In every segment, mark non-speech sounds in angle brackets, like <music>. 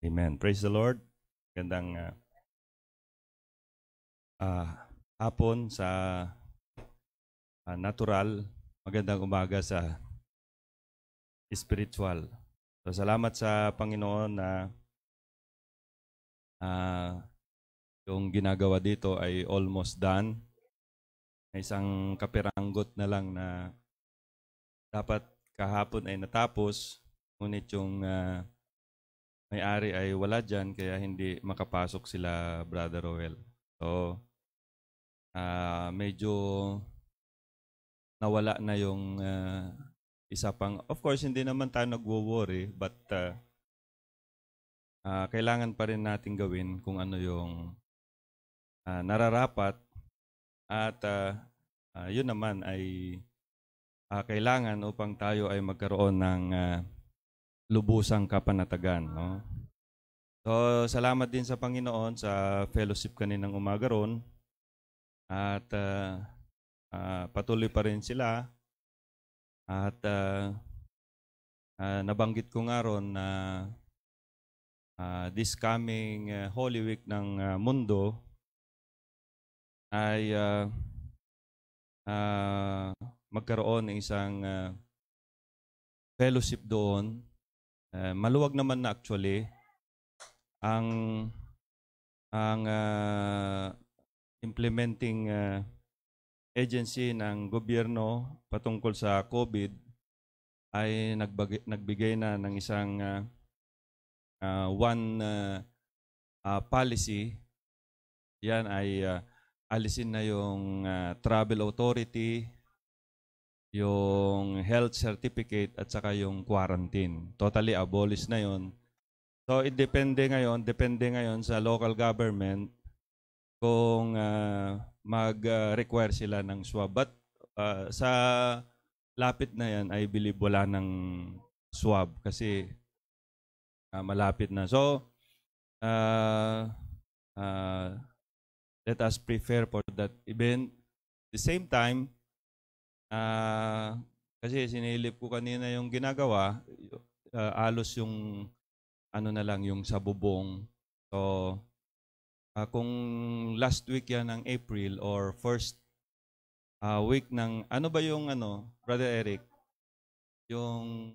Amen. Praise the Lord. Gandang uh, uh, hapon sa uh, natural. Magandang umaga sa spiritual. So, salamat sa Panginoon na uh, yung ginagawa dito ay almost done. May isang kapiranggot na lang na dapat kahapon ay natapos. Ngunit yung uh, may-ari ay wala dyan kaya hindi makapasok sila Brother Roel. So, uh, medyo nawala na yung uh, isa pang, of course, hindi naman tayo nagwo-worry, but uh, uh, kailangan pa rin natin gawin kung ano yung uh, nararapat at uh, uh, yun naman ay uh, kailangan upang tayo ay magkaroon ng uh, lubusang kapanatagan. No? So, salamat din sa Panginoon sa fellowship kaninang umaga ron. At uh, uh, patuloy pa rin sila. At uh, uh, nabanggit ko nga ron na uh, this coming uh, Holy Week ng uh, mundo ay uh, uh, magkaroon ng isang uh, fellowship doon Uh, maluwag naman na actually ang ang uh, implementing uh, agency ng gobyerno patungkol sa COVID ay nagbagay, nagbigay na ng isang uh, uh, one uh, uh, policy. Yan ay uh, alisin na yung uh, travel authority, yung health certificate at saka yung quarantine. Totally abolish na yon. So, it depende ngayon, depende ngayon sa local government kung uh, mag-require sila ng swab. But uh, sa lapit na yan, I believe wala ng swab kasi uh, malapit na. So, uh, uh, let us prepare for that event. At the same time, Uh, kasi sinilip ko kanina yung ginagawa, uh, alos yung ano na lang, yung sa bubong. So, uh, kung last week yan ng April or first uh, week ng, ano ba yung ano, Brother Eric? Yung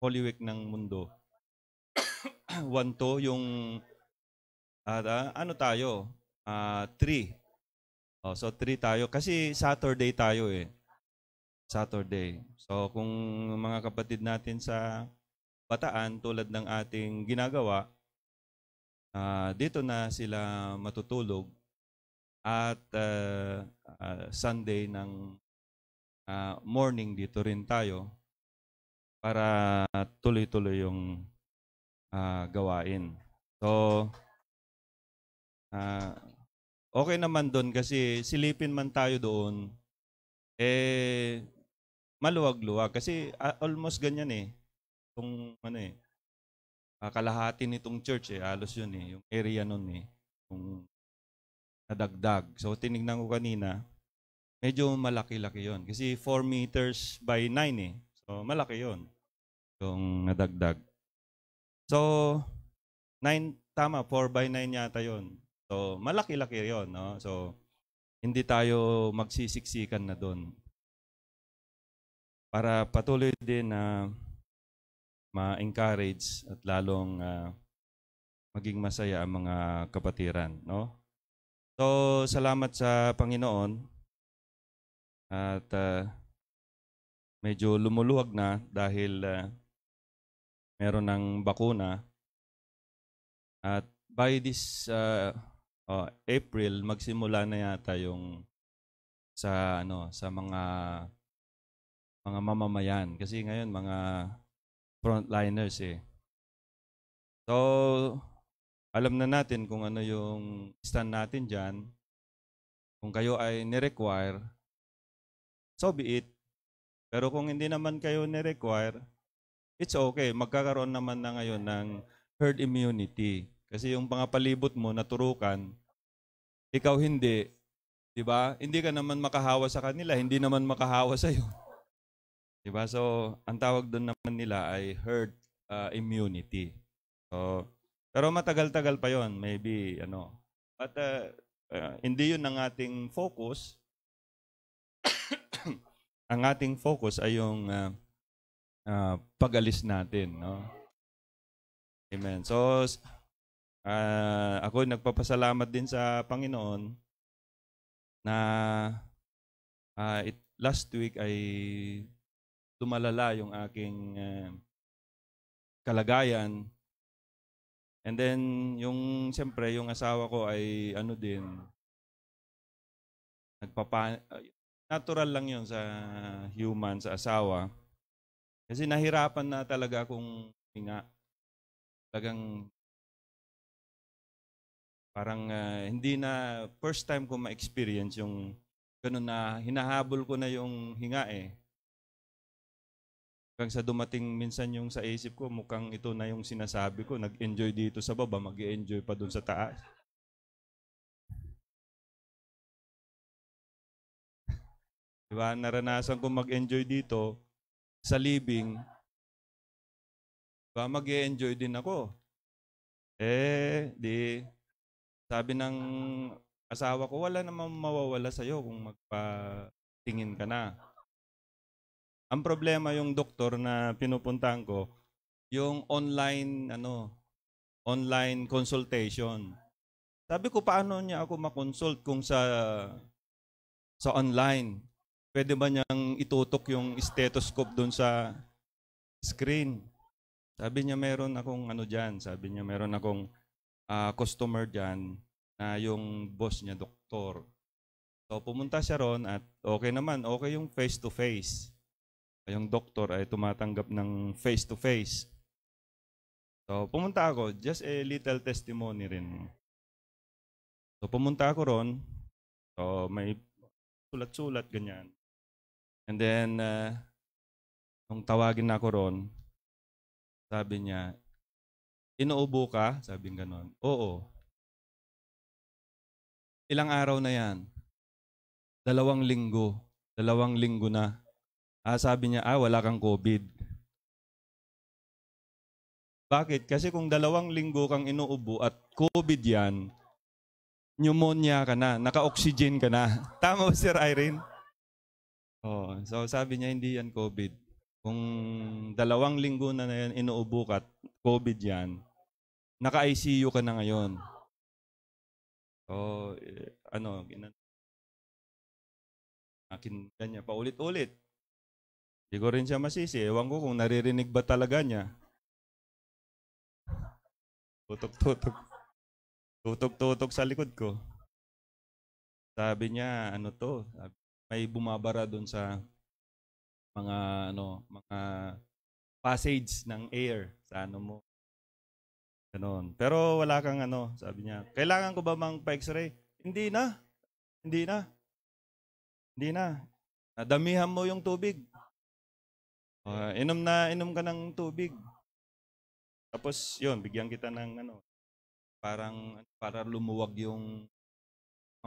Holy Week ng mundo. <coughs> One to, yung, uh, ano tayo? Uh, three. Oh, so three tayo. Kasi Saturday tayo eh. Saturday. So kung mga kapatid natin sa Bataan tulad ng ating ginagawa, uh, dito na sila matutulog at uh, uh, Sunday ng uh, morning dito rin tayo para tuloy-tuloy yung uh, gawain. So, uh, okay naman doon kasi silipin man tayo doon, eh, maluwag-luwag. Kasi uh, almost ganyan eh. Kung ano eh, uh, kalahati nitong church eh, halos yun eh, yung area nun eh, yung nadagdag. So tinignan ko kanina, medyo malaki-laki yon Kasi 4 meters by 9 eh. So malaki yon yung nadagdag. So 9, tama, 4 by 9 yata yon So malaki-laki yon no? So hindi tayo magsisiksikan na doon para patuloy din na ma-encourage at lalong uh, maging masaya ang mga kapatiran. No? So, salamat sa Panginoon at uh, medyo lumuluwag na dahil uh, meron ng bakuna at by this uh, oh, April magsimula na yata yung sa ano sa mga mga mamamayan. Kasi ngayon, mga frontliners eh. So, alam na natin kung ano yung stand natin dyan. Kung kayo ay ni-require, so be it. Pero kung hindi naman kayo ni-require, it's okay. Magkakaroon naman na ngayon ng herd immunity. Kasi yung mga palibot mo, naturukan, ikaw hindi, di ba? Hindi ka naman makahawa sa kanila, hindi naman makahawa sa iyo. Diba? So, ang tawag doon naman nila ay herd uh, immunity. So, Pero matagal-tagal pa yon maybe ano. But uh, uh, hindi yun ang ating focus. <coughs> ang ating focus ay yung uh, uh, pagalis natin. No? Amen. So, uh, ako nagpapasalamat din sa Panginoon na uh, it, last week ay tumalala yung aking uh, kalagayan. And then, yung, siyempre, yung asawa ko ay ano din, nagpapa, natural lang yun sa human, sa asawa. Kasi nahirapan na talaga akong hinga. Talagang parang uh, hindi na first time ko ma-experience yung ganun na hinahabol ko na yung hinga eh. Hanggang sa dumating minsan yung sa isip ko, mukhang ito na yung sinasabi ko, nag-enjoy dito sa baba, mag enjoy pa dun sa taas. Diba? Naranasan ko mag-enjoy dito sa living. Diba? mag enjoy din ako. Eh, di, sabi ng asawa ko, wala namang mawawala sa'yo kung magpatingin ka na. Ang problema yung doktor na pinupuntahan ko, yung online ano, online consultation. Sabi ko paano niya ako makonsult kung sa sa online? Pwede ba niyang itutok yung stethoscope doon sa screen? Sabi niya meron akong ano diyan, sabi niya meron akong uh, customer diyan na yung boss niya doktor. So pumunta siya ron at okay naman, okay yung face to face yung doktor ay tumatanggap ng face-to-face. So, pumunta ako, just a little testimony rin. So, pumunta ako ron. So, may sulat-sulat, ganyan. And then, uh, nung tawagin na ako ron, sabi niya, inuubo ka? Sabi ganon. Oo. Ilang araw na yan? Dalawang linggo. Dalawang linggo na. Ah, sabi niya, ah, wala kang COVID. Bakit? Kasi kung dalawang linggo kang inuubo at COVID yan, pneumonia ka na, naka-oxygen ka na. <laughs> Tama ba, Sir Irene? Oh, so sabi niya, hindi yan COVID. Kung dalawang linggo na, na yan inuubo ka at COVID yan, naka-ICU ka na ngayon. So, eh, ano, ginan akin kanya paulit-ulit. Hindi ko rin siya masisi. Ewan ko kung naririnig ba talaga niya. Tutok-tutok. Tutok-tutok sa likod ko. Sabi niya, ano to? May bumabara doon sa mga ano, mga passage ng air sa ano mo. Ganon. Pero wala kang ano, sabi niya. Kailangan ko ba mang pa-x-ray? Hindi na. Hindi na. Hindi na. Damihan mo yung tubig. Uh, inom na, inom ka ng tubig. Tapos, yun, bigyan kita ng ano, parang, para lumuwag yung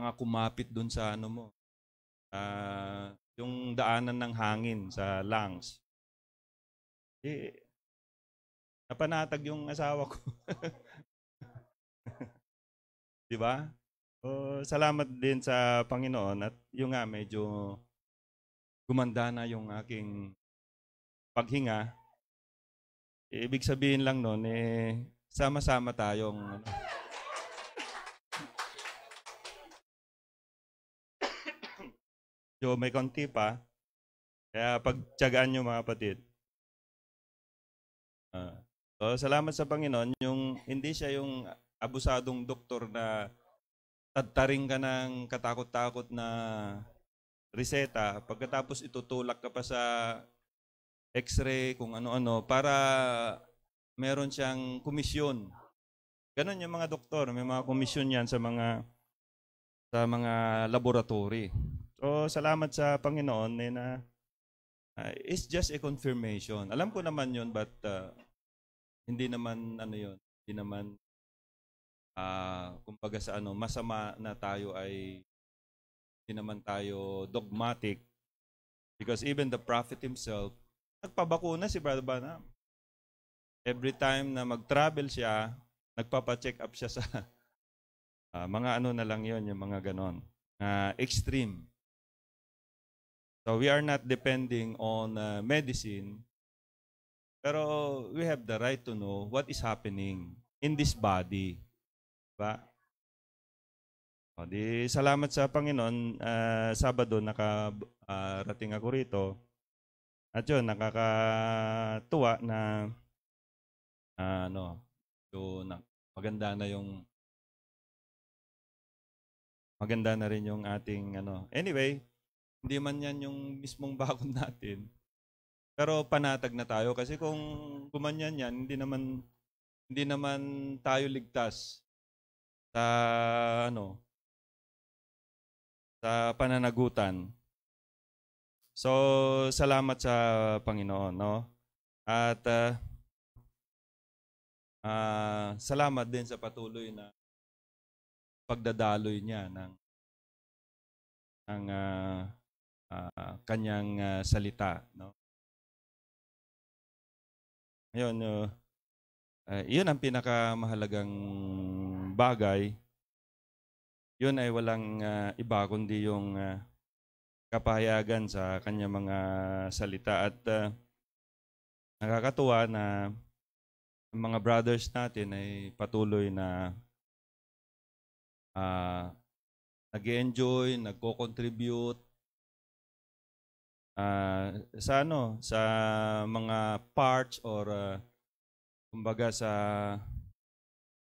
mga kumapit dun sa ano mo. Uh, yung daanan ng hangin sa lungs. Eh, napanatag yung asawa ko. <laughs> Di ba? So, salamat din sa Panginoon at yung nga medyo gumanda na yung aking paghinga, ibig sabihin lang noon, eh, sama-sama tayong ano, <coughs> So, may konti pa. Kaya pagtyagaan nyo mga kapatid. Uh, so, salamat sa Panginoon. Yung, hindi siya yung abusadong doktor na tataring ka ng katakot-takot na reseta. Pagkatapos itutulak ka pa sa x-ray, kung ano-ano, para meron siyang komisyon. Ganon yung mga doktor, may mga komisyon yan sa mga sa mga laboratory. So, salamat sa Panginoon eh, na uh, it's just a confirmation. Alam ko naman yun, but uh, hindi naman ano yun, hindi naman uh, kumbaga sa ano, masama na tayo ay hindi naman tayo dogmatic because even the prophet himself Nagpabakuna si Brother Branham. Every time na mag-travel siya, nagpapa-check up siya sa uh, <laughs> mga ano na lang yon yung mga ganon. Uh, extreme. So we are not depending on uh, medicine, pero we have the right to know what is happening in this body. Diba? O, di, salamat sa Panginoon. Uh, Sabado, nakarating uh, ako rito. At yun, nakakatuwa na uh, ano, so, na, maganda na yung maganda na rin yung ating ano. Anyway, hindi man yan yung mismong bakod <laughs> natin. Pero panatag na tayo kasi kung gumanyan yan, hindi naman hindi naman tayo ligtas sa ano sa pananagutan. So, salamat sa Panginoon, no? At uh, uh, salamat din sa patuloy na pagdadaloy niya ng ng uh, uh, kanyang uh, salita, no? Ngayon, uh, uh, iyon ang pinakamahalagang bagay yun ay walang uh, iba kundi yung uh, kapahayagan sa kanya mga salita. At uh, nakakatuwa na ang mga brothers natin ay patuloy na uh, nag-enjoy, nagko-contribute. Uh, sa ano, sa mga parts or uh, kumbaga sa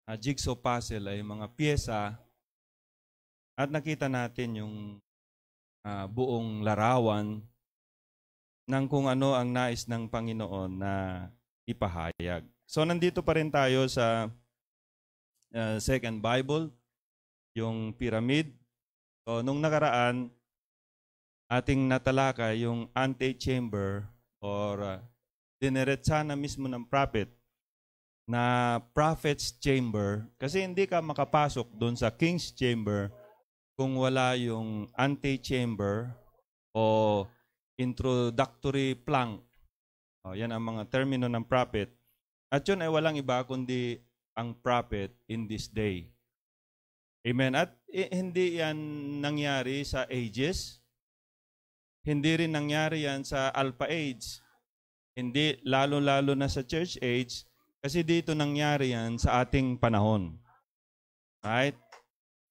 uh, jigsaw puzzle ay mga pyesa. At nakita natin yung uh, buong larawan ng kung ano ang nais ng Panginoon na ipahayag. So nandito pa rin tayo sa uh, Second Bible, yung pyramid. So nung nakaraan, ating natalaka yung antechamber or uh, dineretsa na mismo ng prophet na prophet's chamber kasi hindi ka makapasok doon sa king's chamber kung wala yung antechamber o introductory plank. O, yan ang mga termino ng prophet. At yun ay walang iba kundi ang prophet in this day. Amen. At hindi yan nangyari sa ages. Hindi rin nangyari yan sa alpha age. Hindi lalo-lalo na sa church age kasi dito nangyari yan sa ating panahon. Right?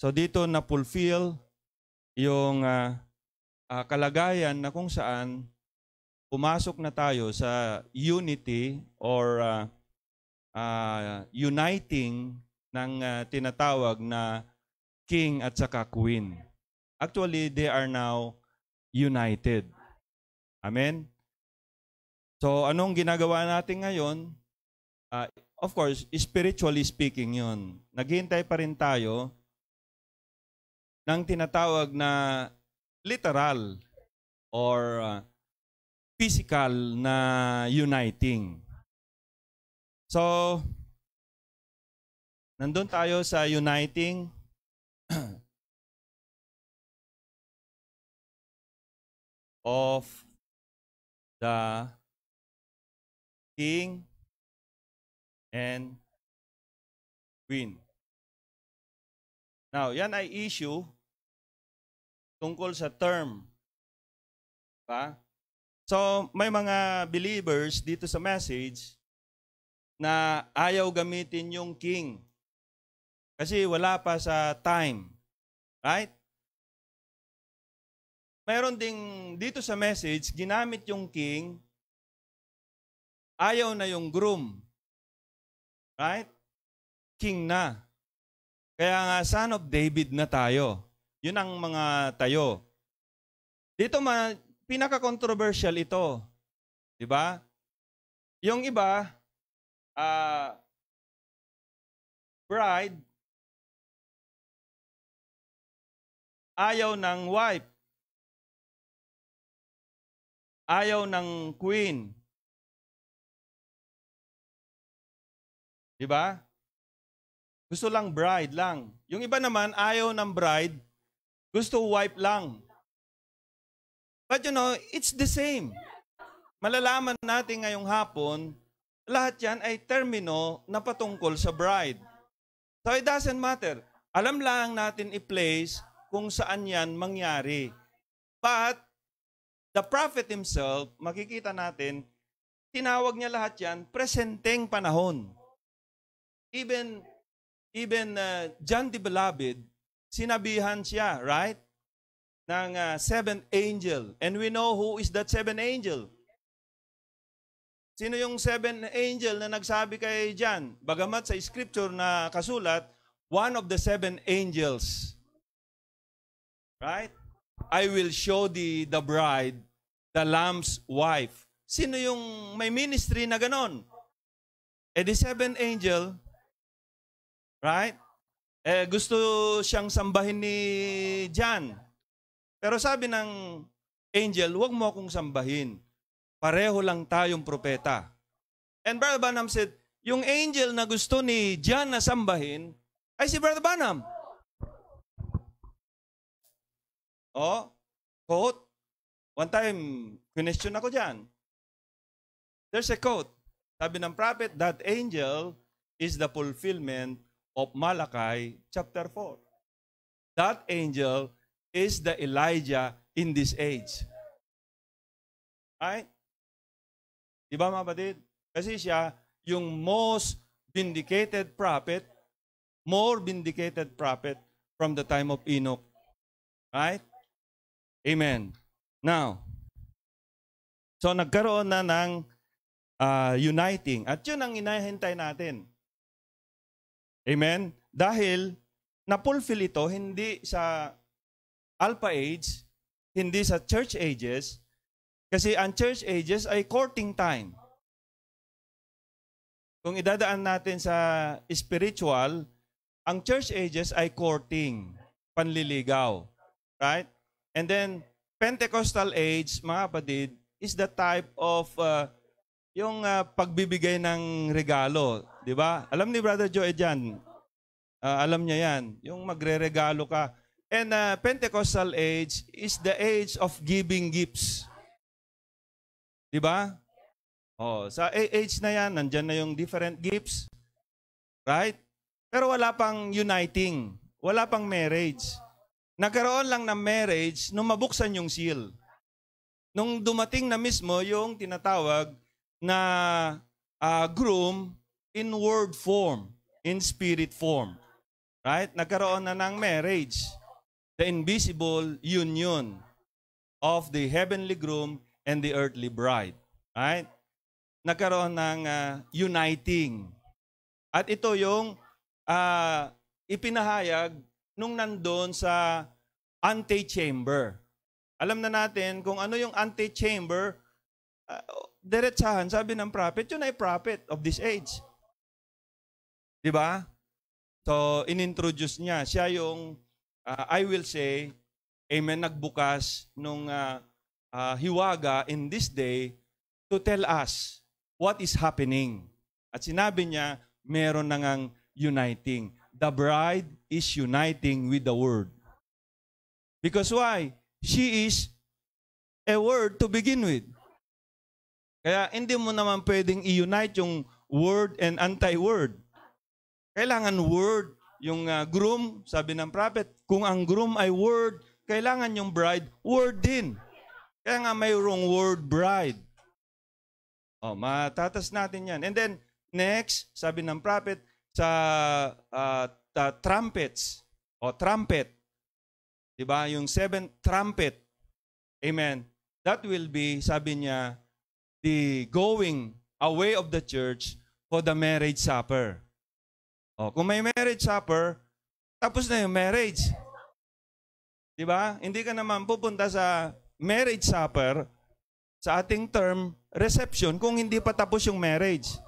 So dito na fulfill yung uh, uh, kalagayan na kung saan pumasok na tayo sa unity or uh, uh, uniting ng uh, tinatawag na king at saka queen. Actually, they are now united. Amen? So, anong ginagawa natin ngayon? Uh, of course, spiritually speaking yun. Naghihintay pa rin tayo ng tinatawag na literal or uh, physical na uniting. So, nandun tayo sa uniting. <clears throat> of the king and queen. Now, yan ay issue tungkol sa term. Pa? So, may mga believers dito sa message na ayaw gamitin yung king. Kasi wala pa sa time. Right? Meron ding dito sa message, ginamit yung king, ayaw na yung groom. Right? King na. Kaya nga, son of David na tayo. Yun ang mga tayo. Dito ma, pinaka-controversial ito. Di ba? Yung iba, uh, bride, ayaw ng wife. Ayaw ng queen. Di ba? Gusto lang bride lang. Yung iba naman, ayaw ng bride, gusto wife lang. But you know, it's the same. Malalaman natin ngayong hapon, lahat yan ay termino na patungkol sa bride. So it doesn't matter. Alam lang natin i-place kung saan yan mangyari. But, the prophet himself, makikita natin, tinawag niya lahat yan, presenteng panahon. Even, even uh, John the Beloved, sinabihan siya, right? Ng uh, seventh angel. And we know who is that seventh angel. Sino yung seven angel na nagsabi kay John? Bagamat sa scripture na kasulat, one of the seven angels. Right? I will show thee the bride, the lamb's wife. Sino yung may ministry na ganon? Eh the seven angel, right? Eh gusto siyang sambahin ni John. Pero sabi ng angel, huwag mo akong sambahin Pareho lang tayong propeta. And Brother Branham said, yung angel na gusto ni John na sambahin ay si Brother Branham. Oh, quote. One time, question ako dyan. There's a quote. Sabi ng prophet, that angel is the fulfillment of Malachi chapter 4. That angel is the Elijah in this age. Right? Di ba mga batid? Kasi siya yung most vindicated prophet, more vindicated prophet from the time of Enoch. Right? Amen. Now, so nagkaroon na ng uh, uniting. At yun ang inahintay natin. Amen? Dahil napulfill ito hindi sa Alpha Age, hindi sa Church Ages, kasi ang church ages ay courting time. Kung idadaan natin sa spiritual, ang church ages ay courting, panliligaw. Right? And then, Pentecostal age, mga kapatid, is the type of uh, yung uh, pagbibigay ng regalo. Di ba? Alam ni Brother Joe dyan, uh, alam niya yan, yung magre-regalo ka. And uh, Pentecostal age is the age of giving gifts. Di ba? Oh, sa age na yan, nandyan na yung different gifts. Right? Pero wala pang uniting. Wala pang marriage. Nagkaroon lang ng marriage nung mabuksan yung seal. Nung dumating na mismo yung tinatawag na uh, groom in word form, in spirit form. Right? Nagkaroon na ng marriage. The invisible union of the heavenly groom and the earthly bride. Right? Nagkaroon ng uh, uniting. At ito yung uh, ipinahayag nung nandun sa antechamber. Alam na natin kung ano yung antechamber, uh, diretsahan, sabi ng prophet, yun ay prophet of this age. Di ba? So, inintroduce niya. Siya yung, uh, I will say, amen, nagbukas nung uh, uh, hiwaga in this day to tell us what is happening. At sinabi niya, meron na ngang uniting. The bride is uniting with the word. Because why? She is a word to begin with. Kaya hindi mo naman pwedeng i-unite yung word and anti-word. Kailangan word. Yung uh, groom, sabi ng prophet, kung ang groom ay word, kailangan yung bride, word din. Kaya nga mayroong word bride. Oh, matatas natin yan. And then, next, sabi ng prophet, sa uh, trumpets, o trumpet, di ba? Yung seven trumpet, amen, that will be, sabi niya, the going away of the church for the marriage supper. Oh, kung may marriage supper, tapos na yung marriage. Di ba? Hindi ka naman pupunta sa marriage supper sa ating term reception kung hindi pa tapos yung marriage.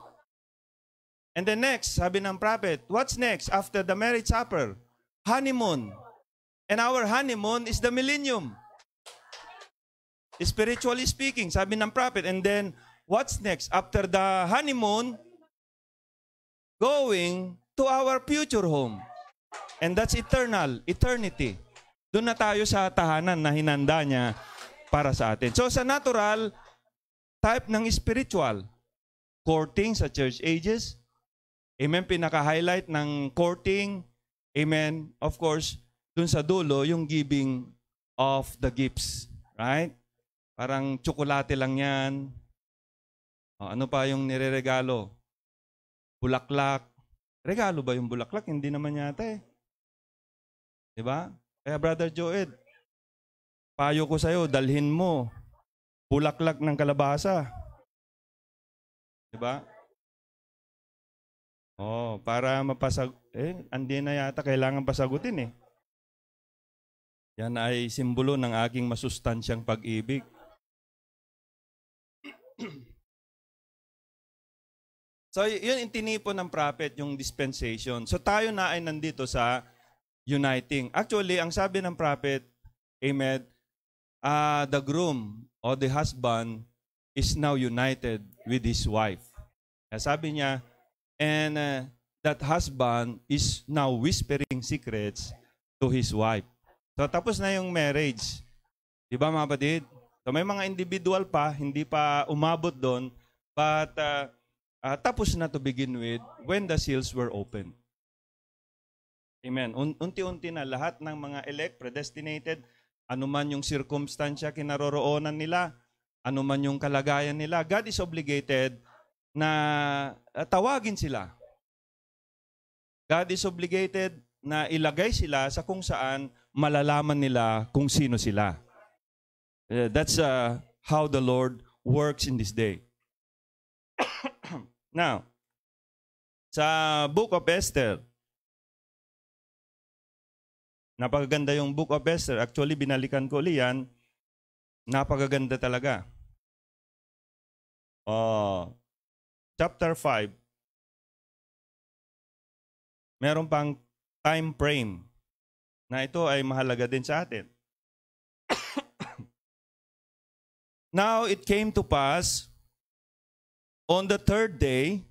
And then next, sabi ng prophet, what's next after the marriage supper? Honeymoon. And our honeymoon is the millennium. Spiritually speaking, sabi ng prophet. And then, what's next? After the honeymoon, going to our future home. And that's eternal, eternity. Doon na tayo sa tahanan na hinanda niya para sa atin. So sa natural, type ng spiritual, courting sa church ages, Amen, pinaka-highlight ng courting. Amen, of course, dun sa dulo, yung giving of the gifts. Right? Parang tsokolate lang yan. O, ano pa yung nireregalo? Bulaklak. Regalo ba yung bulaklak? Hindi naman yata eh. Di ba? Kaya Brother Joed, payo ko sa'yo, dalhin mo bulaklak ng kalabasa. Di ba? Oh, para mapasag eh andi na yata kailangan pasagutin eh. Yan ay simbolo ng aking masustansyang pag-ibig. So, yun yung tinipon ng prophet, yung dispensation. So, tayo na ay nandito sa uniting. Actually, ang sabi ng prophet, Amen, uh, the groom or the husband is now united with his wife. Sabi niya, and uh, that husband is now whispering secrets to his wife. So tapos na yung marriage. Di ba mga kapatid? So may mga individual pa, hindi pa umabot doon, but uh, uh, tapos na to begin with when the seals were open. Amen. Un- unti-unti na lahat ng mga elect, predestinated, anuman yung circumstansya kinaroroonan nila, anuman yung kalagayan nila, God is obligated na uh, tawagin sila. God is obligated na ilagay sila sa kung saan malalaman nila kung sino sila. Uh, that's uh, how the Lord works in this day. Now, sa Book of Esther, napakaganda yung Book of Esther. Actually, binalikan ko ulit yan. Napakaganda talaga. Uh, chapter 5, meron pang time frame na ito ay mahalaga din sa atin. <coughs> Now it came to pass on the third day,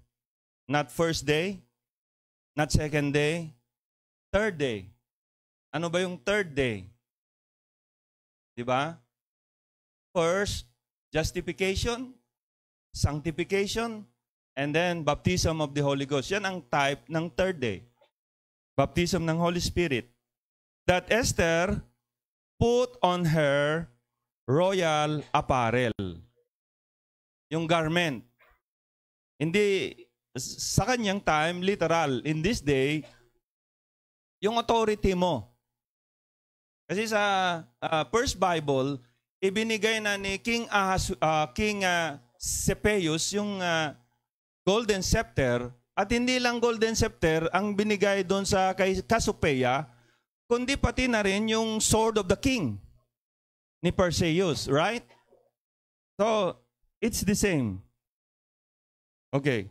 not first day, not second day, third day. Ano ba yung third day? Di ba? First, justification, sanctification, and then baptism of the Holy Ghost. Yan ang type ng third day. Baptism ng Holy Spirit. That Esther put on her royal apparel. Yung garment. Hindi, sa kanyang time, literal, in this day, yung authority mo. Kasi sa uh, First Bible, ibinigay na ni King Ahas, uh, King uh, Sepeus yung uh, golden scepter at hindi lang golden scepter ang binigay doon sa kay Cassiopeia, kundi pati na rin yung sword of the king ni Perseus, right? So, it's the same. Okay.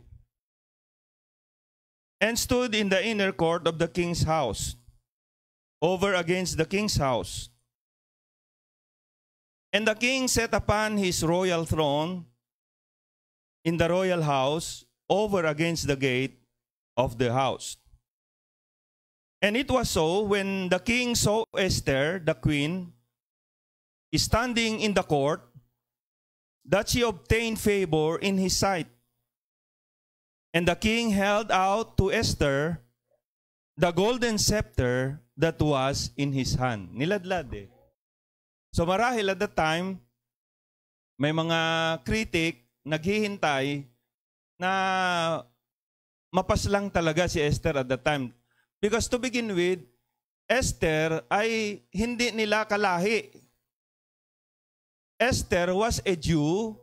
And stood in the inner court of the king's house, over against the king's house. And the king sat upon his royal throne in the royal house over against the gate of the house. And it was so when the king saw Esther, the queen, standing in the court, that she obtained favor in his sight. And the king held out to Esther the golden scepter that was in his hand. Niladlad eh. So marahil at that time, may mga critic naghihintay na mapaslang talaga si Esther at that time. Because to begin with, Esther ay hindi nila kalahi. Esther was a Jew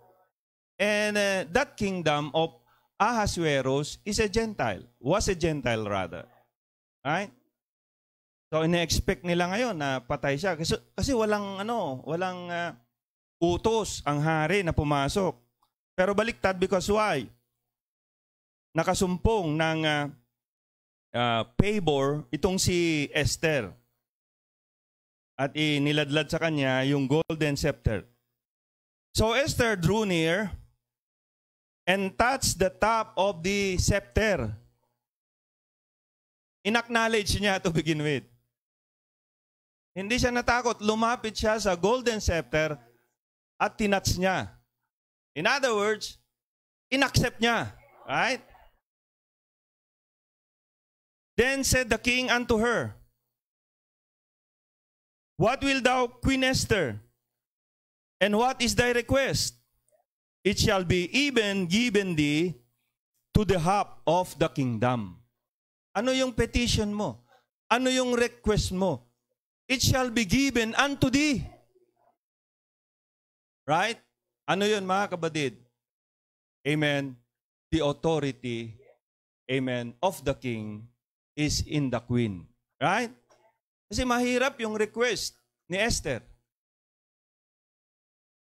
and uh, that kingdom of Ahasuerus is a Gentile. Was a Gentile rather. Right? So ina-expect nila ngayon na patay siya kasi, kasi walang ano, walang uh, utos ang hari na pumasok. Pero baliktad because why? Nakasumpong ng uh, uh, favor itong si Esther. At iniladlad sa kanya yung golden scepter. So Esther drew near and touched the top of the scepter. Inacknowledge niya to begin with. Hindi siya natakot. Lumapit siya sa golden scepter at tinats niya. In other words, inaccept niya. Right? Then said the king unto her, What wilt thou, Queen Esther? And what is thy request? It shall be even given thee to the half of the kingdom. Ano yung petition mo? Ano yung request mo? It shall be given unto thee. Right? Ano yun mga kabatid? Amen. The authority, amen, of the king is in the queen. Right? Kasi mahirap yung request ni Esther.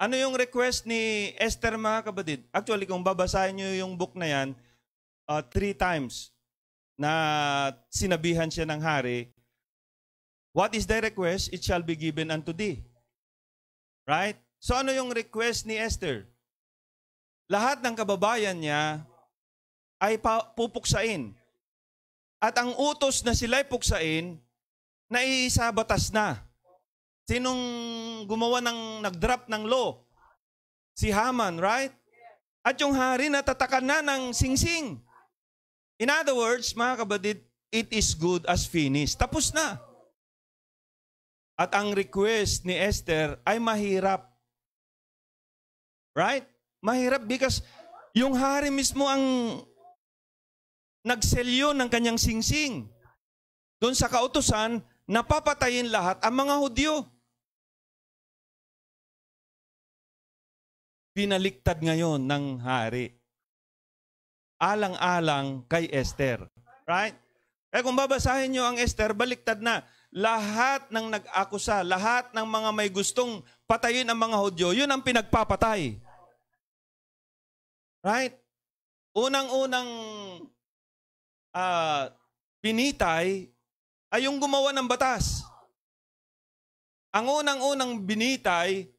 Ano yung request ni Esther mga kabatid? Actually, kung babasahin nyo yung book na yan, uh, three times na sinabihan siya ng hari, What is thy request? It shall be given unto thee. Right? So ano yung request ni Esther? Lahat ng kababayan niya ay pupuksain. At ang utos na sila'y puksain, naiisa batas na. Sinong gumawa ng nag-drop ng law? Si Haman, right? At yung hari natatakan na ng singsing. In other words, mga kabadid, it is good as finished. Tapos na. At ang request ni Esther ay mahirap. Right? Mahirap because yung hari mismo ang nagselyo ng kanyang singsing. Doon sa kautusan, napapatayin lahat ang mga Hudyo. Binaliktad ngayon ng hari. Alang-alang kay Esther. Right? Eh kung babasahin nyo ang Esther, baliktad na. Lahat ng nag-akusa, lahat ng mga may gustong patayin ang mga Hudyo, yun ang pinagpapatay. Right? Unang-unang uh, pinitay ay yung gumawa ng batas. Ang unang-unang binitay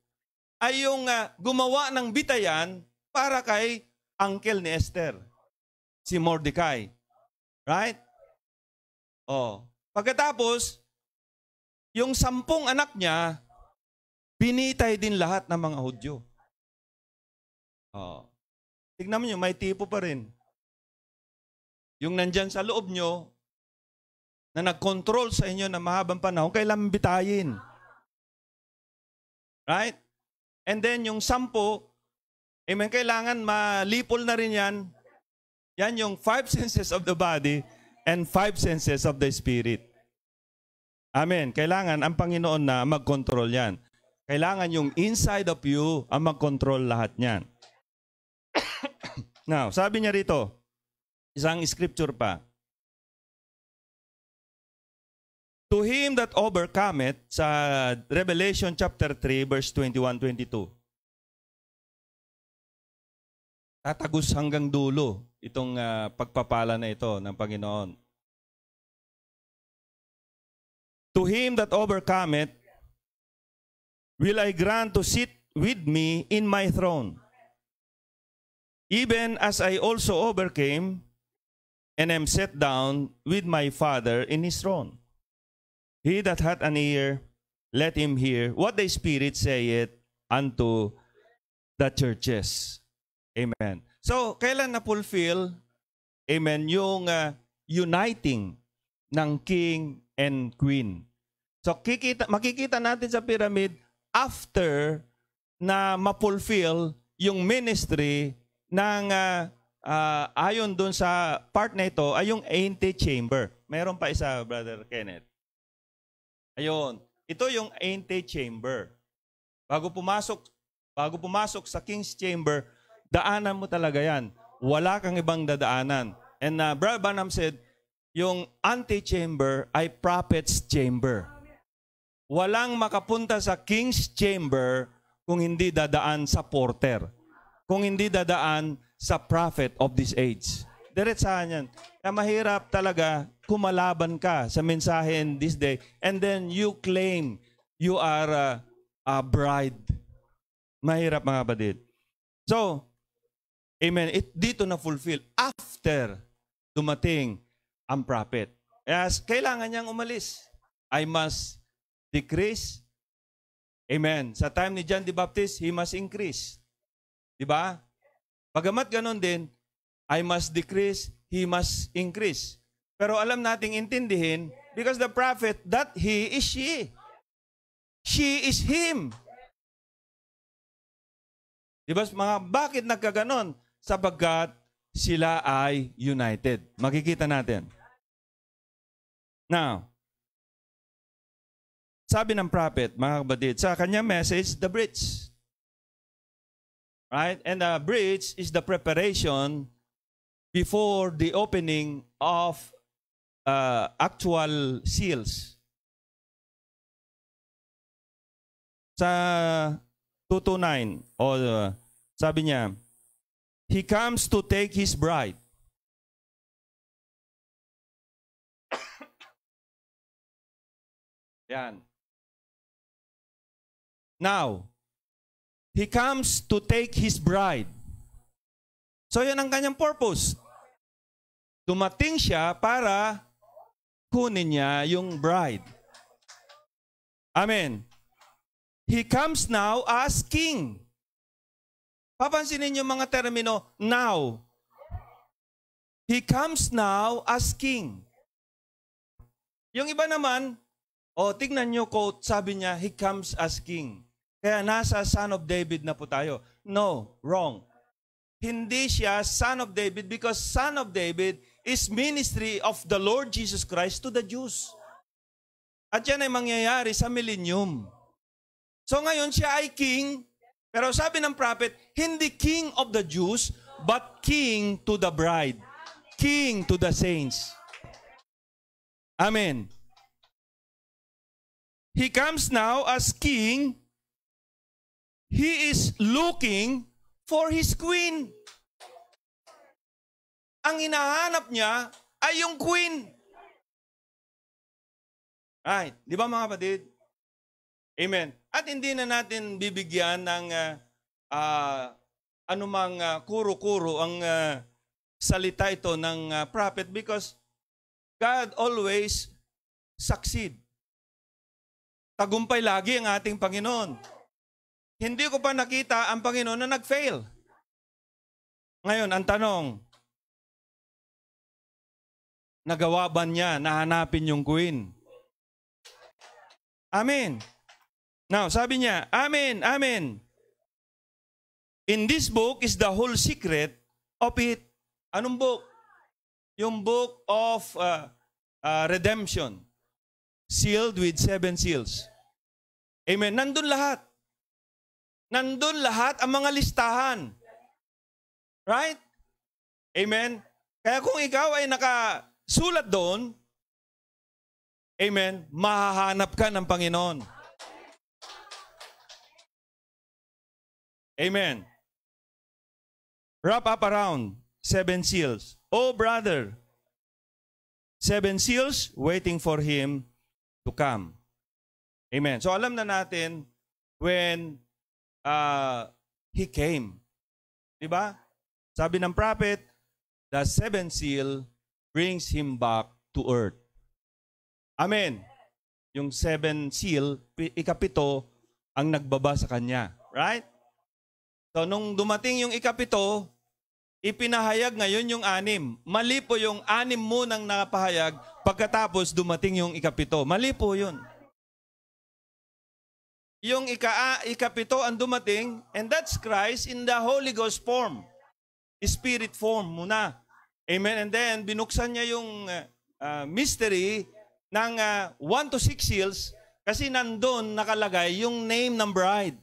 ay yung uh, gumawa ng bitayan para kay uncle ni Esther, si Mordecai. Right? Oh. Pagkatapos, yung sampung anak niya, binitay din lahat ng mga Hudyo. Oh. Tignan mo nyo, may tipo pa rin. Yung nandyan sa loob nyo, na nag-control sa inyo na mahabang panahon, kailangan bitayin. Right? And then yung sampo, amen, kailangan malipol na rin yan. Yan yung five <laughs> senses of the body and five senses of the spirit. Amen. Kailangan ang Panginoon na mag-control yan. Kailangan yung inside of you ang mag-control lahat niyan. <coughs> Now, sabi niya rito, isang scripture pa. To him that overcometh sa Revelation chapter 3 verse 21-22. Tatagos hanggang dulo itong uh, pagpapala na ito ng Panginoon. To him that overcometh will I grant to sit with me in my throne, even as I also overcame and am set down with my Father in his throne. He that hath an ear, let him hear what the Spirit saith unto the churches. Amen. So, kailan na-fulfill, amen, yung uh, uniting ng king and queen. So, kikita, makikita natin sa pyramid after na ma-fulfill yung ministry ng uh, uh, ayon doon sa part na ito ay yung antechamber. Meron pa isa, Brother Kenneth. Ayun. Ito yung antechamber. Bago pumasok, bago pumasok sa king's chamber, daanan mo talaga yan. Wala kang ibang dadaanan. And uh, Brother Branham said, yung antechamber ay prophet's chamber. Walang makapunta sa king's chamber kung hindi dadaan sa porter. Kung hindi dadaan sa prophet of this age. Diretsahan yan. Kaya mahirap talaga kumalaban ka sa mensahe in this day and then you claim you are a, a bride. Mahirap mga badid. So, amen, it dito na fulfill after dumating ang prophet. Yes, kailangan niyang umalis. I must decrease. Amen. Sa time ni John the Baptist, he must increase. Di ba? Pagamat ganon din, I must decrease, he must increase. Pero alam nating intindihin, because the prophet, that he is she. She is him. Di ba, mga, bakit nagkaganon? Sapagkat sila ay united. Makikita natin. Now, sabi ng prophet, mga kapatid, sa kanya message, the bridge. Right? And the bridge is the preparation before the opening of uh, actual seals. Sa 229, o uh, sabi niya, He comes to take His bride. <coughs> Yan. Now, He comes to take His bride. So yan ang kanyang purpose. Dumating siya para kunin niya yung bride. Amen. He comes now as king. Papansinin niyo mga termino, now. He comes now as king. Yung iba naman, o oh, tignan niyo quote, sabi niya, he comes as king. Kaya nasa son of David na po tayo. No, wrong. Hindi siya son of David because son of David is ministry of the Lord Jesus Christ to the Jews. At yan ay mangyayari sa millennium. So ngayon siya ay king, pero sabi ng prophet, hindi king of the Jews, but king to the bride. King to the saints. Amen. He comes now as king. He is looking for his queen. Ang hinahanap niya ay yung queen. Right. Di ba mga kapatid? Amen. At hindi na natin bibigyan ng uh, uh, anumang uh, kuro-kuro ang uh, salita ito ng uh, prophet because God always succeed. Tagumpay lagi ang ating Panginoon. Hindi ko pa nakita ang Panginoon na nag-fail. Ngayon, ang tanong, nagawa ba niya na hanapin yung queen? Amen. Now, sabi niya, Amen, Amen. In this book is the whole secret of it. Anong book? Yung book of uh, uh, redemption. Sealed with seven seals. Amen. Nandun lahat. Nandun lahat ang mga listahan. Right? Amen. Kaya kung ikaw ay nakasulat doon, Amen, mahahanap ka ng Panginoon. Amen. Wrap up around seven seals. Oh, brother, seven seals waiting for him to come. Amen. So alam na natin when uh, he came. Diba? Sabi ng prophet, the seven seal brings him back to earth. Amen. Yung seven seal, ikapito, ang nagbaba sa kanya. Right? So nung dumating yung ikapito, ipinahayag ngayon yung anim. Mali po yung anim munang napahayag pagkatapos dumating yung ikapito. Mali po yun. Yung ika ikapito ang dumating and that's Christ in the Holy Ghost form. Spirit form muna. Amen. And then binuksan niya yung uh, mystery ng uh, ah, 1 to 6 seals kasi nandun nakalagay yung name ng bride.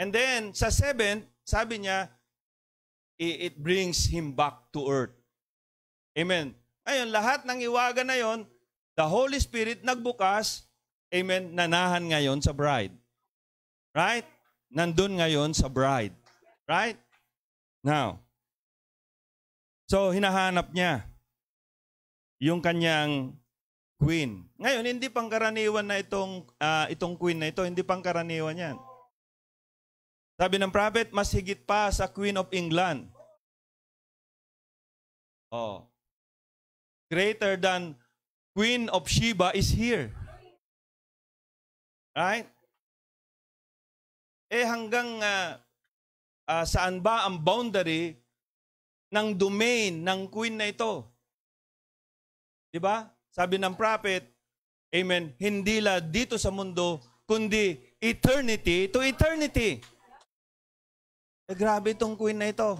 And then, sa seventh, sabi niya, it brings him back to earth. Amen. Ngayon, lahat ng iwaga na yon, the Holy Spirit nagbukas, amen, nanahan ngayon sa bride. Right? Nandun ngayon sa bride. Right? Now, so hinahanap niya yung kanyang queen. Ngayon, hindi pangkaraniwan na itong, uh, itong queen na ito, hindi pangkaraniwan yan. Sabi ng prophet, mas higit pa sa Queen of England. Oh. Greater than Queen of Sheba is here. Right? Eh hanggang uh, uh, saan ba ang boundary ng domain ng queen na ito? Di ba? Sabi ng prophet, Amen, hindi la dito sa mundo, kundi eternity to eternity. Eh, grabe itong queen na ito.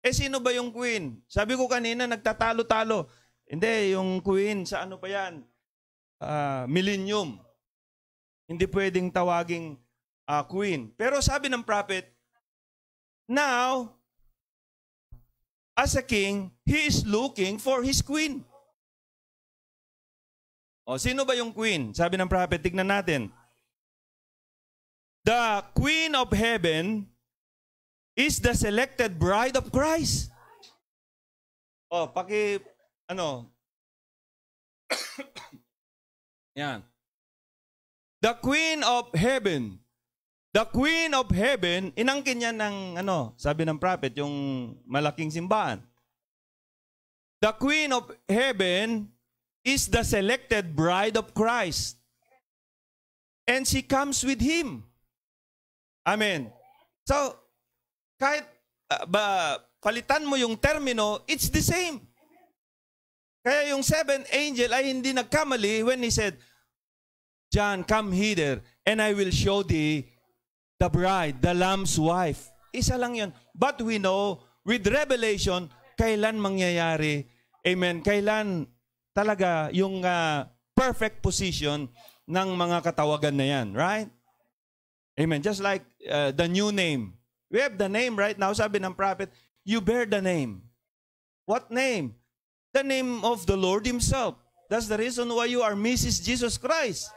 Eh, sino ba yung queen? Sabi ko kanina, nagtatalo-talo. Hindi, yung queen, sa ano pa yan? Uh, millennium. Hindi pwedeng tawaging uh, queen. Pero sabi ng prophet, now, as a king, he is looking for his queen. O, sino ba yung queen? Sabi ng prophet, tignan natin. The queen of heaven is the selected bride of Christ. Oh, paki ano? <coughs> Yan. The Queen of Heaven. The Queen of Heaven, inangkin niya ng ano, sabi ng prophet, yung malaking simbahan. The Queen of Heaven is the selected bride of Christ. And she comes with him. Amen. So, kahit uh, ba, palitan mo yung termino, it's the same. Kaya yung seventh angel ay hindi nagkamali when he said, John, come hither and I will show thee the bride, the lamb's wife. Isa lang yun. But we know, with revelation, kailan mangyayari, amen, kailan talaga yung uh, perfect position ng mga katawagan na yan, right? Amen. Just like uh, the new name. We have the name right now. Sabi ng prophet, you bear the name. What name? The name of the Lord Himself. That's the reason why you are Mrs. Jesus Christ.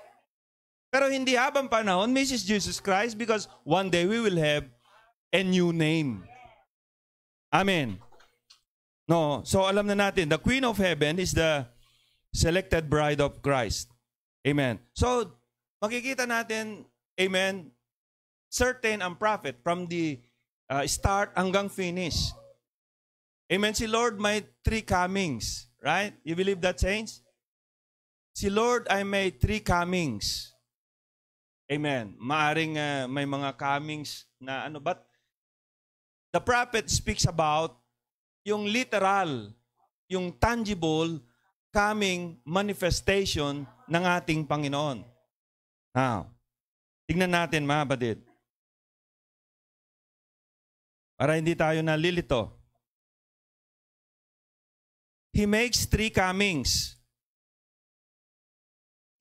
Pero hindi habang panahon, Mrs. Jesus Christ, because one day we will have a new name. Amen. No, so alam na natin, the Queen of Heaven is the selected bride of Christ. Amen. So, makikita natin, amen, certain ang prophet from the uh, start hanggang finish. Amen. Si Lord may three comings. Right? You believe that, saints? Si Lord ay may three comings. Amen. Maaring uh, may mga comings na ano, but the prophet speaks about yung literal, yung tangible coming manifestation ng ating Panginoon. Now, tignan natin mga badid. Para hindi tayo nalilito. He makes three comings.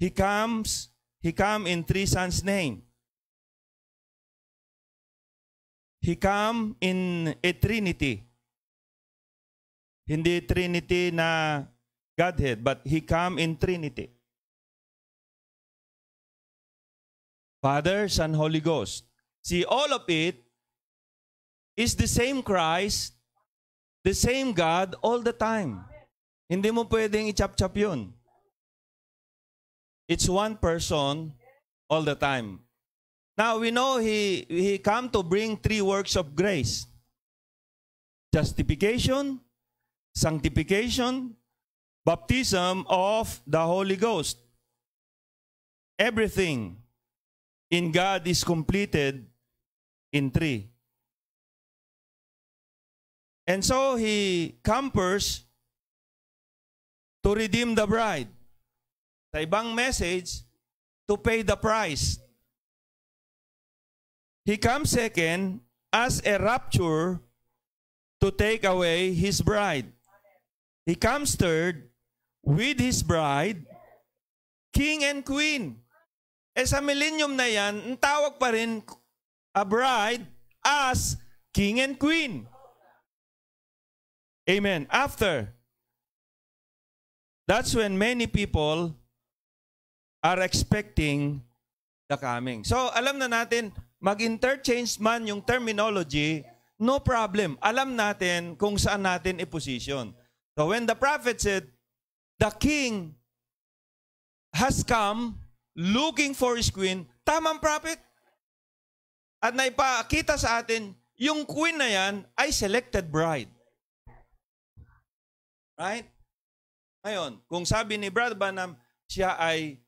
He comes, he come in three sons' name. He come in a trinity. Hindi trinity na Godhead, but he come in trinity. Father, Son, Holy Ghost. See, all of it is the same Christ, the same God all the time. Hindi mo pwedeng i-chop-chop yun. It's one person all the time. Now, we know he, he come to bring three works of grace. Justification, sanctification, baptism of the Holy Ghost. Everything in God is completed in three. And so he campers to redeem the bride. Sa ibang message, to pay the price. He comes second as a rapture to take away his bride. He comes third with his bride, king and queen. E sa millennium na yan, ang tawag pa rin a bride as king and queen. Amen. After, that's when many people are expecting the coming. So, alam na natin, mag-interchange man yung terminology, no problem. Alam natin kung saan natin i-position. So, when the prophet said, the king has come looking for his queen, tamang prophet. At naipakita sa atin, yung queen na yan ay selected bride. Right? Ngayon, kung sabi ni Brother Branham, siya ay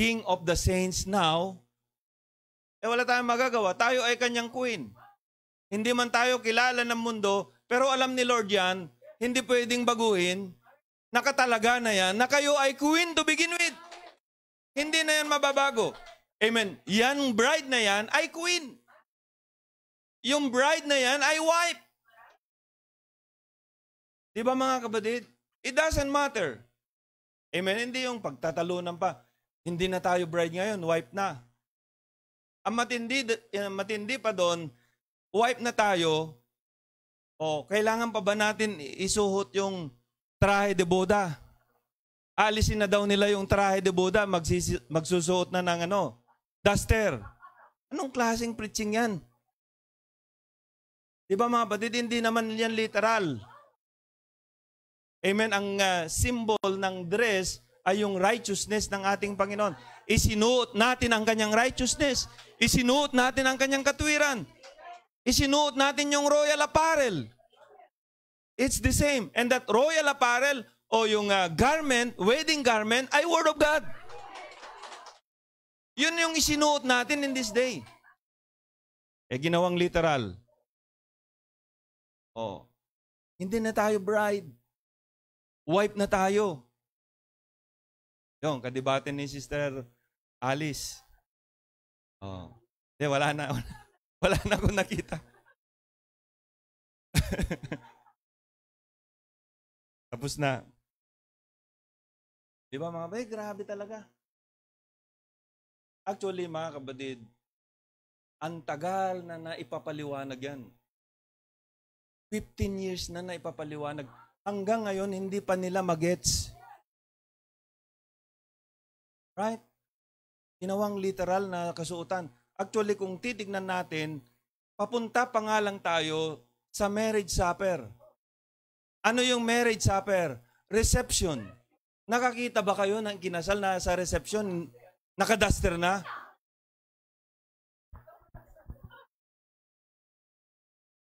King of the Saints now, eh wala tayong magagawa. Tayo ay kanyang queen. Hindi man tayo kilala ng mundo, pero alam ni Lord yan, hindi pwedeng baguhin nakatalaga na yan na kayo ay queen to begin with. Hindi na yan mababago. Amen. Yan bride na yan ay queen. Yung bride na yan ay wife. Di ba mga kapatid? It doesn't matter. Amen. Hindi yung pagtatalunan pa. Hindi na tayo bride ngayon, wife na. Ang matindi, eh, matindi pa doon, wife na tayo, o oh, kailangan pa ba natin isuhot yung trahe de boda? Alisin na daw nila yung trahe de boda, magsisi, magsusuot na ng ano, duster. Anong klaseng preaching yan? Di ba mga batid, hindi naman yan literal. Amen. Ang uh, symbol ng dress ay yung righteousness ng ating Panginoon. Isinuot natin ang kanyang righteousness. Isinuot natin ang kanyang katwiran. Isinuot natin yung royal apparel. It's the same. And that royal apparel o yung uh, garment, wedding garment, ay Word of God. Yun yung isinuot natin in this day. Eh, ginawang literal. Oh. Hindi na tayo bride. Wipe na tayo. Yung, kadibate ni Sister Alice. Oh. Hindi, wala na. <laughs> Wala na akong nakita. <laughs> Tapos na. Di ba mga bay, grabe talaga. Actually, mga kabadid, ang tagal na naipapaliwanag yan. 15 years na naipapaliwanag. Hanggang ngayon, hindi pa nila magets. Right? Ginawang literal na kasuotan. Actually, kung titignan natin, papunta pa nga lang tayo sa marriage supper. Ano yung marriage supper? Reception. Nakakita ba kayo ng kinasal na sa reception, nakadaster na?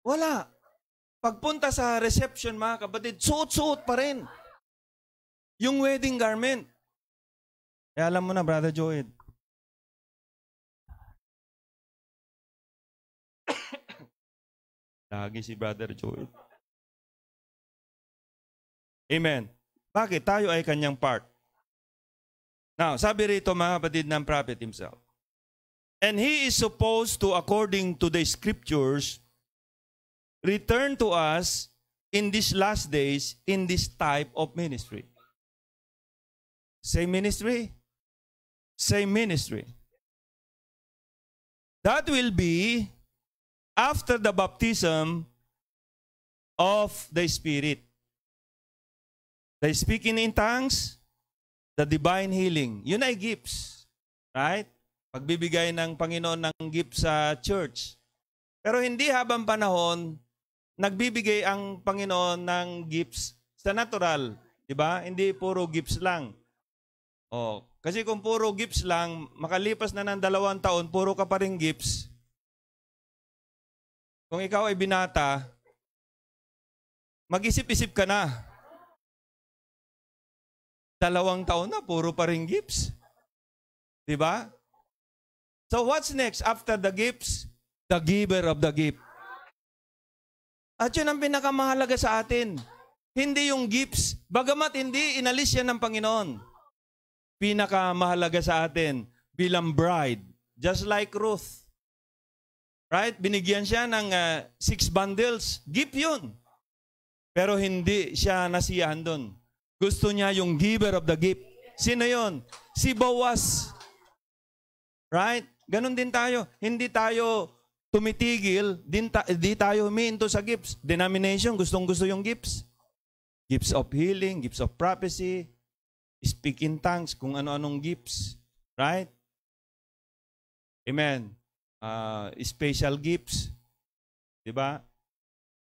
Wala. Pagpunta sa reception, mga kapatid, suot-suot pa rin. Yung wedding garment. Eh, alam mo na, Brother Joed. Lagi si Brother Joed. Amen. Bakit? Tayo ay kanyang part. Now, sabi rito mga kapatid ng prophet himself. And he is supposed to, according to the scriptures, return to us in these last days in this type of ministry. Same ministry? Same ministry. That will be after the baptism of the Spirit. The speaking in tongues, the divine healing. Yun ay gifts. Right? Pagbibigay ng Panginoon ng gift sa church. Pero hindi habang panahon, nagbibigay ang Panginoon ng gifts sa natural. Di ba? Hindi puro gifts lang. Oh, kasi kung puro gifts lang, makalipas na ng dalawang taon, puro ka pa rin gifts. Kung ikaw ay binata, mag-isip-isip ka na. Dalawang taon na, puro pa rin gifts. Di ba? So what's next after the gifts? The giver of the gift. At yun ang pinakamahalaga sa atin. Hindi yung gifts. Bagamat hindi inalis yan ng Panginoon. Pinakamahalaga sa atin bilang bride. Just like Ruth. Right? Binigyan siya ng uh, six bundles. Gift yun. Pero hindi siya nasiyahan doon. Gusto niya yung giver of the gift. Sino yon? Si Boaz. Right? Ganon din tayo. Hindi tayo tumitigil, din ta- di tayo huminto sa gifts. Denomination, gustong gusto yung gifts. Gifts of healing, gifts of prophecy, speak in tongues, kung ano-anong gifts. Right? Amen. Uh, special gifts. Diba?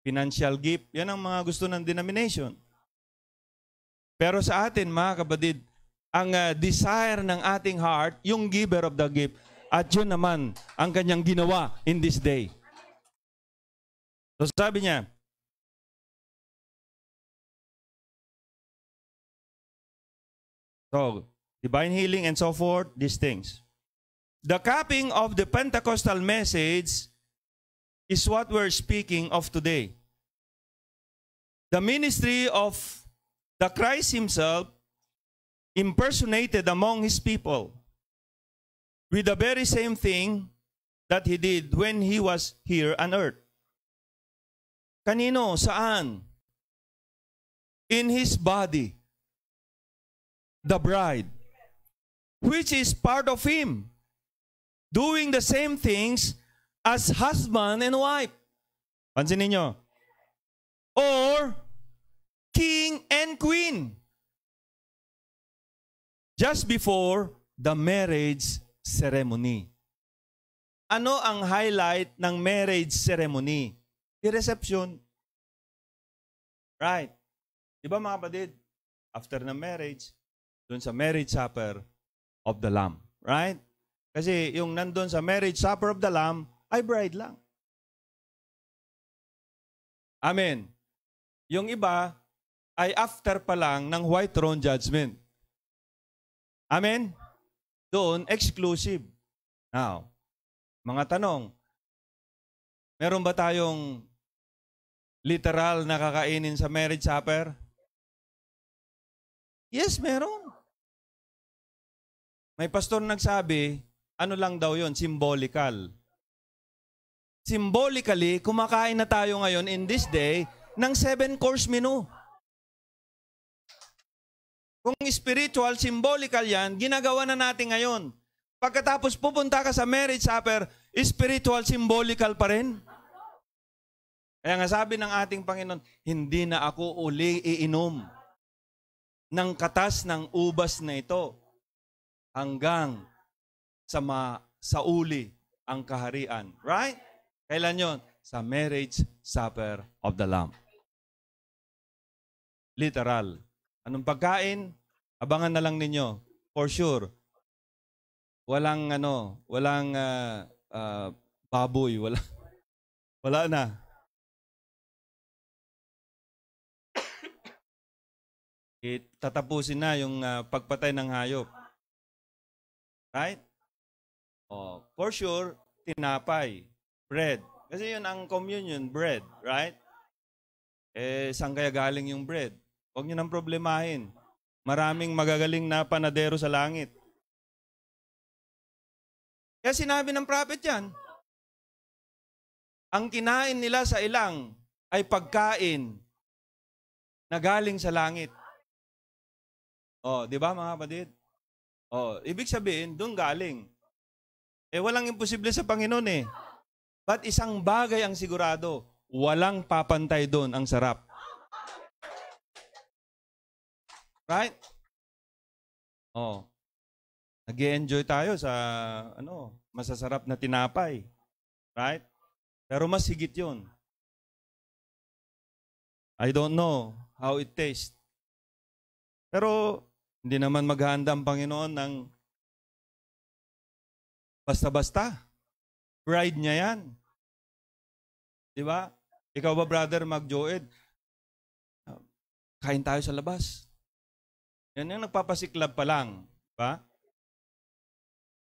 Financial gift. Yan ang mga gusto ng denomination. Pero sa atin, mga kabadid, ang uh, desire ng ating heart, yung giver of the gift, at yun naman ang kanyang ginawa in this day. So sabi niya, So, divine healing and so forth, these things. The capping of the Pentecostal message is what we're speaking of today. The ministry of the Christ himself impersonated among his people with the very same thing that he did when he was here on earth. Kanino? Saan? In his body. The bride. Which is part of him. Doing the same things as husband and wife. Pansinin nyo. Or king and queen. Just before the marriage ceremony. Ano ang highlight ng marriage ceremony? The reception. Right. Di ba mga kapatid? After ng marriage, dun sa marriage supper of the Lamb. Right? Kasi yung nandun sa marriage supper of the Lamb, ay bride lang. Amen. Yung iba ay after pa lang ng white throne judgment. Amen? Doon, exclusive. Now, mga tanong, meron ba tayong literal na kakainin sa marriage supper? Yes, meron. May pastor nagsabi, ano lang daw yon symbolical. Symbolically, kumakain na tayo ngayon in this day ng seven-course menu. Kung spiritual, symbolical yan, ginagawa na natin ngayon. Pagkatapos pupunta ka sa marriage supper, spiritual, symbolical pa rin. Kaya nga sabi ng ating Panginoon, hindi na ako uli iinom ng katas ng ubas na ito hanggang sa, ma, sa uli ang kaharian. Right? Kailan yon? Sa marriage supper of the Lamb. Literal. Anong pagkain? Abangan na lang ninyo. For sure. Walang ano, walang uh, uh, baboy, wala. <laughs> Wala na. It, tatapusin na yung uh, pagpatay ng hayop. Right? Oh, for sure, tinapay, bread. Kasi yun ang communion, bread, right? Eh, saan kaya galing yung bread? Huwag niyo nang problemahin. Maraming magagaling na panadero sa langit. Kaya sinabi ng prophet yan, ang kinain nila sa ilang ay pagkain na galing sa langit. Oh, di ba mga kapatid? Oh, ibig sabihin, doon galing. Eh, walang imposible sa Panginoon eh. But isang bagay ang sigurado, walang papantay doon ang sarap. Right? Oh. nag enjoy tayo sa ano, masasarap na tinapay. Right? Pero mas higit 'yon. I don't know how it tastes. Pero hindi naman maghahanda ang Panginoon ng basta-basta. Pride niya yan. Di ba? Ikaw ba, brother, mag-joed? Kain tayo sa labas. Yan yung nagpapasiklab pa lang. Ba?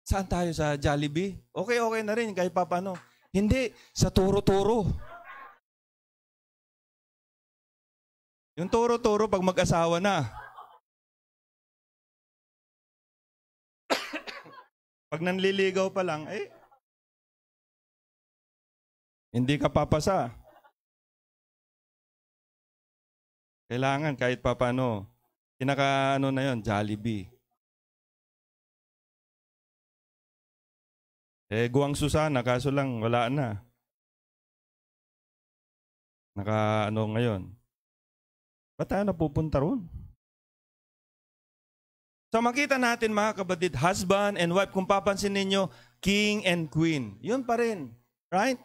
Saan tayo? Sa Jollibee? Okay, okay na rin kahit papano. Hindi, sa turo-turo. Yung turo-turo pag mag-asawa na. Pag nanliligaw pa lang, eh, hindi ka papasa. Kailangan kahit papano, pinaka ano na yon Jollibee. Eh, Guang Susana, kaso lang, wala na. Naka ano ngayon. Ba't tayo napupunta ron? So makita natin mga kapatid, husband and wife, kung papansin ninyo, king and queen. Yun pa rin. Right?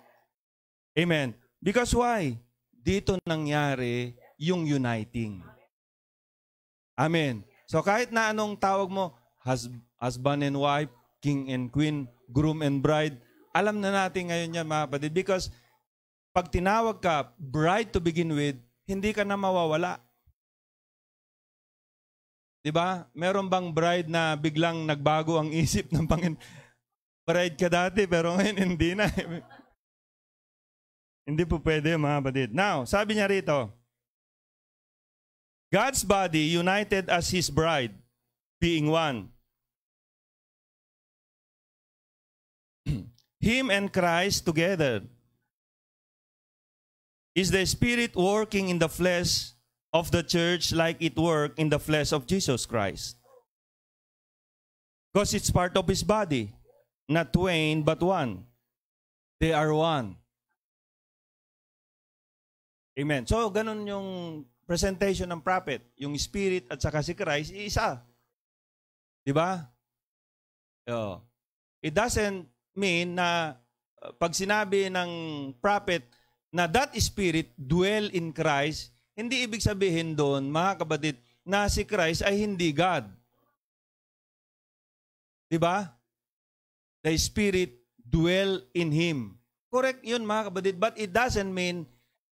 Amen. Because why? Dito nangyari yung uniting. Amen. So kahit na anong tawag mo, husband and wife, king and queen, groom and bride, alam na natin ngayon yan mga kapatid. Because pag tinawag ka bride to begin with, hindi ka na mawawala. 'Di ba? Meron bang bride na biglang nagbago ang <laughs> isip ng Panginoon? Bride ka dati pero ngayon hindi na. <laughs> hindi po pwede mga kapatid. Now, sabi niya rito, God's body united as His bride, being one. <clears throat> Him and Christ together is the Spirit working in the flesh of the church like it worked in the flesh of Jesus Christ. Because it's part of His body. Not twain, but one. They are one. Amen. So, ganun yung presentation ng prophet. Yung spirit at saka si Christ, isa. Di ba? Oh. It doesn't mean na uh, pag sinabi ng prophet na that spirit dwell in Christ, hindi ibig sabihin doon, mga kapatid, na si Christ ay hindi God. Di ba? The spirit dwell in Him. Correct yun mga kapatid, but it doesn't mean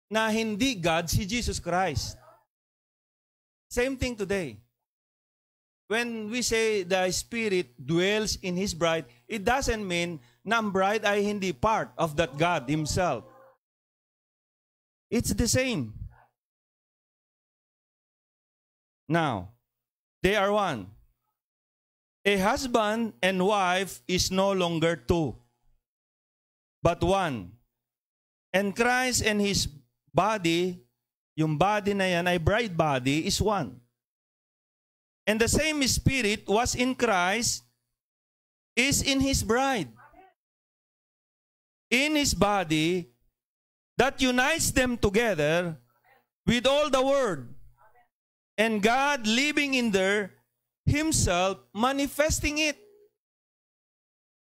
na hindi God si Jesus Christ. Same thing today. When we say the Spirit dwells in His bride, it doesn't mean na ang bride ay hindi part of that God Himself. It's the same. Now, they are one. A husband and wife is no longer two, but one. And Christ and His body, yung body na yan ay bride body, is one. And the same Spirit was in Christ, is in His bride. In His body, that unites them together with all the Word. And God living in there, Himself manifesting it.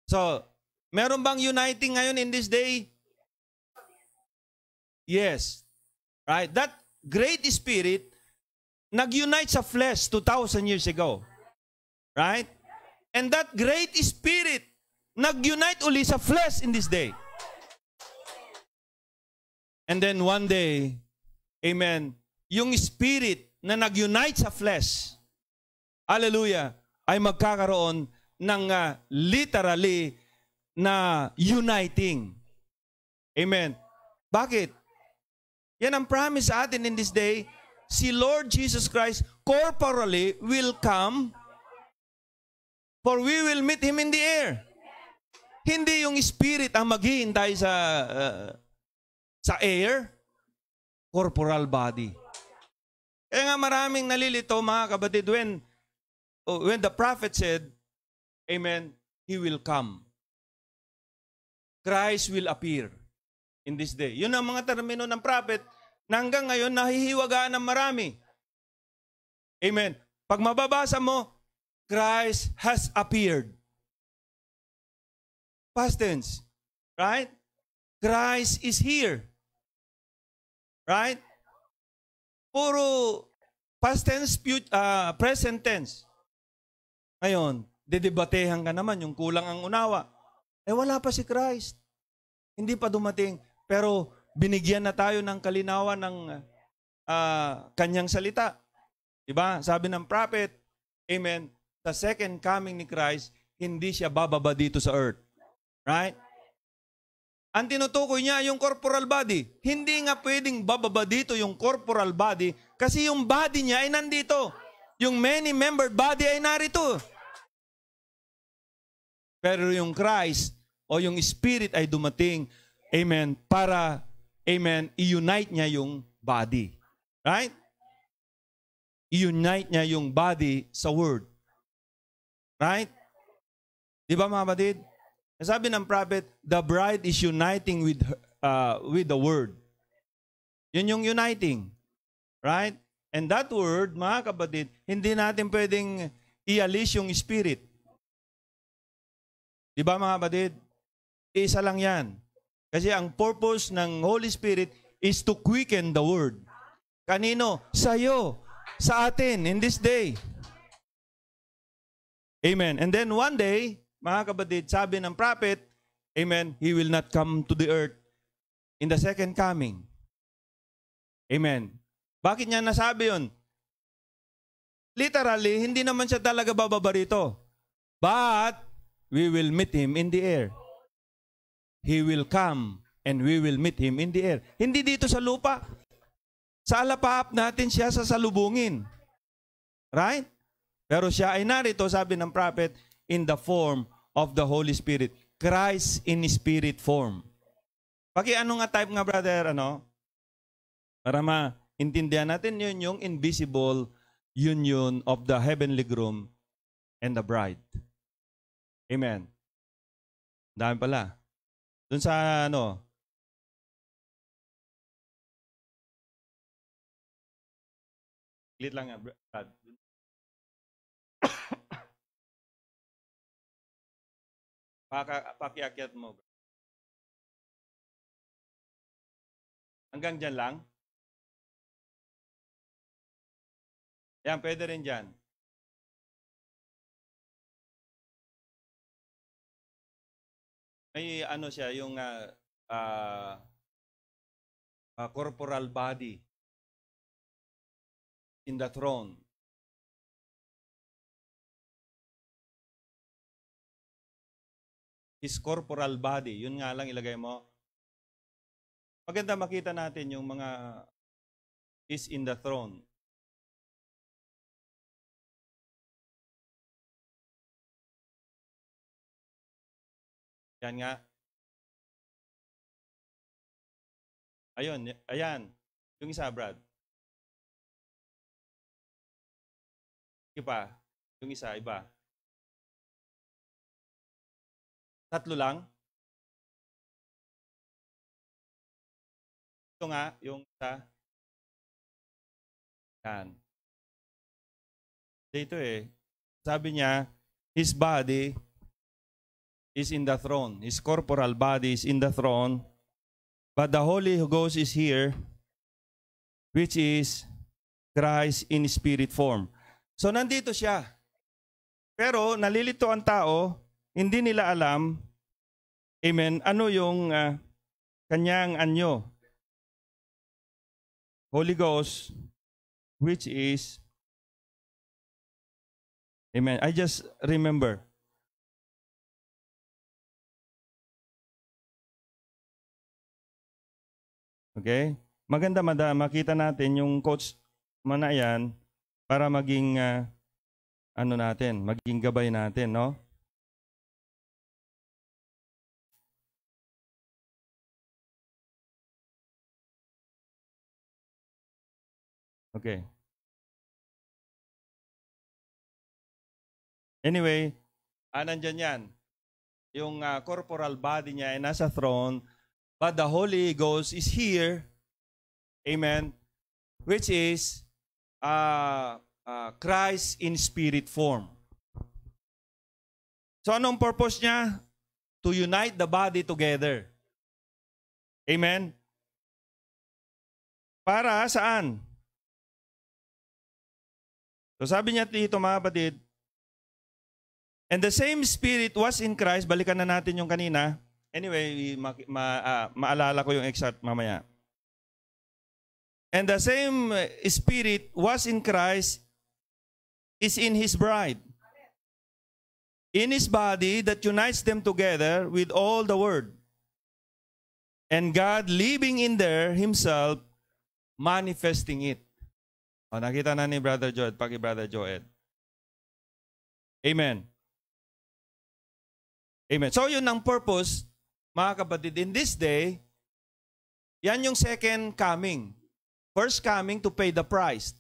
So, meron bang uniting ngayon in this day? Yes. Right? That great spirit nag-unite sa flesh 2,000 years ago. Right? And that great spirit nag-unite uli sa flesh in this day. And then one day, amen, yung spirit na nag-unite sa flesh, hallelujah, ay magkakaroon ng uh, literally na uniting. Amen. Bakit? Yan ang promise sa atin in this day. Si Lord Jesus Christ corporally will come for we will meet Him in the air. Hindi yung spirit ang maghihintay sa uh, sa air, corporal body. Kaya nga maraming nalilito mga kapatid when, oh, when the prophet said, Amen, He will come. Christ will appear in this day. Yun ang mga termino ng prophet na hanggang ngayon nahihiwagaan ng marami. Amen. Pag mababasa mo, Christ has appeared. Past tense. Right? Christ is here. Right? Puro past tense, uh, present tense. Ngayon, dedebatehan ka naman yung kulang ang unawa. Eh wala pa si Christ. Hindi pa dumating. Pero binigyan na tayo ng kalinawan ng uh, kanyang salita. Diba? Sabi ng prophet, Amen, sa second coming ni Christ, hindi siya bababa dito sa earth. Right? Ang tinutukoy niya yung corporal body. Hindi nga pwedeng bababa dito yung corporal body kasi yung body niya ay nandito. Yung many-membered body ay narito. Pero yung Christ o yung Spirit ay dumating Amen. Para, amen, i-unite niya yung body. Right? I-unite niya yung body sa word. Right? Di ba mga batid? Sabi ng prophet, the bride is uniting with uh, with the word. Yun yung uniting. Right? And that word, mga kapatid, hindi natin pwedeng ialis yung spirit. Di ba mga kapatid? Isa lang yan. Kasi ang purpose ng Holy Spirit is to quicken the word. Kanino? Sa'yo. Sa atin in this day. Amen. And then one day, mga kapatid, sabi ng prophet, Amen, He will not come to the earth in the second coming. Amen. Bakit niya nasabi yon? Literally, hindi naman siya talaga bababa rito. But, we will meet Him in the air. He will come and we will meet Him in the air. Hindi dito sa lupa. Sa alapahap natin siya sa salubungin. Right? Pero siya ay narito, sabi ng prophet, in the form of the Holy Spirit. Christ in spirit form. Paki ano nga type nga brother, ano? Para maintindihan natin yun yung invisible union of the heavenly groom and the bride. Amen. Dami pala. Doon sa ano, Lit lang nga, Brad. Pakiakyat mo. Hanggang dyan lang? Yan, pwede rin dyan. May ano siya, yung uh, uh, uh, corporal body in the throne. His corporal body, yun nga lang ilagay mo. Maganda makita natin yung mga is in the throne. Yan nga. Ayun, ayan. Yung isa, Brad. Iba. Yung isa, iba. Tatlo lang? Ito nga, yung isa. Yan. Dito eh. Sabi niya, His body is in the throne. His corporal body is in the throne. But the Holy Ghost is here, which is Christ in spirit form. So nandito siya. Pero nalilito ang tao, hindi nila alam, amen, ano yung uh, kanyang anyo. Holy Ghost, which is, amen, I just remember, Okay? Maganda madam, makita natin yung coach manayan para maging uh, ano natin, maging gabay natin, no? Okay. Anyway, ah, nandyan yan. Yung uh, corporal body niya ay nasa throne, but the Holy Ghost is here. Amen. Which is uh, uh, Christ in spirit form. So anong purpose niya? To unite the body together. Amen? Para saan? So sabi niya dito mga kapatid, And the same spirit was in Christ, balikan na natin yung kanina. Anyway, ma, ma, uh, maalala ko yung exact mamaya. And the same Spirit was in Christ, is in His bride. In His body that unites them together with all the Word. And God living in there Himself, manifesting it. O, nakita na ni Brother Joed, paki Brother Joed. Amen. Amen. So yun ang purpose, mga kapatid, in this day, yan yung second coming. First coming to pay the price.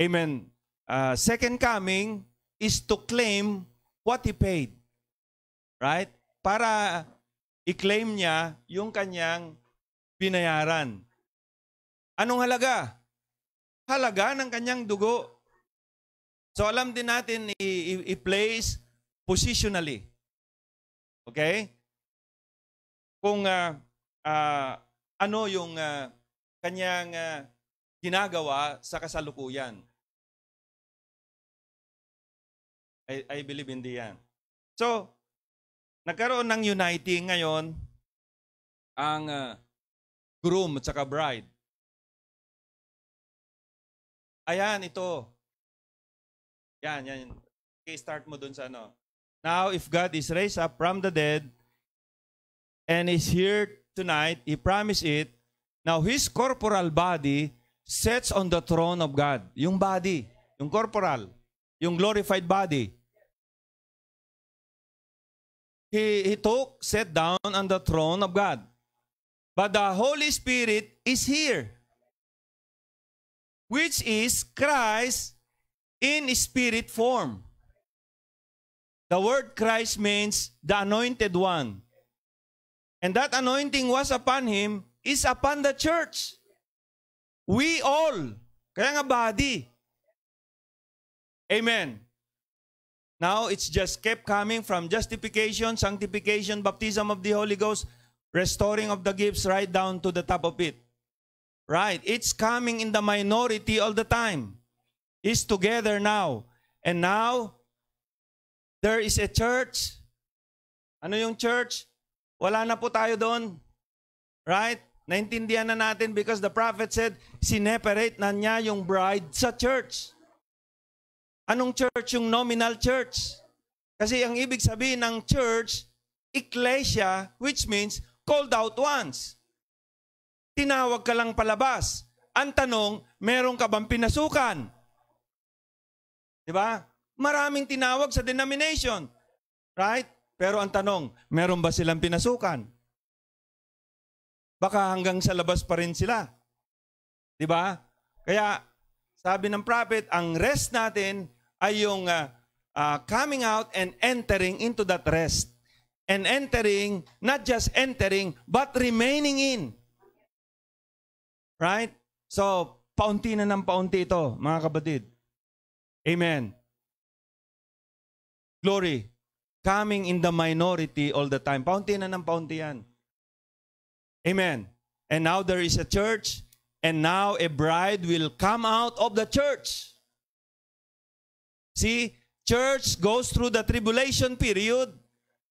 Amen. Uh, second coming is to claim what he paid. Right? Para i-claim niya yung kanyang binayaran. Anong halaga? Halaga ng kanyang dugo. So alam din natin i-place positionally. Okay? Kung uh, uh, ano yung uh, kanyang uh, ginagawa sa kasalukuyan. I, I believe hindi yan. So, nagkaroon ng uniting ngayon ang uh, groom at saka bride. Ayan, ito. Yan, yan. Okay, start mo dun sa ano. Now, if God is raised up from the dead and is here tonight, He promised it, Now, his corporal body sits on the throne of God. Yung body, yung corporal, yung glorified body. He, he took, sat down on the throne of God. But the Holy Spirit is here, which is Christ in spirit form. The word Christ means the anointed one. And that anointing was upon him is upon the church. We all. Kaya nga body. Amen. Now, it's just kept coming from justification, sanctification, baptism of the Holy Ghost, restoring of the gifts right down to the top of it. Right? It's coming in the minority all the time. It's together now. And now, there is a church. Ano yung church? Wala na po tayo doon. Right? Naintindihan na natin because the prophet said, sineperate na niya yung bride sa church. Anong church yung nominal church? Kasi ang ibig sabihin ng church, ecclesia, which means called out ones. Tinawag ka lang palabas. Ang tanong, meron ka bang pinasukan? Di ba? Maraming tinawag sa denomination. Right? Pero ang tanong, meron ba silang pinasukan? Baka hanggang sa labas pa rin sila. Di ba? Kaya sabi ng prophet, ang rest natin ay yung uh, uh, coming out and entering into that rest. And entering, not just entering, but remaining in. Right? So, paunti na ng paunti ito, mga kapatid. Amen. Glory. Coming in the minority all the time. Paunti na ng paunti yan. Amen. And now there is a church, and now a bride will come out of the church. See, church goes through the tribulation period,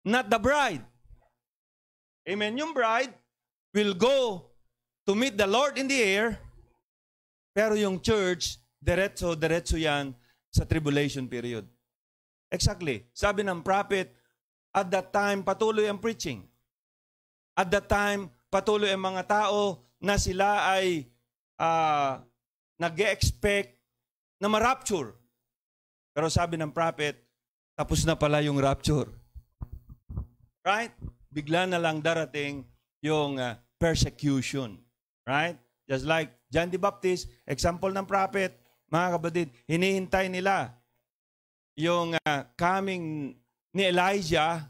not the bride. Amen. Yung bride will go to meet the Lord in the air, pero yung church, diretso, diretso yan sa tribulation period. Exactly. Sabi ng prophet, at that time, patuloy ang preaching. At that time, patuloy ang mga tao na sila ay uh, nag-expect na ma-rapture. Pero sabi ng prophet, tapos na pala yung rapture. Right? Bigla na lang darating yung uh, persecution. Right? Just like John the Baptist, example ng prophet, mga kapatid, hinihintay nila yung uh, coming ni Elijah,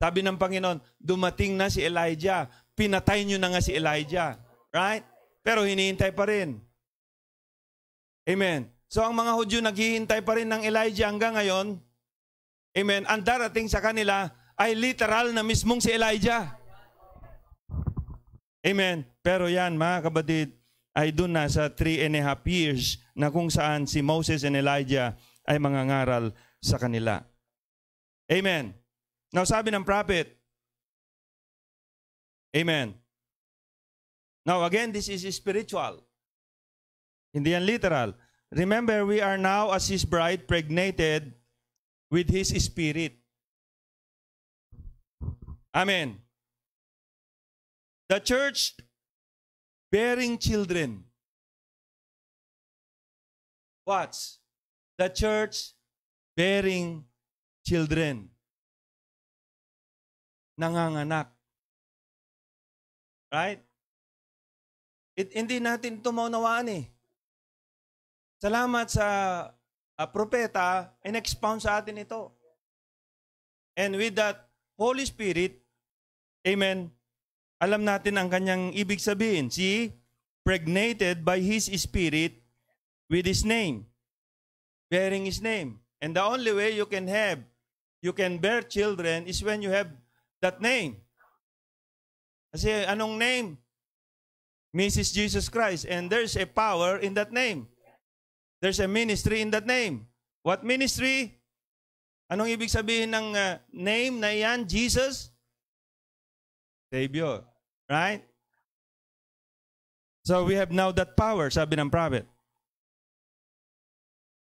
sabi ng Panginoon, dumating na si Elijah. Pinatay nyo na nga si Elijah. Right? Pero hinihintay pa rin. Amen. So ang mga Hudyo naghihintay pa rin ng Elijah hanggang ngayon. Amen. Ang darating sa kanila ay literal na mismong si Elijah. Amen. Pero yan, mga kabadid, ay doon na sa three and a half years na kung saan si Moses and Elijah ay mangangaral sa kanila. Amen. Now sabi ng prophet, Amen. Now again, this is spiritual. Hindi yan literal. Remember, we are now as His bride pregnated with His Spirit. Amen. The church bearing children. What's? the church bearing children. Nanganganak. Right? It, hindi natin ito maunawaan eh. Salamat sa uh, propeta, in-expound sa atin ito. And with that Holy Spirit, Amen, alam natin ang kanyang ibig sabihin. See, pregnated by His Spirit with His name bearing His name. And the only way you can have, you can bear children is when you have that name. Kasi anong name? Mrs. Jesus Christ. And there's a power in that name. There's a ministry in that name. What ministry? Anong ibig sabihin ng uh, name na yan? Jesus? Savior. Right? So we have now that power, sabi ng prophet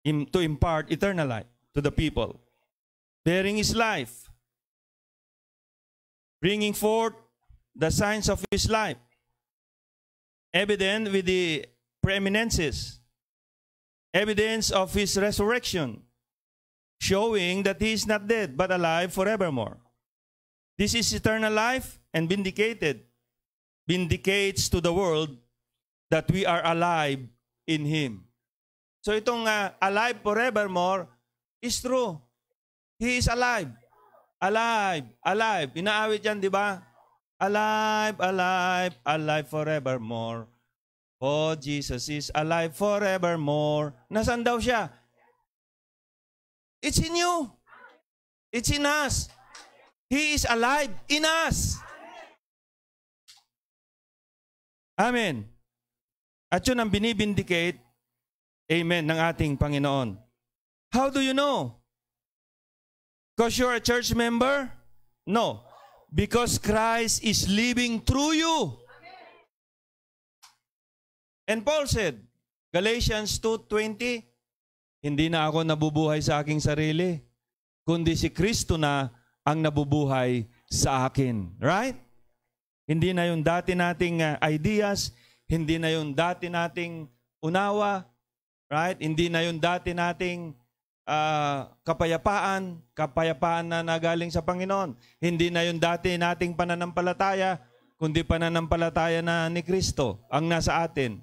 to impart eternal life to the people. Bearing his life, bringing forth the signs of his life. evident with the preeminences, evidence of his resurrection, showing that he is not dead but alive forevermore. This is eternal life and vindicated, vindicates to the world that we are alive in him. So itong uh, alive forevermore is true. He is alive. Alive, alive. Inaawit yan, di ba? Alive, alive, alive forevermore. Oh, Jesus is alive forevermore. Nasaan daw siya? It's in you. It's in us. He is alive in us. Amen. At yun ang binibindicate, amen, ng ating Panginoon. How do you know? Because you're a church member? No. Because Christ is living through you. And Paul said, Galatians 2.20, Hindi na ako nabubuhay sa aking sarili, kundi si Kristo na ang nabubuhay sa akin. Right? Hindi na yung dati nating uh, ideas, hindi na yung dati nating unawa, right? Hindi na yung dati nating uh, kapayapaan, kapayapaan na nagaling sa Panginoon. Hindi na yung dati nating pananampalataya, kundi pananampalataya na ni Kristo ang nasa atin.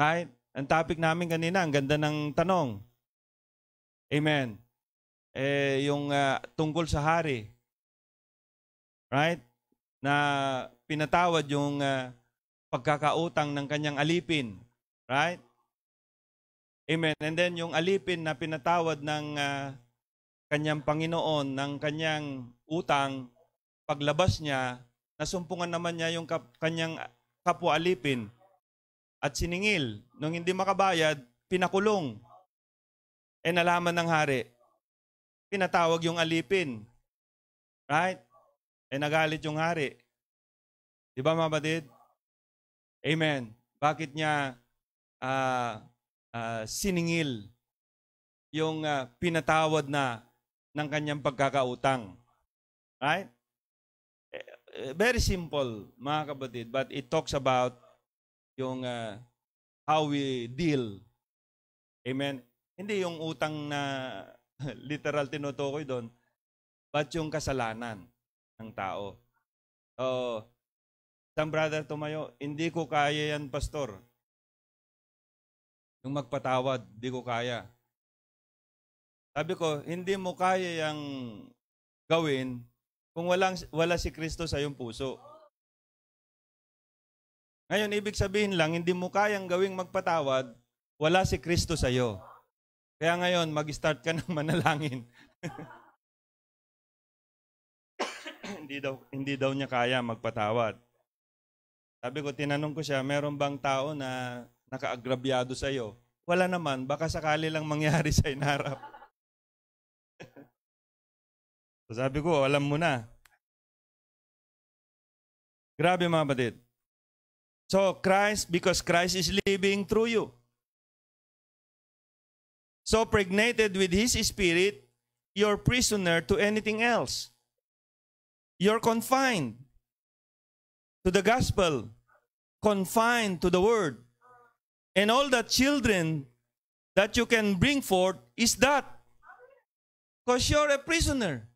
Right? Ang topic namin kanina, ang ganda ng tanong. Amen. Eh, yung uh, tungkol sa hari. Right? Na pinatawad yung uh, pagkakautang ng kanyang alipin. Right? Amen. And then yung alipin na pinatawad ng uh, kanyang Panginoon, ng kanyang utang, paglabas niya, nasumpungan naman niya yung kap- kanyang kapwa alipin at siningil. Nung hindi makabayad, pinakulong. E nalaman ng hari, pinatawag yung alipin. Right? E nagalit yung hari. Di ba mga batid? Amen. Bakit niya uh, uh, siningil yung uh, pinatawad na ng kanyang pagkakautang? Right? Very simple, mga kapatid, but it talks about yung uh, how we deal. Amen? Hindi yung utang na <laughs> literal tinutukoy doon, but yung kasalanan ng tao. So, isang brother tumayo, hindi ko kaya yan, pastor. Yung magpatawad, hindi ko kaya. Sabi ko, hindi mo kaya yung gawin kung walang, wala si Kristo sa iyong puso. Ngayon, ibig sabihin lang, hindi mo kayang gawing magpatawad, wala si Kristo sa iyo. Kaya ngayon, mag-start ka ng <laughs> manalangin. <laughs> hindi daw hindi daw niya kaya magpatawad. Sabi ko, tinanong ko siya, meron bang tao na nakaagrabyado sa iyo? Wala naman, baka sakali lang mangyari sa inarap. <laughs> so sabi ko, alam mo na. Grabe mga batid. So Christ, because Christ is living through you. So pregnated with His Spirit, you're prisoner to anything else. You're confined to the gospel, confined to the word. And all the children that you can bring forth is that. Because you're a prisoner.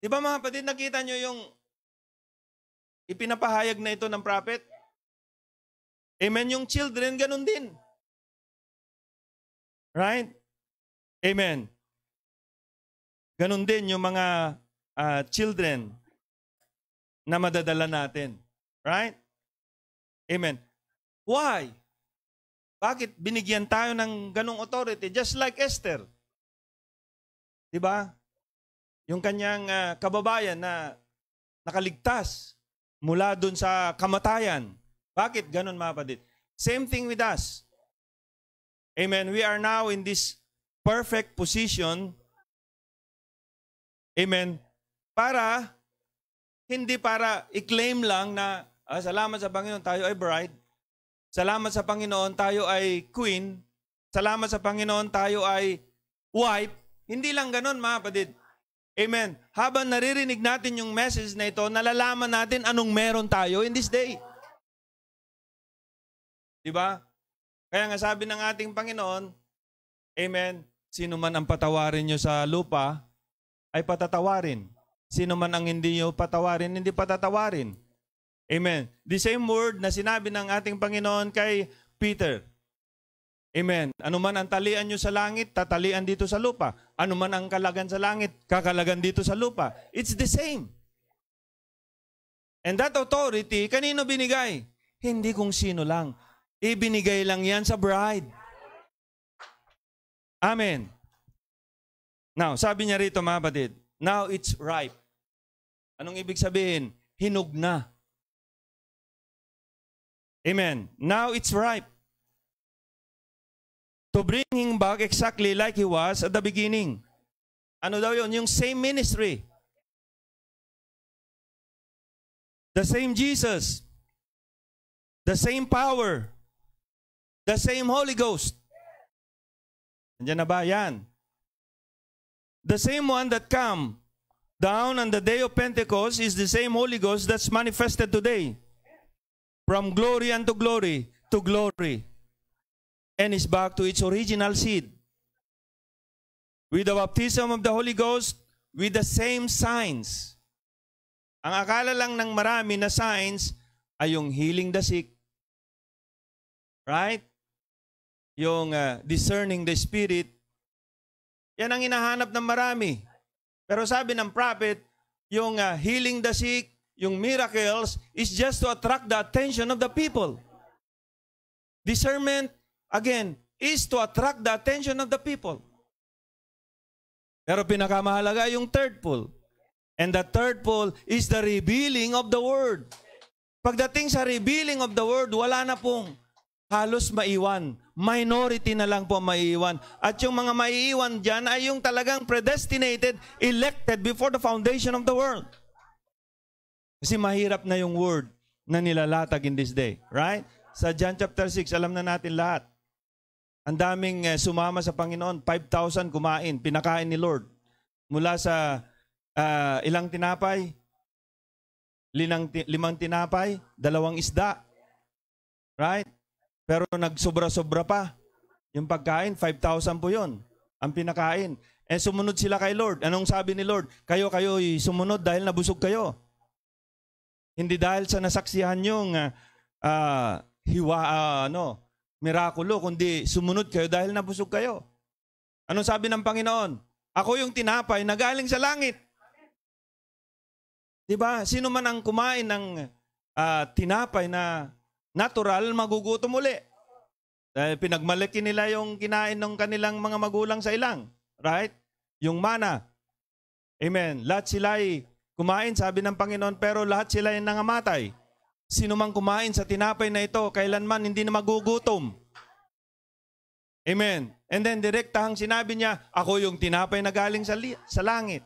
Di ba mga kapatid, nakita nyo yung Ipinapahayag na ito ng prophet. Amen. Yung children, ganun din. Right? Amen. Ganun din yung mga uh, children na madadala natin. Right? Amen. Why? Bakit binigyan tayo ng ganong authority? Just like Esther. Di ba? Yung kanyang uh, kababayan na nakaligtas mula dun sa kamatayan. Bakit ganun mga kapatid? Same thing with us. Amen. We are now in this perfect position. Amen. Para, hindi para i-claim lang na ah, salamat sa Panginoon, tayo ay bride. Salamat sa Panginoon, tayo ay queen. Salamat sa Panginoon, tayo ay wife. Hindi lang ganun mga kapatid. Amen. Habang naririnig natin yung message na ito, nalalaman natin anong meron tayo in this day. Di ba? Kaya nga sabi ng ating Panginoon, Amen, sino man ang patawarin nyo sa lupa, ay patatawarin. Sino man ang hindi nyo patawarin, hindi patatawarin. Amen. The same word na sinabi ng ating Panginoon kay Peter. Amen. Ano man ang talian nyo sa langit, tatalian dito sa lupa. Ano man ang kalagan sa langit, kakalagan dito sa lupa. It's the same. And that authority, kanino binigay? Hindi kung sino lang. Ibinigay lang yan sa bride. Amen. Now, sabi niya rito mga batid, now it's ripe. Anong ibig sabihin? Hinog na. Amen. Now it's ripe. To bring him back exactly like he was at the beginning. Ano daw yun? Yung same ministry. The same Jesus. The same power. The same Holy Ghost. Nandiyan na ba yan? The same one that come down on the day of Pentecost is the same Holy Ghost that's manifested today. From glory unto glory to glory. And is back to its original seed. With the baptism of the Holy Ghost, with the same signs. Ang akala lang ng marami na signs ay yung healing the sick. Right? yung uh, discerning the spirit, yan ang hinahanap ng marami. Pero sabi ng prophet, yung uh, healing the sick, yung miracles, is just to attract the attention of the people. Discernment, again, is to attract the attention of the people. Pero pinakamahalaga yung third pull. And the third pull is the revealing of the word. Pagdating sa revealing of the word, wala na pong halos maiwan. Minority na lang po maiiwan. At yung mga maiiwan dyan ay yung talagang predestinated, elected before the foundation of the world. Kasi mahirap na yung word na nilalatag in this day. Right? Sa John chapter 6, alam na natin lahat. Ang daming uh, sumama sa Panginoon, 5,000 kumain, pinakain ni Lord. Mula sa uh, ilang tinapay, linang, limang tinapay, dalawang isda. Right? Pero nagsobra-sobra pa. Yung pagkain, 5,000 po yon ang pinakain. Eh sumunod sila kay Lord. Anong sabi ni Lord? Kayo, kayo sumunod dahil nabusog kayo. Hindi dahil sa nasaksihan yung uh, uh, hiwa, uh, ano, mirakulo, kundi sumunod kayo dahil nabusog kayo. Anong sabi ng Panginoon? Ako yung tinapay na galing sa langit. 'Di ba? Sino man ang kumain ng uh, tinapay na natural, magugutom uli. Dahil pinagmalaki nila yung kinain ng kanilang mga magulang sa ilang. Right? Yung mana. Amen. Lahat sila ay kumain, sabi ng Panginoon, pero lahat sila ay nangamatay. Sino mang kumain sa tinapay na ito, kailanman hindi na magugutom. Amen. And then direktahang sinabi niya, ako yung tinapay na galing sa, sa langit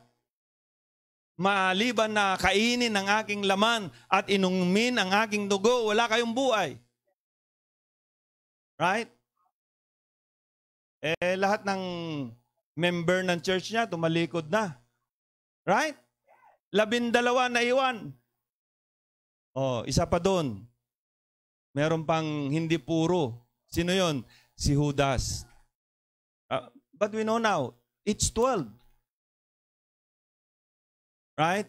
maliban na kainin ang aking laman at inumin ang aking dugo, wala kayong buhay. Right? Eh, lahat ng member ng church niya, tumalikod na. Right? Labindalawa na iwan. Oh, isa pa doon. Meron pang hindi puro. Sino yon? Si Judas. Uh, but we know now, it's 12. Right?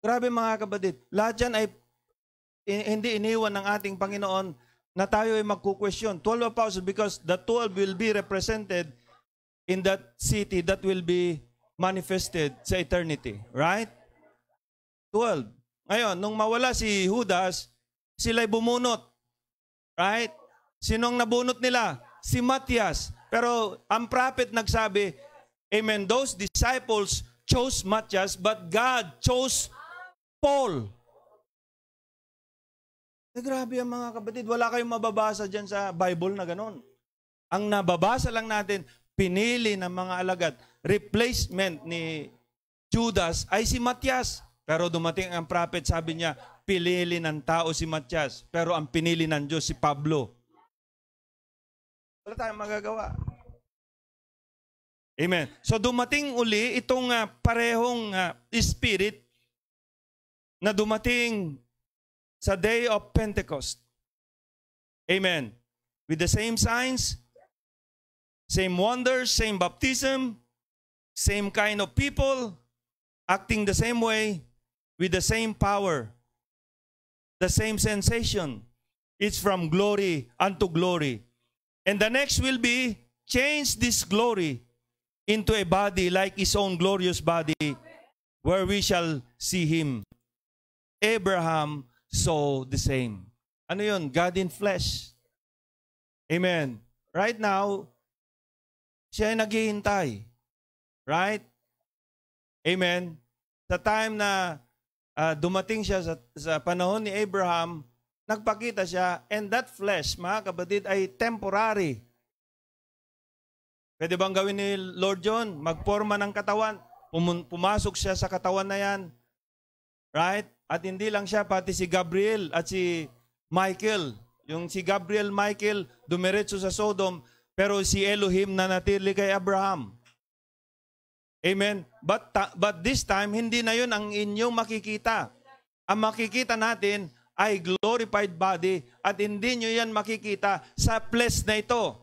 Grabe mga kabadid. Lahat yan ay hindi iniwan ng ating Panginoon na tayo ay magkukwestiyon. 12 apostles because the 12 will be represented in that city that will be manifested sa eternity. Right? 12. Ngayon, nung mawala si Judas, sila'y bumunot. Right? Sinong nabunot nila? Si Matias. Pero ang prophet nagsabi, Amen, those disciples chose Matthias, but God chose Paul. Eh, grabe ang mga kapatid. Wala kayong mababasa dyan sa Bible na ganun. Ang nababasa lang natin, pinili ng mga alagad. Replacement ni Judas ay si Matthias. Pero dumating ang prophet, sabi niya, pinili ng tao si Matthias. Pero ang pinili ng Diyos si Pablo. Wala tayong magagawa. Amen. So dumating uli itong uh, parehong uh, spirit na dumating sa day of Pentecost. Amen. with the same signs, same wonders, same baptism, same kind of people, acting the same way, with the same power, the same sensation. It's from glory unto glory. And the next will be change this glory into a body like his own glorious body, where we shall see him. Abraham saw the same. Ano yun? God in flesh. Amen. Right now, siya ay naghihintay. Right? Amen. Sa time na uh, dumating siya sa, sa panahon ni Abraham, nagpakita siya, and that flesh, mga kapatid, ay temporary. Pwede bang gawin ni Lord John? Magporma ng katawan. Pum- pumasok siya sa katawan na yan. Right? At hindi lang siya, pati si Gabriel at si Michael. Yung si Gabriel, Michael, dumiretso sa Sodom, pero si Elohim na natili kay Abraham. Amen. But, but this time, hindi na yun ang inyong makikita. Ang makikita natin ay glorified body at hindi nyo yan makikita sa flesh na ito.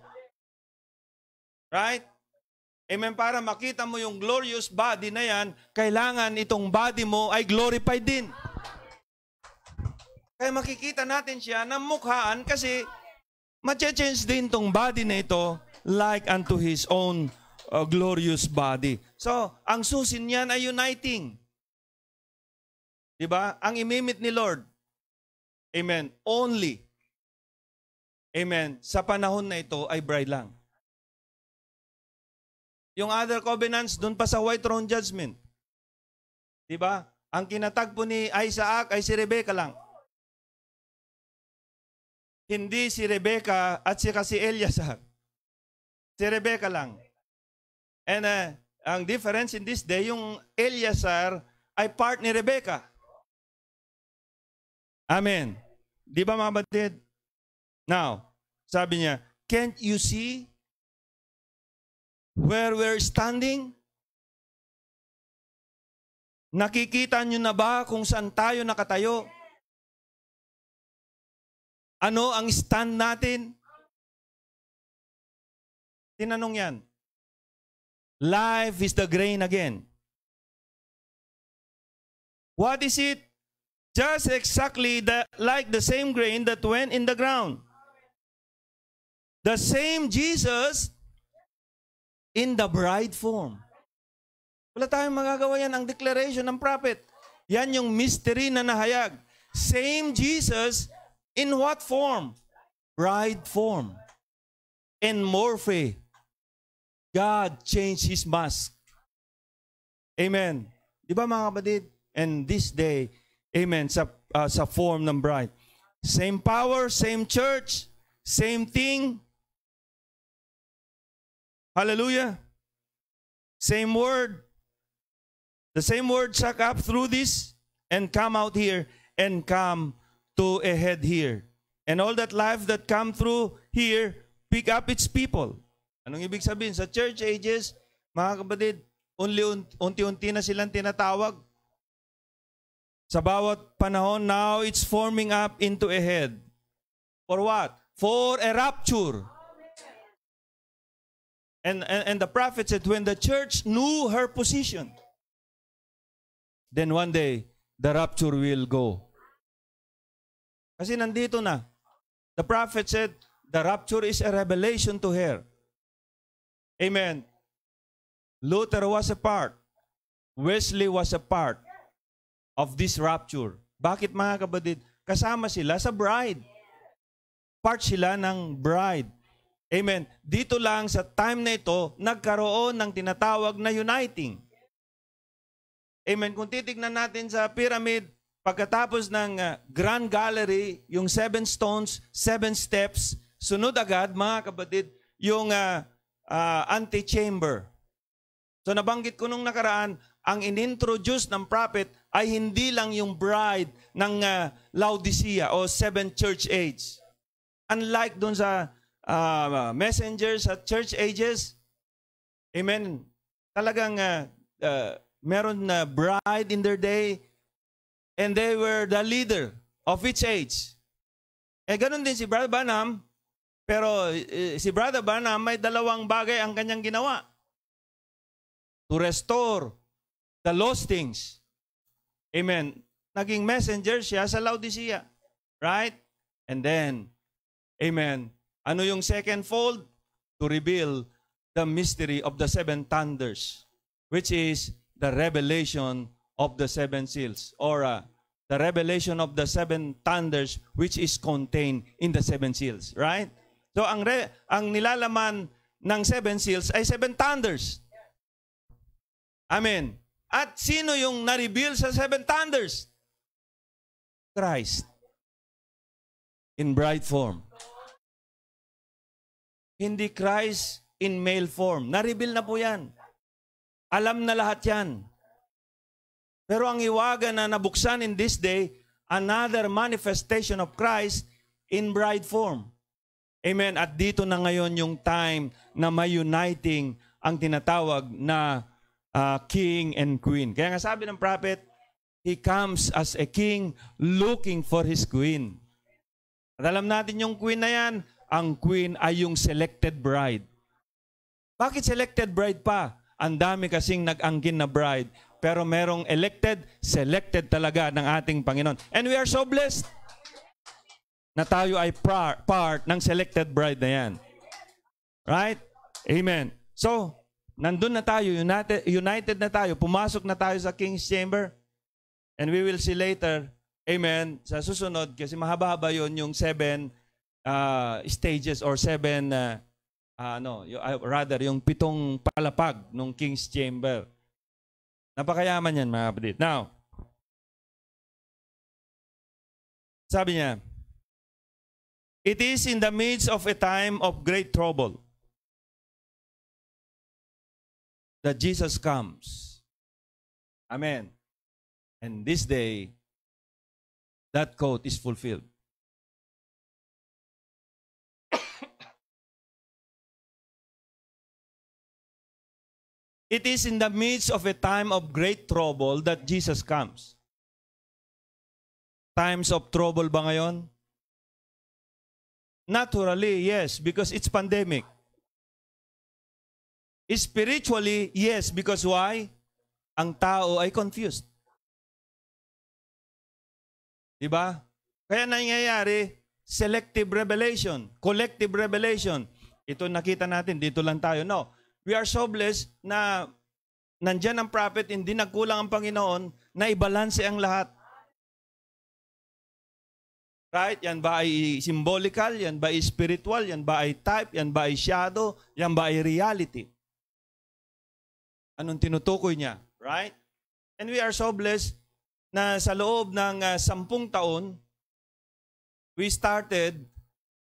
Right? Amen. Para makita mo yung glorious body na yan, kailangan itong body mo ay glorified din. Kaya makikita natin siya na mukhaan kasi ma-change din tong body na ito like unto His own uh, glorious body. So, ang susin niyan ay uniting. Diba? Ang imimit ni Lord. Amen. Only. Amen. Sa panahon na ito ay bride lang. Yung other covenants, doon pa sa white throne judgment. Di ba? Ang kinatagpo ni Isaac ay si Rebecca lang. Hindi si Rebecca at si kasi Eliasar. Si Rebecca lang. And uh, ang difference in this day, yung Eliasar ay part ni Rebecca. Amen. Di ba mga batid? Now, sabi niya, can't you see where we're standing? Nakikita nyo na ba kung saan tayo nakatayo? Ano ang stand natin? Tinanong yan. Life is the grain again. What is it? Just exactly the, like the same grain that went in the ground. The same Jesus in the bride form. Wala tayong magagawa yan. Ang declaration ng prophet. Yan yung mystery na nahayag. Same Jesus in what form? Bride form. In morphe. God changed His mask. Amen. Di ba mga kapatid? And this day, amen, sa, uh, sa form ng bride. Same power, same church, same thing, Hallelujah. Same word. The same word suck up through this and come out here and come to a head here. And all that life that come through here, pick up its people. Anong ibig sabihin? Sa church ages, mga kapatid, unti-unti na silang tinatawag. Sa bawat panahon, now it's forming up into a head. For what? For a rapture. And, and, and the prophet said, when the church knew her position, then one day, the rapture will go. Kasi nandito na. The prophet said, the rapture is a revelation to her. Amen. Luther was a part. Wesley was a part of this rapture. Bakit mga kabadid? Kasama sila sa bride. Part sila ng bride. Amen. Dito lang sa time na ito, nagkaroon ng tinatawag na uniting. Amen. Kung titignan natin sa pyramid, pagkatapos ng uh, Grand Gallery, yung seven stones, seven steps, sunod agad, mga kapatid, yung uh, uh, antechamber. So nabanggit ko nung nakaraan, ang inintroduce ng prophet ay hindi lang yung bride ng uh, Laodicea o seven church age. Unlike doon sa uh, messengers at church ages. Amen. Talagang uh, uh, meron na bride in their day and they were the leader of each age. Eh ganun din si Brother Branham, Pero eh, si Brother Branham may dalawang bagay ang kanyang ginawa. To restore the lost things. Amen. Naging messenger siya sa Laodicea. Right? And then, Amen. Ano yung second fold? To reveal the mystery of the seven thunders, which is the revelation of the seven seals, or uh, the revelation of the seven thunders, which is contained in the seven seals. Right? So ang, re- ang nilalaman ng seven seals ay seven thunders. Amen. At sino yung na-reveal sa seven thunders? Christ. In bride form. Hindi Christ in male form. Na-reveal na po yan. Alam na lahat yan. Pero ang iwaga na nabuksan in this day, another manifestation of Christ in bride form. Amen. At dito na ngayon yung time na may uniting ang tinatawag na uh, king and queen. Kaya nga sabi ng prophet, he comes as a king looking for his queen. At alam natin yung queen na yan, ang queen ay yung selected bride. Bakit selected bride pa? Ang dami kasing nag-angkin na bride. Pero merong elected, selected talaga ng ating Panginoon. And we are so blessed na tayo ay par- part ng selected bride na yan. Right? Amen. So, nandun na tayo, united, united na tayo, pumasok na tayo sa King's Chamber. And we will see later, amen, sa susunod, kasi mahaba-haba yun, yung seven uh, stages or seven, uh, uh, ano, uh, rather, yung pitong palapag ng King's Chamber. Napakayaman yan, mga kapatid. Now, sabi niya, It is in the midst of a time of great trouble that Jesus comes. Amen. And this day, that quote is fulfilled. It is in the midst of a time of great trouble that Jesus comes. Times of trouble ba ngayon? Naturally, yes, because it's pandemic. Spiritually, yes, because why? Ang tao ay confused. Diba? Kaya nangyayari, selective revelation, collective revelation. Ito nakita natin, dito lang tayo. No, we are so blessed na nandyan ang prophet, hindi nagkulang ang Panginoon na ibalanse ang lahat. Right? Yan ba ay symbolical? Yan ba ay spiritual? Yan ba ay type? Yan ba ay shadow? Yan ba ay reality? Anong tinutukoy niya? Right? And we are so blessed na sa loob ng uh, sampung taon, we started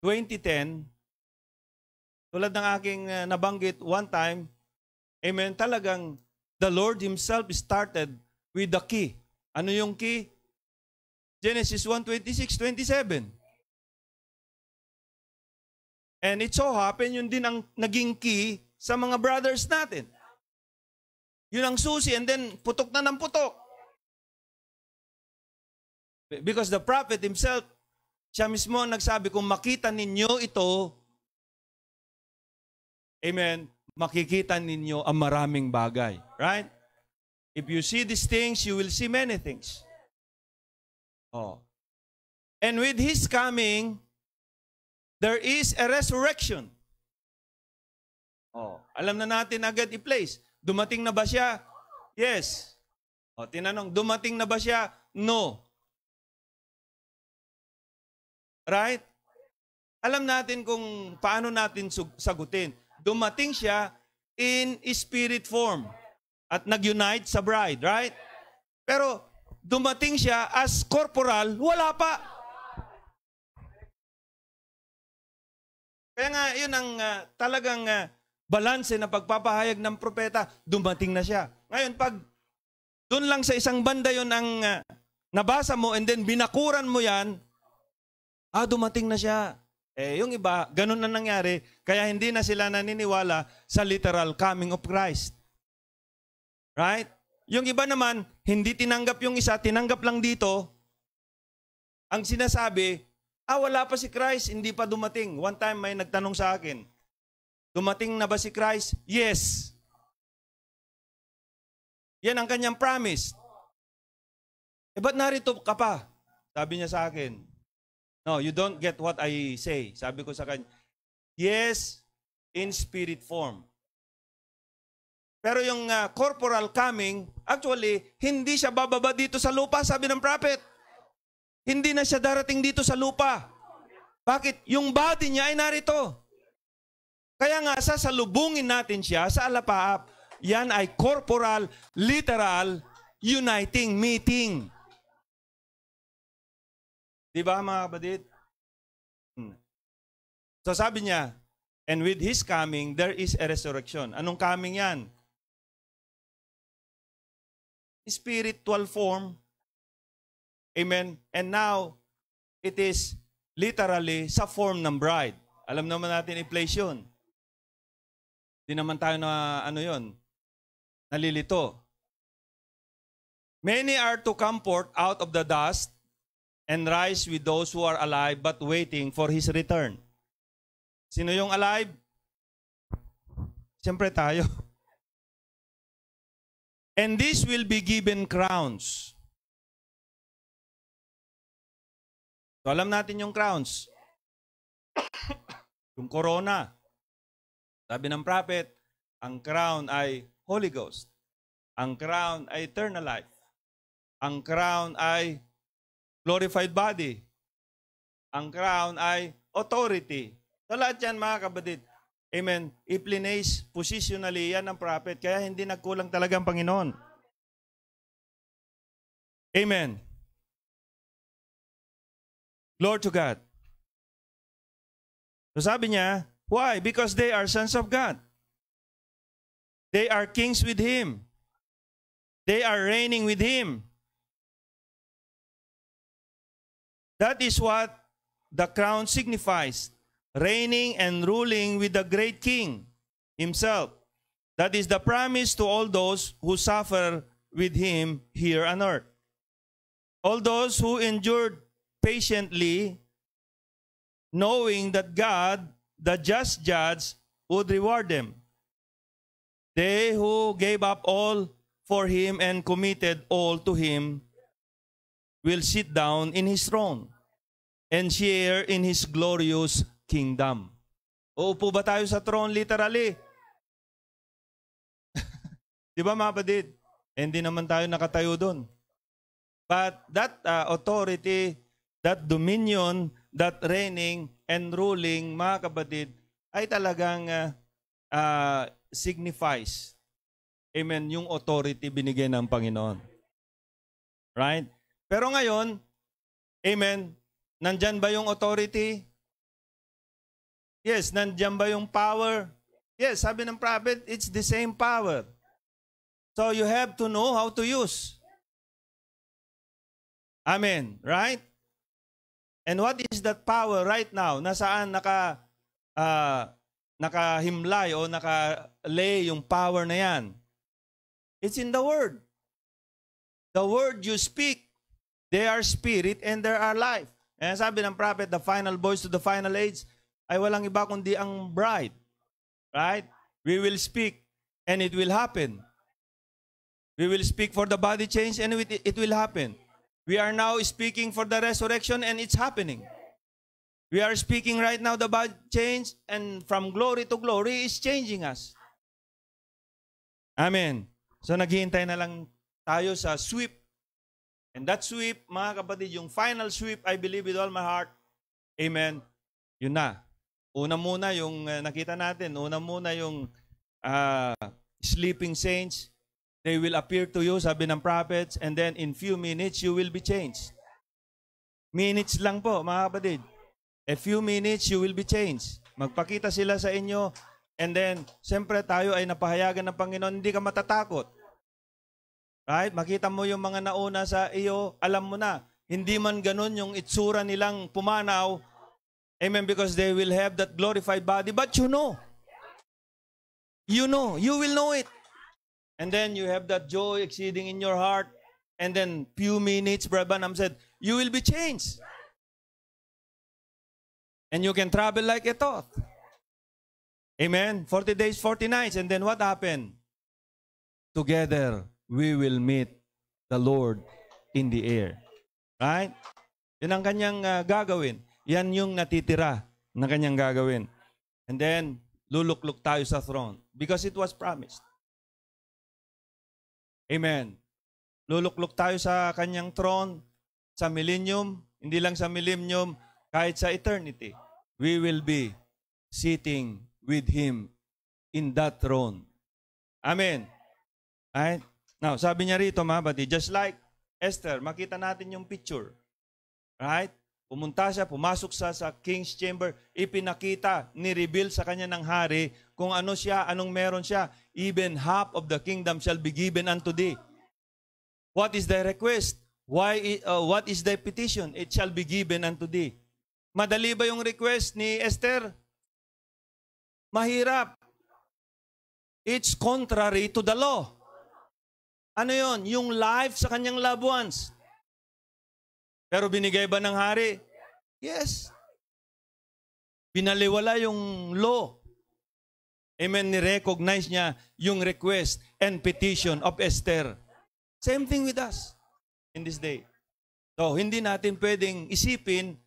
2010 tulad ng aking uh, nabanggit one time, amen, talagang the Lord Himself started with the key. Ano yung key? Genesis 1:26, 27. And it so happen, yun din ang naging key sa mga brothers natin. Yun ang susi and then putok na ng putok. Because the prophet himself, siya mismo nagsabi, kung makita ninyo ito, Amen. Makikita ninyo ang maraming bagay. Right? If you see these things, you will see many things. Oh. And with His coming, there is a resurrection. Oh. Alam na natin agad i-place. Dumating na ba siya? Yes. Oh, tinanong, dumating na ba siya? No. Right? Alam natin kung paano natin sagutin dumating siya in spirit form at nag-unite sa bride, right? Pero dumating siya as corporal, wala pa. Kaya nga, yun ang uh, talagang uh, balanse na pagpapahayag ng propeta, dumating na siya. Ngayon, pag doon lang sa isang banda yun ang uh, nabasa mo and then binakuran mo yan, ah, dumating na siya. Eh, yung iba, ganun na nangyari, kaya hindi na sila naniniwala sa literal coming of Christ. Right? Yung iba naman, hindi tinanggap yung isa, tinanggap lang dito. Ang sinasabi, Ah, wala pa si Christ, hindi pa dumating. One time may nagtanong sa akin, dumating na ba si Christ? Yes. Yan ang kanyang promise. Eh, ba't narito ka pa? Sabi niya sa akin, No, you don't get what I say. Sabi ko sa kanya, yes, in spirit form. Pero yung uh, corporal coming, actually, hindi siya bababa dito sa lupa, sabi ng prophet. Hindi na siya darating dito sa lupa. Bakit? Yung body niya ay narito. Kaya nga, sasalubungin natin siya sa alapaap. Yan ay corporal, literal, uniting meeting. Di ba mga kapatid? Hmm. So sabi niya, and with His coming, there is a resurrection. Anong coming yan? Spiritual form. Amen. And now, it is literally sa form ng bride. Alam naman natin i-place yun. Hindi naman tayo na ano yon nalilito. Many are to come forth out of the dust and rise with those who are alive but waiting for His return. Sino yung alive? Siyempre tayo. <laughs> And this will be given crowns. So alam natin yung crowns. <coughs> yung corona. Sabi ng prophet, ang crown ay Holy Ghost. Ang crown ay eternal life. Ang crown ay glorified body. Ang crown ay authority. So lahat yan mga kapatid. Amen. I-place positionally yan ng prophet. Kaya hindi nagkulang talaga ang Panginoon. Amen. Lord to God. So sabi niya, why? Because they are sons of God. They are kings with Him. They are reigning with Him. That is what the crown signifies reigning and ruling with the great king himself. That is the promise to all those who suffer with him here on earth. All those who endured patiently, knowing that God, the just judge, would reward them. They who gave up all for him and committed all to him will sit down in his throne and share in his glorious kingdom. Uupo ba tayo sa throne literally? <laughs> Di ba mga kapatid? Hindi naman tayo nakatayo doon. But that uh, authority, that dominion, that reigning and ruling, mga kapatid, ay talagang uh, uh, signifies, amen, yung authority binigay ng Panginoon. Right? Pero ngayon, amen, nandyan ba yung authority? Yes, nandyan ba yung power? Yes, sabi ng prophet, it's the same power. So you have to know how to use. Amen. Right? And what is that power right now? Nasaan naka uh, nakahimlay o naka-lay yung power na yan? It's in the Word. The Word you speak They are spirit and they are life. And sabi ng prophet, the final voice to the final age ay walang iba kundi ang bride. Right? We will speak and it will happen. We will speak for the body change and it will happen. We are now speaking for the resurrection and it's happening. We are speaking right now the body change and from glory to glory is changing us. Amen. So naghihintay na lang tayo sa sweep And that sweep, mga kapatid, yung final sweep, I believe with all my heart, amen, yun na. Una muna yung uh, nakita natin, una muna yung uh, sleeping saints, they will appear to you, sabi ng prophets, and then in few minutes, you will be changed. Minutes lang po, mga kapatid. A few minutes, you will be changed. Magpakita sila sa inyo, and then, siyempre tayo ay napahayagan ng Panginoon, hindi ka matatakot. Right? Makita mo yung mga nauna sa iyo, alam mo na, hindi man ganun yung itsura nilang pumanaw. Amen. Because they will have that glorified body. But you know. You know. You will know it. And then you have that joy exceeding in your heart. And then few minutes, Brother Branham said, you will be changed. And you can travel like a thought. Amen. 40 days, 40 nights. And then what happened? Together, we will meet the Lord in the air. Right? Yan ang kanyang uh, gagawin. Yan yung natitira na kanyang gagawin. And then, lulukluk tayo sa throne because it was promised. Amen. Lulukluk tayo sa kanyang throne sa millennium, hindi lang sa millennium, kahit sa eternity. We will be sitting with Him in that throne. Amen. Right? Now, sabi niya rito mga bati, just like Esther, makita natin yung picture. Right? Pumunta siya, pumasok sa sa king's chamber, ipinakita, ni-reveal sa kanya ng hari kung ano siya, anong meron siya. Even half of the kingdom shall be given unto thee. What is the request? Why, uh, what is the petition? It shall be given unto thee. Madali ba yung request ni Esther? Mahirap. It's contrary to the law. Ano yon? Yung life sa kanyang loved ones. Pero binigay ba ng hari? Yes. Binaliwala yung law. Amen, ni-recognize niya yung request and petition of Esther. Same thing with us in this day. So, hindi natin pwedeng isipin,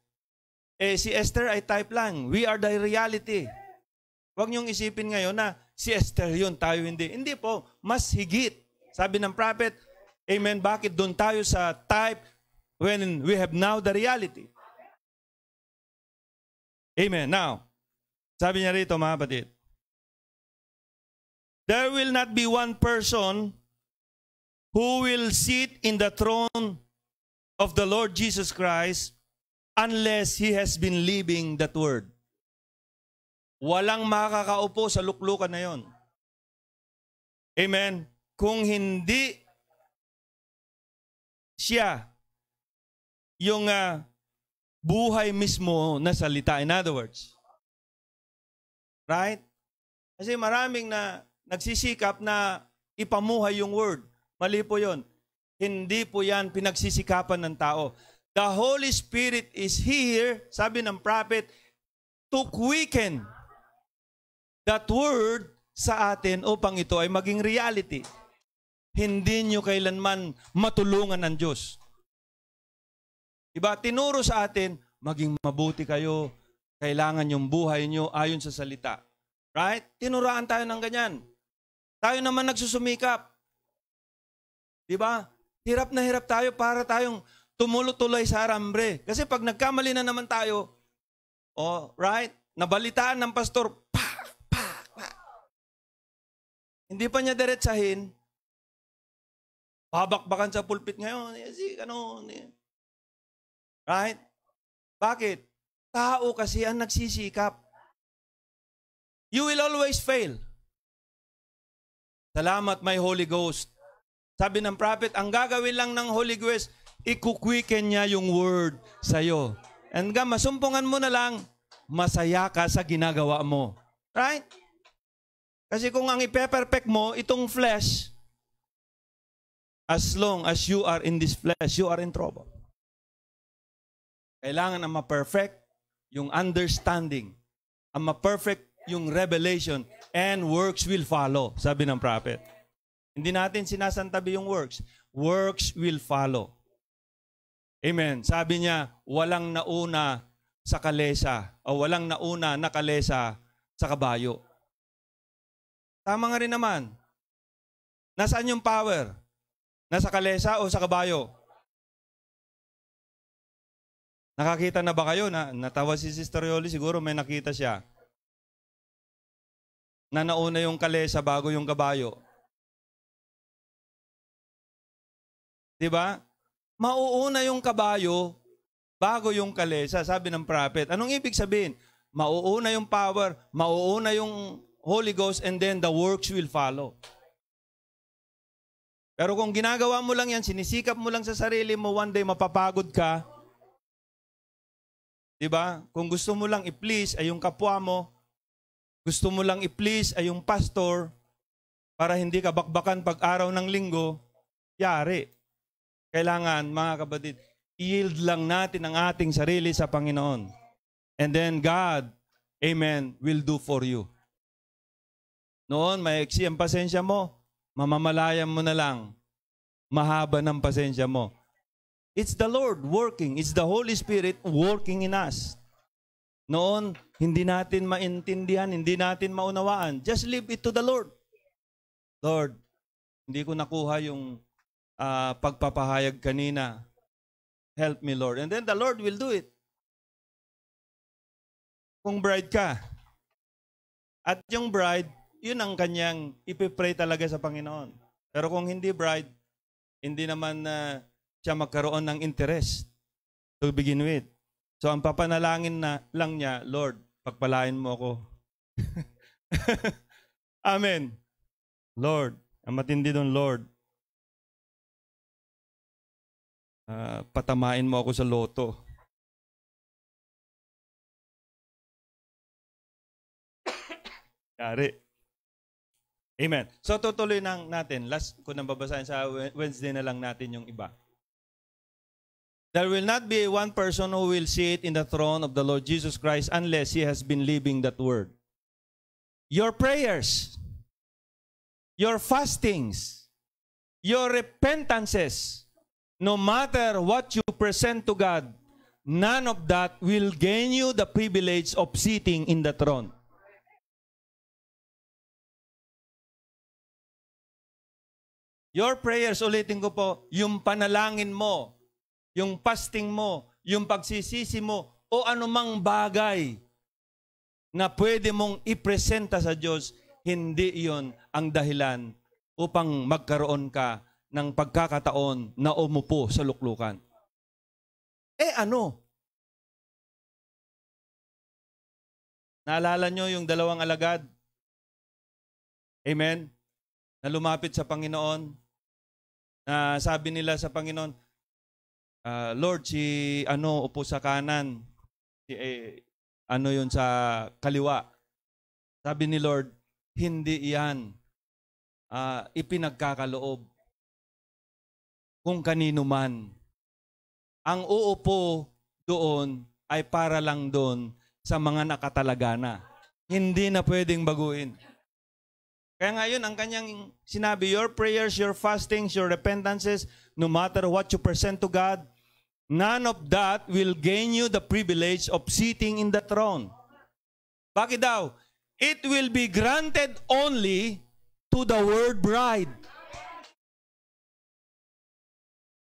eh, si Esther ay type lang. We are the reality. Huwag niyong isipin ngayon na si Esther yun, tayo hindi. Hindi po, mas higit. Sabi ng prophet, Amen, bakit doon tayo sa type, when we have now the reality. Amen. Now, sabi niya rito mga kapatid, there will not be one person who will sit in the throne of the Lord Jesus Christ unless he has been living that word. Walang makakaupo sa luklukan na yon. Amen. Kung hindi siya yung uh, buhay mismo na salita. In other words. Right? Kasi maraming na nagsisikap na ipamuhay yung word. Mali po yun. Hindi po yan pinagsisikapan ng tao. The Holy Spirit is here, sabi ng prophet, to quicken that word sa atin upang ito ay maging reality. Hindi nyo kailanman matulungan ng Diyos. Diba? Tinuro sa atin, maging mabuti kayo, kailangan yung buhay nyo ayon sa salita. Right? Tinuraan tayo ng ganyan. Tayo naman nagsusumikap. Diba? Hirap na hirap tayo para tayong tumuloy sa arambre. Kasi pag nagkamali na naman tayo, oh, right? Nabalitaan ng pastor, pa, pa, pa. Hindi pa niya diretsahin, babakbakan sa pulpit ngayon. Eh, si, ano, eh. Right? Bakit? Tao kasi ang nagsisikap. You will always fail. Salamat, my Holy Ghost. Sabi ng prophet, ang gagawin lang ng Holy Ghost, ikukwiken niya yung word sa'yo. And ga, masumpungan mo na lang, masaya ka sa ginagawa mo. Right? Kasi kung ang ipe-perfect mo, itong flesh, as long as you are in this flesh, you are in trouble. Kailangan ang ma-perfect yung understanding. Ang ma-perfect yung revelation and works will follow, sabi ng prophet. Hindi natin sinasantabi yung works. Works will follow. Amen. Sabi niya, walang nauna sa kalesa o walang nauna na kalesa sa kabayo. Tama nga rin naman. Nasaan yung power? Nasa kalesa o sa kabayo? Nakakita na ba kayo? Na, natawa si Sister Yoli, siguro may nakita siya. Na nauna yung kalesa bago yung kabayo. Di ba? Mauuna yung kabayo bago yung kalesa, sabi ng prophet. Anong ibig sabihin? Mauuna yung power, mauuna yung Holy Ghost, and then the works will follow. Pero kung ginagawa mo lang yan, sinisikap mo lang sa sarili mo, one day mapapagod ka, 'Di ba? Kung gusto mo lang i-please ay yung kapwa mo, gusto mo lang i-please ay yung pastor para hindi ka bakbakan pag araw ng linggo, yari. Kailangan, mga kapatid, yield lang natin ang ating sarili sa Panginoon. And then God, amen, will do for you. Noon, maiksi ang pasensya mo, mamamalayan mo na lang. Mahaba ng pasensya mo. It's the Lord working. It's the Holy Spirit working in us. Noon, hindi natin maintindihan, hindi natin maunawaan. Just leave it to the Lord. Lord, hindi ko nakuha yung uh, pagpapahayag kanina. Help me, Lord. And then the Lord will do it. Kung bride ka, at yung bride, yun ang kanyang ipipray talaga sa Panginoon. Pero kung hindi bride, hindi naman uh, siya magkaroon ng interest to begin with. So ang papanalangin na lang niya, Lord, pagpalain mo ako. <laughs> Amen. Lord, ang matindi doon, Lord, uh, patamain mo ako sa loto. <coughs> Yari. Amen. So tutuloy nang natin. Last ko nang babasahin sa Wednesday na lang natin yung iba. There will not be one person who will sit in the throne of the Lord Jesus Christ unless he has been living that word. Your prayers, your fastings, your repentances, no matter what you present to God, none of that will gain you the privilege of sitting in the throne. Your prayers, ulitin ko po, yung panalangin mo, yung fasting mo, yung pagsisisi mo, o anumang bagay na pwede mong ipresenta sa Diyos, hindi iyon ang dahilan upang magkaroon ka ng pagkakataon na umupo sa luklukan. Eh ano? Naalala nyo yung dalawang alagad? Amen? Na lumapit sa Panginoon. Na sabi nila sa Panginoon, uh, Lord, si ano upo sa kanan, si eh, ano yun sa kaliwa. Sabi ni Lord, hindi yan uh, ipinagkakaloob kung kanino man. Ang uupo doon ay para lang doon sa mga nakatalaga na. Hindi na pwedeng baguhin. Kaya ngayon, ang kanyang sinabi, your prayers, your fastings, your repentances, no matter what you present to God, None of that will gain you the privilege of sitting in the throne. Bakit daw? It will be granted only to the word bride.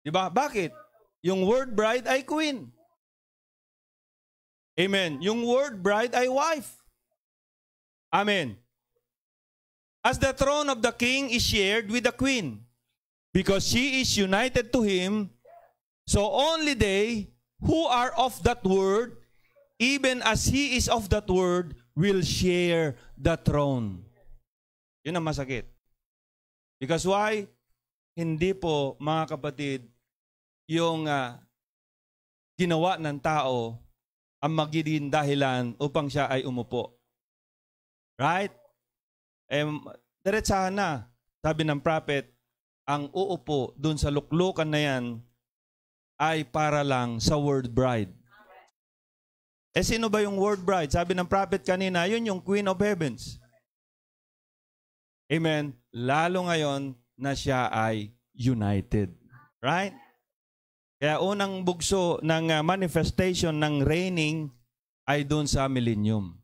Diba? Bakit? Yung word bride ay queen. Amen. Yung word bride ay wife. Amen. As the throne of the king is shared with the queen, because she is united to him So only they who are of that word, even as he is of that word, will share the throne. Yun ang masakit. Because why? Hindi po, mga kapatid, yung uh, ginawa ng tao ang magiging dahilan upang siya ay umupo. Right? Eh, diretsahan na. Sabi ng prophet, ang uupo dun sa luklukan na yan, ay para lang sa word bride. Eh sino ba yung word bride? Sabi ng prophet kanina, yun yung queen of heavens. Amen. Lalo ngayon na siya ay united. Right? Kaya unang bugso ng uh, manifestation ng reigning ay doon sa millennium.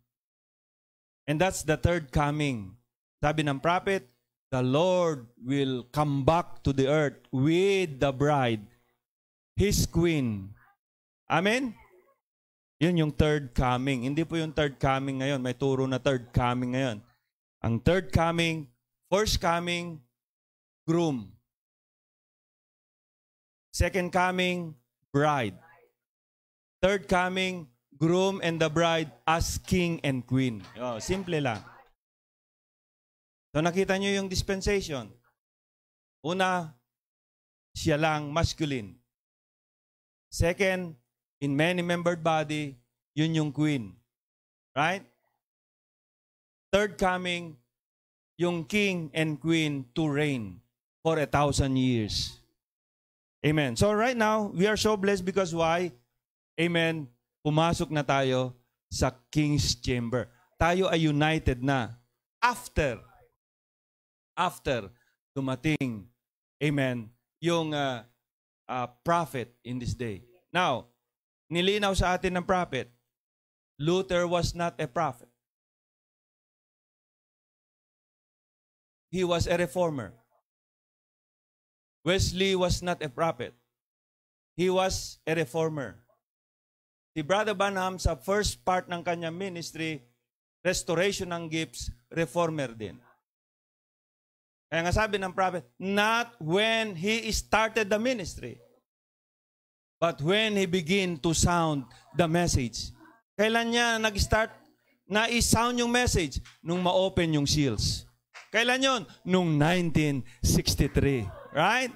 And that's the third coming. Sabi ng prophet, the Lord will come back to the earth with the bride His queen. Amen? Yun yung third coming. Hindi po yung third coming ngayon. May turo na third coming ngayon. Ang third coming, first coming, groom. Second coming, bride. Third coming, groom and the bride as king and queen. Oh, simple lang. So nakita nyo yung dispensation. Una, siya lang masculine. Second, in many-membered body, yun yung queen. Right? Third coming, yung king and queen to reign for a thousand years. Amen. So right now, we are so blessed because why? Amen. Pumasok na tayo sa King's Chamber. Tayo ay united na after after dumating amen yung uh, uh, prophet in this day. Now, nilinaw sa atin ng prophet, Luther was not a prophet. He was a reformer. Wesley was not a prophet. He was a reformer. Si Brother Branham sa first part ng kanyang ministry, restoration ng gifts, reformer din. Kaya nga sabi ng prophet, not when he started the ministry, but when he begin to sound the message. Kailan niya nag-start na i-sound yung message? Nung ma-open yung seals. Kailan yon? Nung 1963. Right?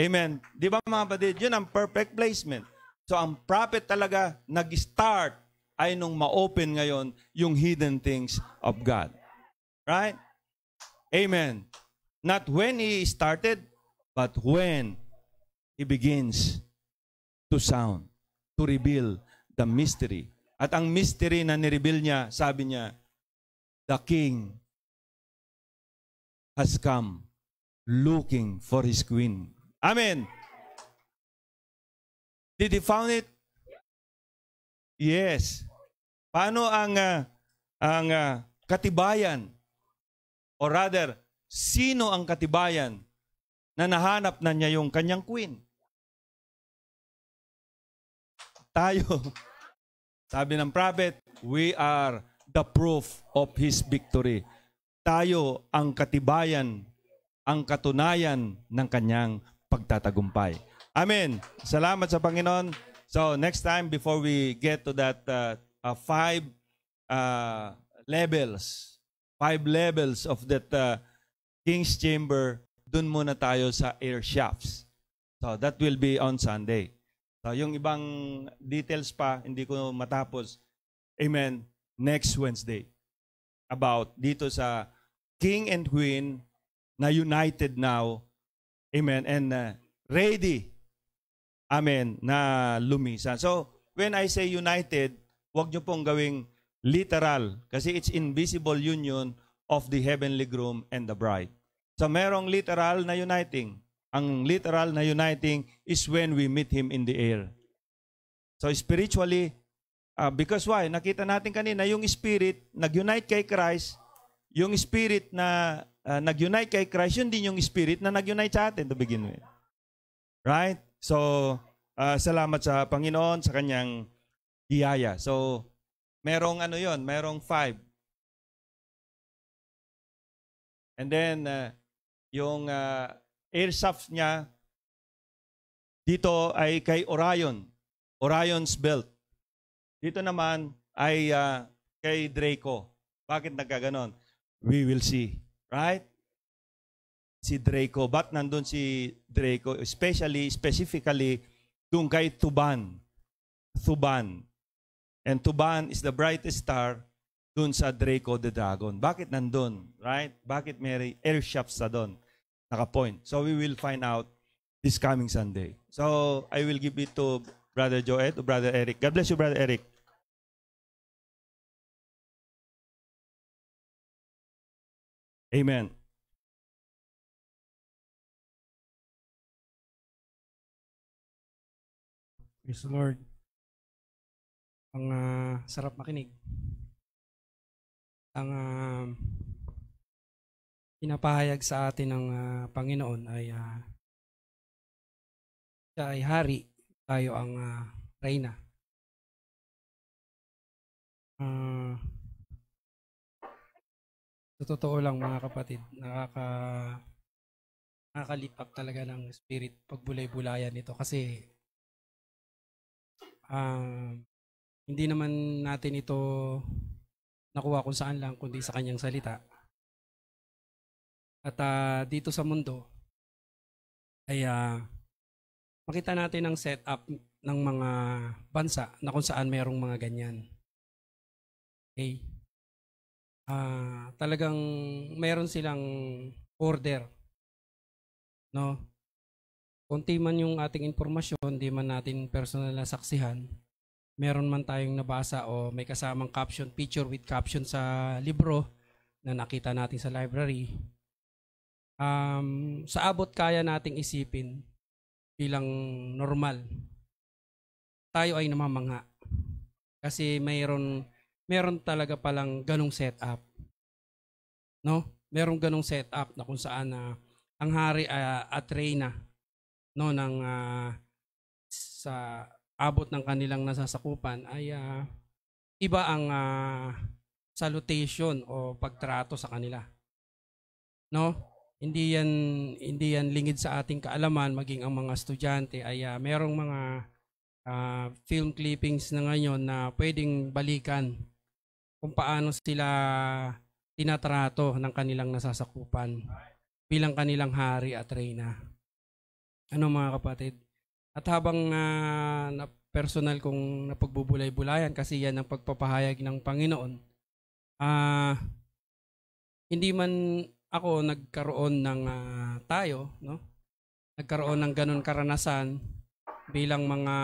Amen. Di ba mga kapatid? Yun ang perfect placement. So ang prophet talaga nag-start ay nung ma-open ngayon yung hidden things of God. Right? Amen. Not when he started, but when he begins to sound, to reveal the mystery. At ang mystery na nireveal niya, sabi niya, the king has come looking for his queen. Amen. Did he found it? Yes. Paano ang uh, ang uh, katibayan or rather sino ang katibayan na nahanap na niya yung kanyang queen? Tayo. <laughs> Sabi ng prophet, we are the proof of his victory. Tayo ang katibayan, ang katunayan ng kanyang pagtatagumpay. Amen. Salamat sa Panginoon. So next time before we get to that uh, uh, five uh, levels, five levels of that uh, King's Chamber, dun muna tayo sa air shafts. So that will be on Sunday. So yung ibang details pa, hindi ko matapos. Amen. Next Wednesday. About dito sa King and Queen na united now. Amen. And uh, ready. Amen. Na lumisan. So when I say united, wag nyo pong gawing literal kasi it's invisible union of the heavenly groom and the bride. So merong literal na uniting. Ang literal na uniting is when we meet Him in the air. So spiritually, uh, because why? Nakita natin kanina, yung spirit, nag-unite kay Christ, yung spirit na uh, nag-unite kay Christ, yun din yung spirit na nag-unite sa atin to begin with. Right? So, uh, salamat sa Panginoon sa kanyang hiyaya. So, merong ano yon, merong five. And then, uh, yung uh, airsoft niya dito ay kay Orion. Orion's belt. Dito naman ay uh, kay Draco. Bakit nagkaganon? We will see. Right? Si Draco. Ba't nandun si Draco? Especially, specifically, doon kay Tuban. Tuban. And Tuban is the brightest star doon sa Draco the Dragon. Bakit nandun? Right? Bakit may air shafts sa doon? naka-point. So we will find out this coming Sunday. So I will give it to Brother Joel, to Brother Eric. God bless you, Brother Eric. Amen. Praise the Lord. Ang uh, sarap makinig. Ang uh, pinapahayag sa atin ng uh, Panginoon ay uh, siya ay hari, tayo ang uh, reyna. Uh, sa totoo lang mga kapatid, nakaka nakakalipak talaga ng spirit pagbulay-bulayan nito kasi uh, hindi naman natin ito nakuha kung saan lang kundi sa kanyang salita. At uh, dito sa mundo ay uh, makita natin ang setup ng mga bansa na kung saan mayroong mga ganyan. Okay? Uh, talagang mayroon silang order. No? Kunti man yung ating impormasyon, di man natin personal na saksihan, meron man tayong nabasa o may kasamang caption, picture with caption sa libro na nakita natin sa library, um, sa abot kaya nating isipin bilang normal, tayo ay namamangha. Kasi mayroon, meron talaga palang ganong setup. No? Merong ganong setup na kung saan na uh, ang hari uh, at reyna no ng uh, sa abot ng kanilang nasasakupan ay uh, iba ang uh, salutation o pagtrato sa kanila. No? Hindi yan hindi yan lingid sa ating kaalaman maging ang mga estudyante ay uh, merong mga uh, film clippings na ngayon na pwedeng balikan kung paano sila tinatrato ng kanilang nasasakupan bilang kanilang hari at reyna. Ano mga kapatid? At habang uh, na personal kong napagbubulay-bulayan kasi yan ang pagpapahayag ng Panginoon, uh, hindi man ako nagkaroon ng uh, tayo, no? Nagkaroon ng ganun karanasan bilang mga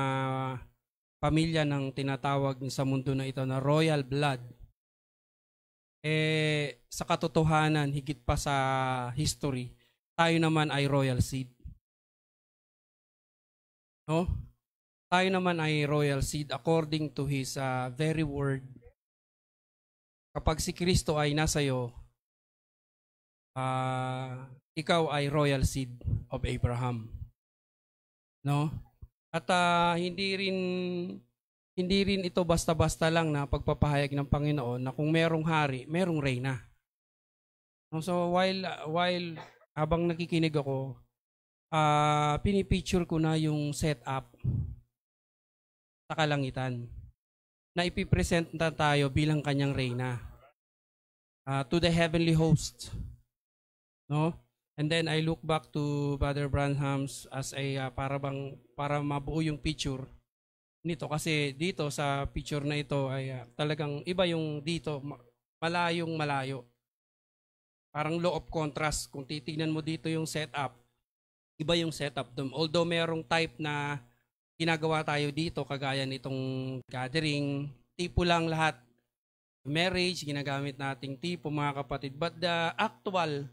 pamilya ng tinatawag sa mundo na ito na royal blood. Eh, sa katotohanan, higit pa sa history, tayo naman ay royal seed. No? Tayo naman ay royal seed according to His uh, very word. Kapag si Kristo ay nasa iyo, uh, ikaw ay royal seed of Abraham. No? At uh, hindi rin hindi rin ito basta-basta lang na pagpapahayag ng Panginoon na kung merong hari, merong reyna. So while while habang nakikinig ako, uh, pinipicture ko na yung setup sa kalangitan na ipipresent na tayo bilang kanyang reyna uh, to the heavenly host. No? And then I look back to Brother Branham's as a uh, para bang para mabuo yung picture nito kasi dito sa picture na ito ay uh, talagang iba yung dito malayong malayo. Parang law of contrast kung titingnan mo dito yung setup iba yung setup doon. Although merong type na ginagawa tayo dito, kagaya nitong gathering, tipo lang lahat. Marriage, ginagamit nating tipo mga kapatid. But the actual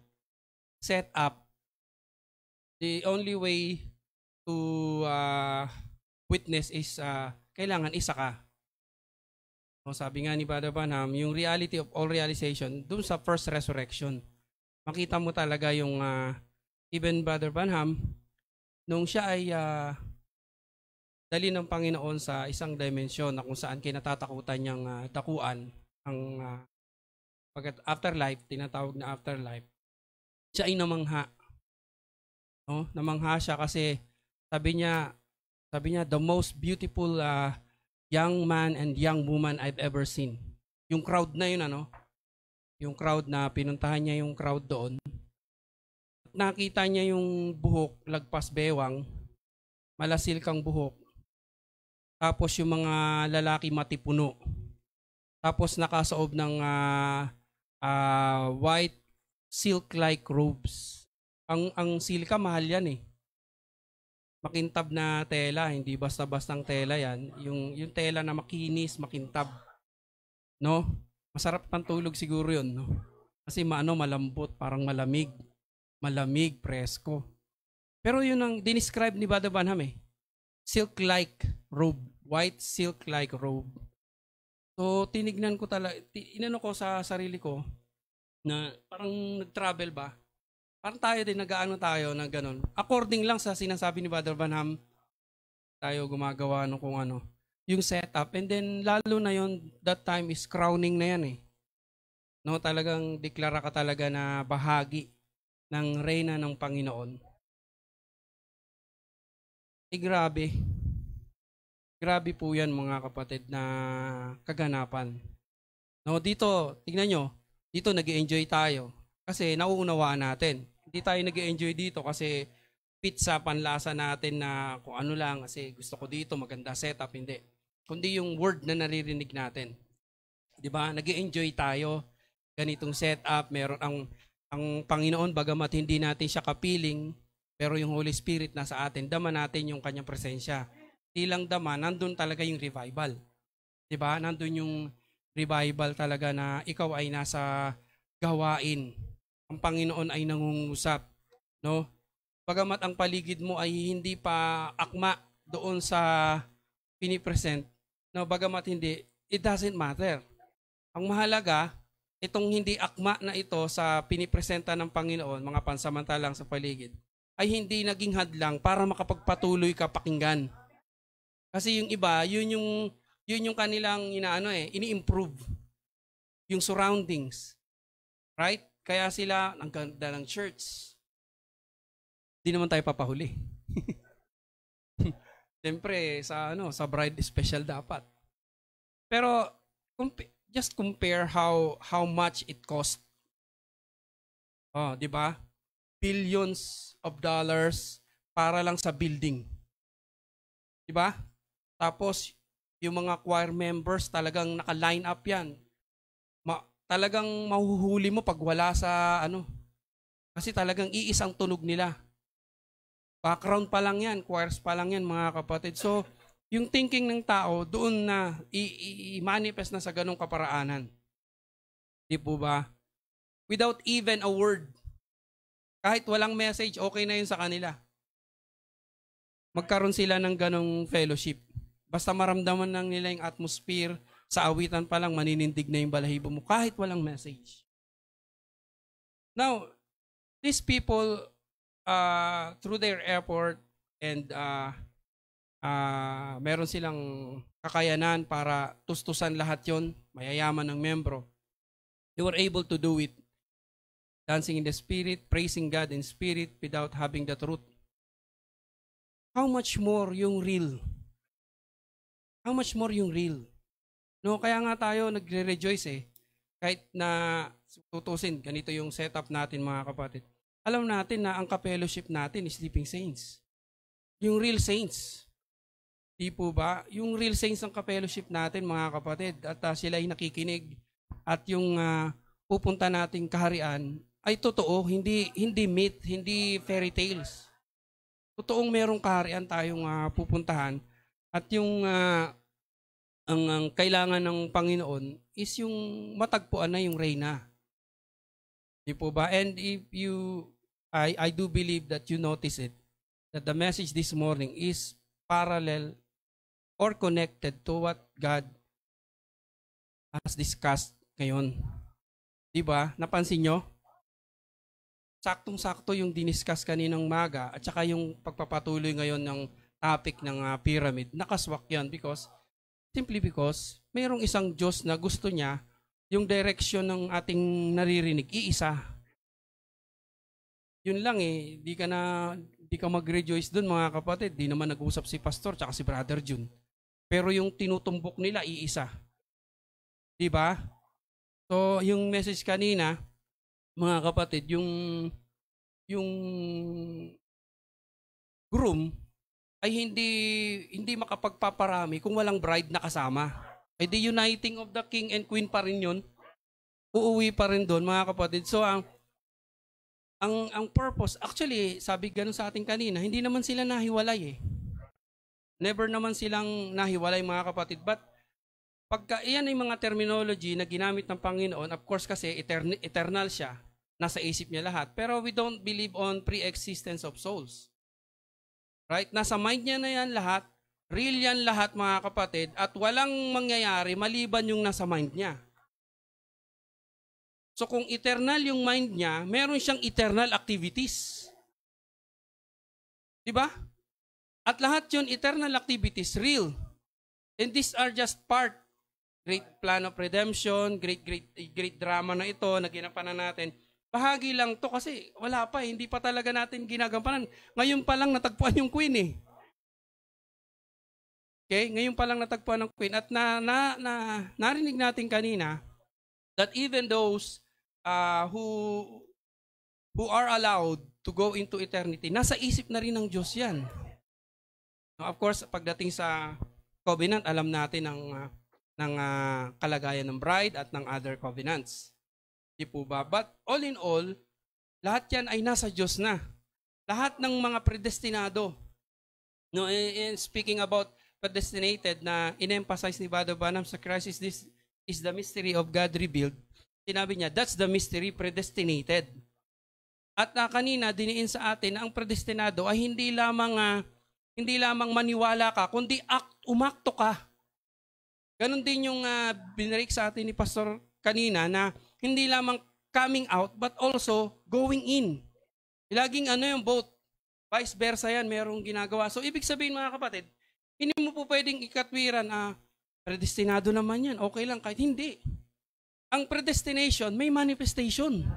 setup, the only way to uh, witness is uh, kailangan isa ka. O sabi nga ni Brother Banham, yung reality of all realization, dun sa first resurrection, makita mo talaga yung uh, even Brother Branham, nung siya ay uh, dali ng Panginoon sa isang dimensyon na kung saan kinatatakutan niyang uh, dakuan ang uh, pagkat afterlife, tinatawag na afterlife, siya ay namangha. No? Namangha siya kasi sabi niya, sabi niya, the most beautiful uh, young man and young woman I've ever seen. Yung crowd na yun, ano? Yung crowd na pinuntahan niya yung crowd doon nakita niya yung buhok, lagpas bewang, malasil kang buhok. Tapos yung mga lalaki matipuno. Tapos nakasaob ng uh, uh, white silk-like robes. Ang ang silka mahal yan eh. Makintab na tela, hindi basta-bastang tela yan. Yung yung tela na makinis, makintab. No? Masarap pantulog siguro 'yon, no? Kasi maano malambot, parang malamig malamig, presko. Pero yun ang dinescribe ni Brother Banham eh. Silk-like robe. White silk-like robe. So, tinignan ko talaga, inano ko sa sarili ko, na parang nag-travel ba? Parang tayo din, nag-ano tayo na ganun. According lang sa sinasabi ni Brother Banham, tayo gumagawa no kung ano, yung setup. And then, lalo na yon that time is crowning na yan eh. No, talagang deklara ka talaga na bahagi ng reyna ng Panginoon. Eh grabe. Grabe po yan mga kapatid na kaganapan. No, dito, tingnan nyo, dito nag enjoy tayo. Kasi nauunawaan natin. Hindi tayo nag enjoy dito kasi pizza panlasa natin na kung ano lang kasi gusto ko dito, maganda setup, hindi. Kundi yung word na naririnig natin. 'Di ba? Nag-enjoy tayo ganitong setup, meron ang ang Panginoon, bagamat hindi natin siya kapiling, pero yung Holy Spirit nasa atin, dama natin yung kanyang presensya. tilang dama, nandun talaga yung revival. 'Di ba? Nandun yung revival talaga na ikaw ay nasa gawain. Ang Panginoon ay nangungusap, no? Bagamat ang paligid mo ay hindi pa akma doon sa pinipresent, no, bagamat hindi, it doesn't matter. Ang mahalaga, itong hindi akma na ito sa pinipresenta ng Panginoon, mga pansamantalang sa paligid, ay hindi naging hadlang para makapagpatuloy ka pakinggan. Kasi yung iba, yun yung yun yung kanilang inaano eh, ini-improve yung surroundings. Right? Kaya sila ang ganda ng church. Hindi naman tayo papahuli. <laughs> Siyempre, sa ano, sa bride special dapat. Pero just compare how how much it cost. Oh, 'di ba? Billions of dollars para lang sa building. 'Di ba? Tapos yung mga choir members talagang naka-line up 'yan. Ma- talagang mahuhuli mo pag wala sa ano. Kasi talagang iisang tunog nila. Background pa lang yan, choirs pa lang yan mga kapatid. So, yung thinking ng tao doon na i-manifest na sa ganong kaparaanan. Di po ba? Without even a word. Kahit walang message, okay na yun sa kanila. Magkaroon sila ng ganong fellowship. Basta maramdaman lang nila yung atmosphere, sa awitan pa lang maninindig na yung balahibo mo kahit walang message. Now, these people uh, through their effort and uh, uh, meron silang kakayanan para tustusan lahat yon mayayaman ng membro. They were able to do it. Dancing in the Spirit, praising God in Spirit without having the truth. How much more yung real? How much more yung real? No, kaya nga tayo nagre-rejoice eh. Kahit na tutusin, ganito yung setup natin mga kapatid alam natin na ang ka-fellowship natin is Sleeping Saints. Yung real saints. Di po ba? Yung real saints ng ka-fellowship natin, mga kapatid, at uh, sila ay nakikinig at yung uh, pupunta nating kaharian ay totoo, hindi hindi myth, hindi fairy tales. Totoong merong kaharian tayong uh, pupuntahan at yung uh, ang, ang kailangan ng Panginoon is yung matagpuan na yung reyna. Di po ba? And if you I, I do believe that you notice it, that the message this morning is parallel or connected to what God has discussed ngayon. Di ba? Napansin nyo? Saktong-sakto yung diniscuss kaninang maga at saka yung pagpapatuloy ngayon ng topic ng uh, pyramid. Nakaswak yan because, simply because, mayroong isang Diyos na gusto niya yung direction ng ating naririnig, iisa yun lang eh, di ka na, di ka mag-rejoice doon mga kapatid. Di naman nag-usap si pastor tsaka si brother Jun. Pero yung tinutumbok nila, iisa. Di ba? So, yung message kanina, mga kapatid, yung yung groom ay hindi hindi makapagpaparami kung walang bride na kasama. Ay the uniting of the king and queen pa rin yun. Uuwi pa rin doon, mga kapatid. So, ang ang ang purpose, actually, sabi ganun sa ating kanina, hindi naman sila nahiwalay eh. Never naman silang nahiwalay mga kapatid. But pagka iyan ay mga terminology na ginamit ng Panginoon, of course kasi etern- eternal siya, nasa isip niya lahat. Pero we don't believe on pre-existence of souls. Right? Nasa mind niya na yan lahat, real yan lahat mga kapatid, at walang mangyayari maliban yung nasa mind niya. So kung eternal yung mind niya, meron siyang eternal activities. Di ba? At lahat yun, eternal activities, real. And these are just part. Great plan of redemption, great, great, great drama na ito na ginampanan natin. Bahagi lang to kasi wala pa, hindi pa talaga natin ginagampanan. Ngayon pa lang natagpuan yung queen eh. Okay? Ngayon pa lang natagpuan ng queen. At na, na, na, narinig natin kanina that even those uh, who who are allowed to go into eternity, nasa isip na rin ng Diyos yan. Of course, pagdating sa covenant, alam natin ng, uh, ng uh, kalagayan ng bride at ng other covenants. Di po ba? But all in all, lahat yan ay nasa Diyos na. Lahat ng mga predestinado. No, and speaking about predestinated na in-emphasize ni Brother Branham sa Christ is this is the mystery of God revealed. Sinabi niya, that's the mystery predestinated. At uh, kanina diniin sa atin na ang predestinado ay hindi lamang uh, hindi lamang maniwala ka, kundi act, umakto ka. Ganon din yung uh, binalik sa atin ni Pastor kanina na hindi lamang coming out but also going in. Laging ano yung both. Vice versa yan, merong ginagawa. So ibig sabihin mga kapatid, hindi mo po pwedeng ikatwiran, ah, predestinado naman yan, okay lang kahit hindi. Ang predestination, may manifestation.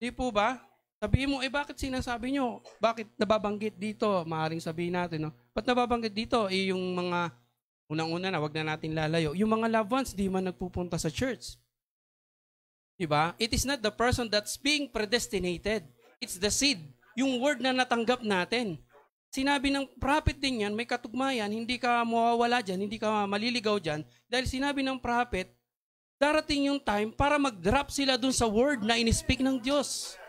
Di po ba? Sabihin mo, eh bakit sinasabi nyo? Bakit nababanggit dito? Maaring sabihin natin, no? Ba't nababanggit dito? Eh yung mga, unang-una na, wag na natin lalayo. Yung mga loved ones, di man nagpupunta sa church. Diba? It is not the person that's being predestinated. It's the seed. Yung word na natanggap natin. Sinabi ng prophet din yan, may katugmayan, hindi ka mawawala dyan, hindi ka maliligaw dyan. Dahil sinabi ng prophet, darating yung time para mag-drop sila dun sa word na in-speak ng Diyos.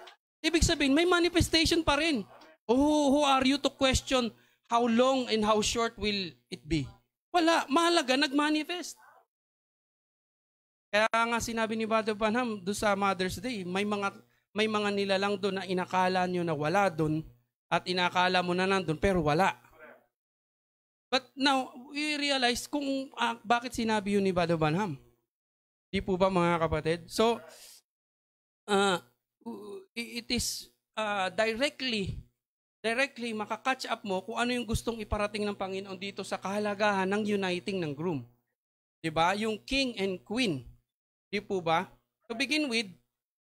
Ibig sabihin, may manifestation pa rin. Oh, who are you to question how long and how short will it be? Wala. Mahalaga, nag-manifest. Kaya nga sinabi ni Brother Branham doon sa Mother's Day, may mga may mga nilalang doon na inakala nyo na wala doon at inakala mo na nandun pero wala. But now, we realize kung uh, bakit sinabi yun ni Brother Branham. Di po ba mga kapatid? So, uh, it is uh, directly directly makakatch up mo kung ano yung gustong iparating ng Panginoon dito sa kahalagahan ng uniting ng groom. 'Di ba? Yung king and queen. Di po ba? To begin with,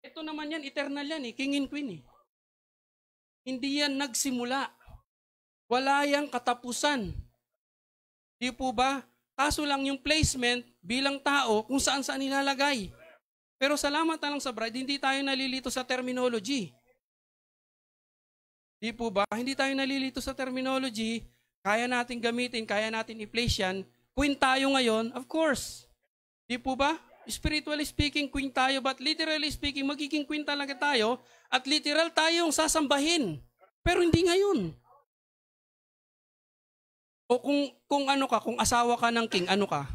ito naman yan, eternal yan eh, king and queen eh. Hindi yan nagsimula. Wala yang katapusan. Di po ba? Kaso lang yung placement bilang tao kung saan saan nilalagay. Pero salamat na lang sa bride, hindi tayo nalilito sa terminology. Di po ba? Hindi tayo nalilito sa terminology. Kaya natin gamitin, kaya natin i-place yan. Queen tayo ngayon, of course. Di po ba? spiritually speaking, queen tayo, but literally speaking, magiging queen talaga tayo, at literal tayong sasambahin. Pero hindi ngayon. O kung, kung ano ka, kung asawa ka ng king, ano ka?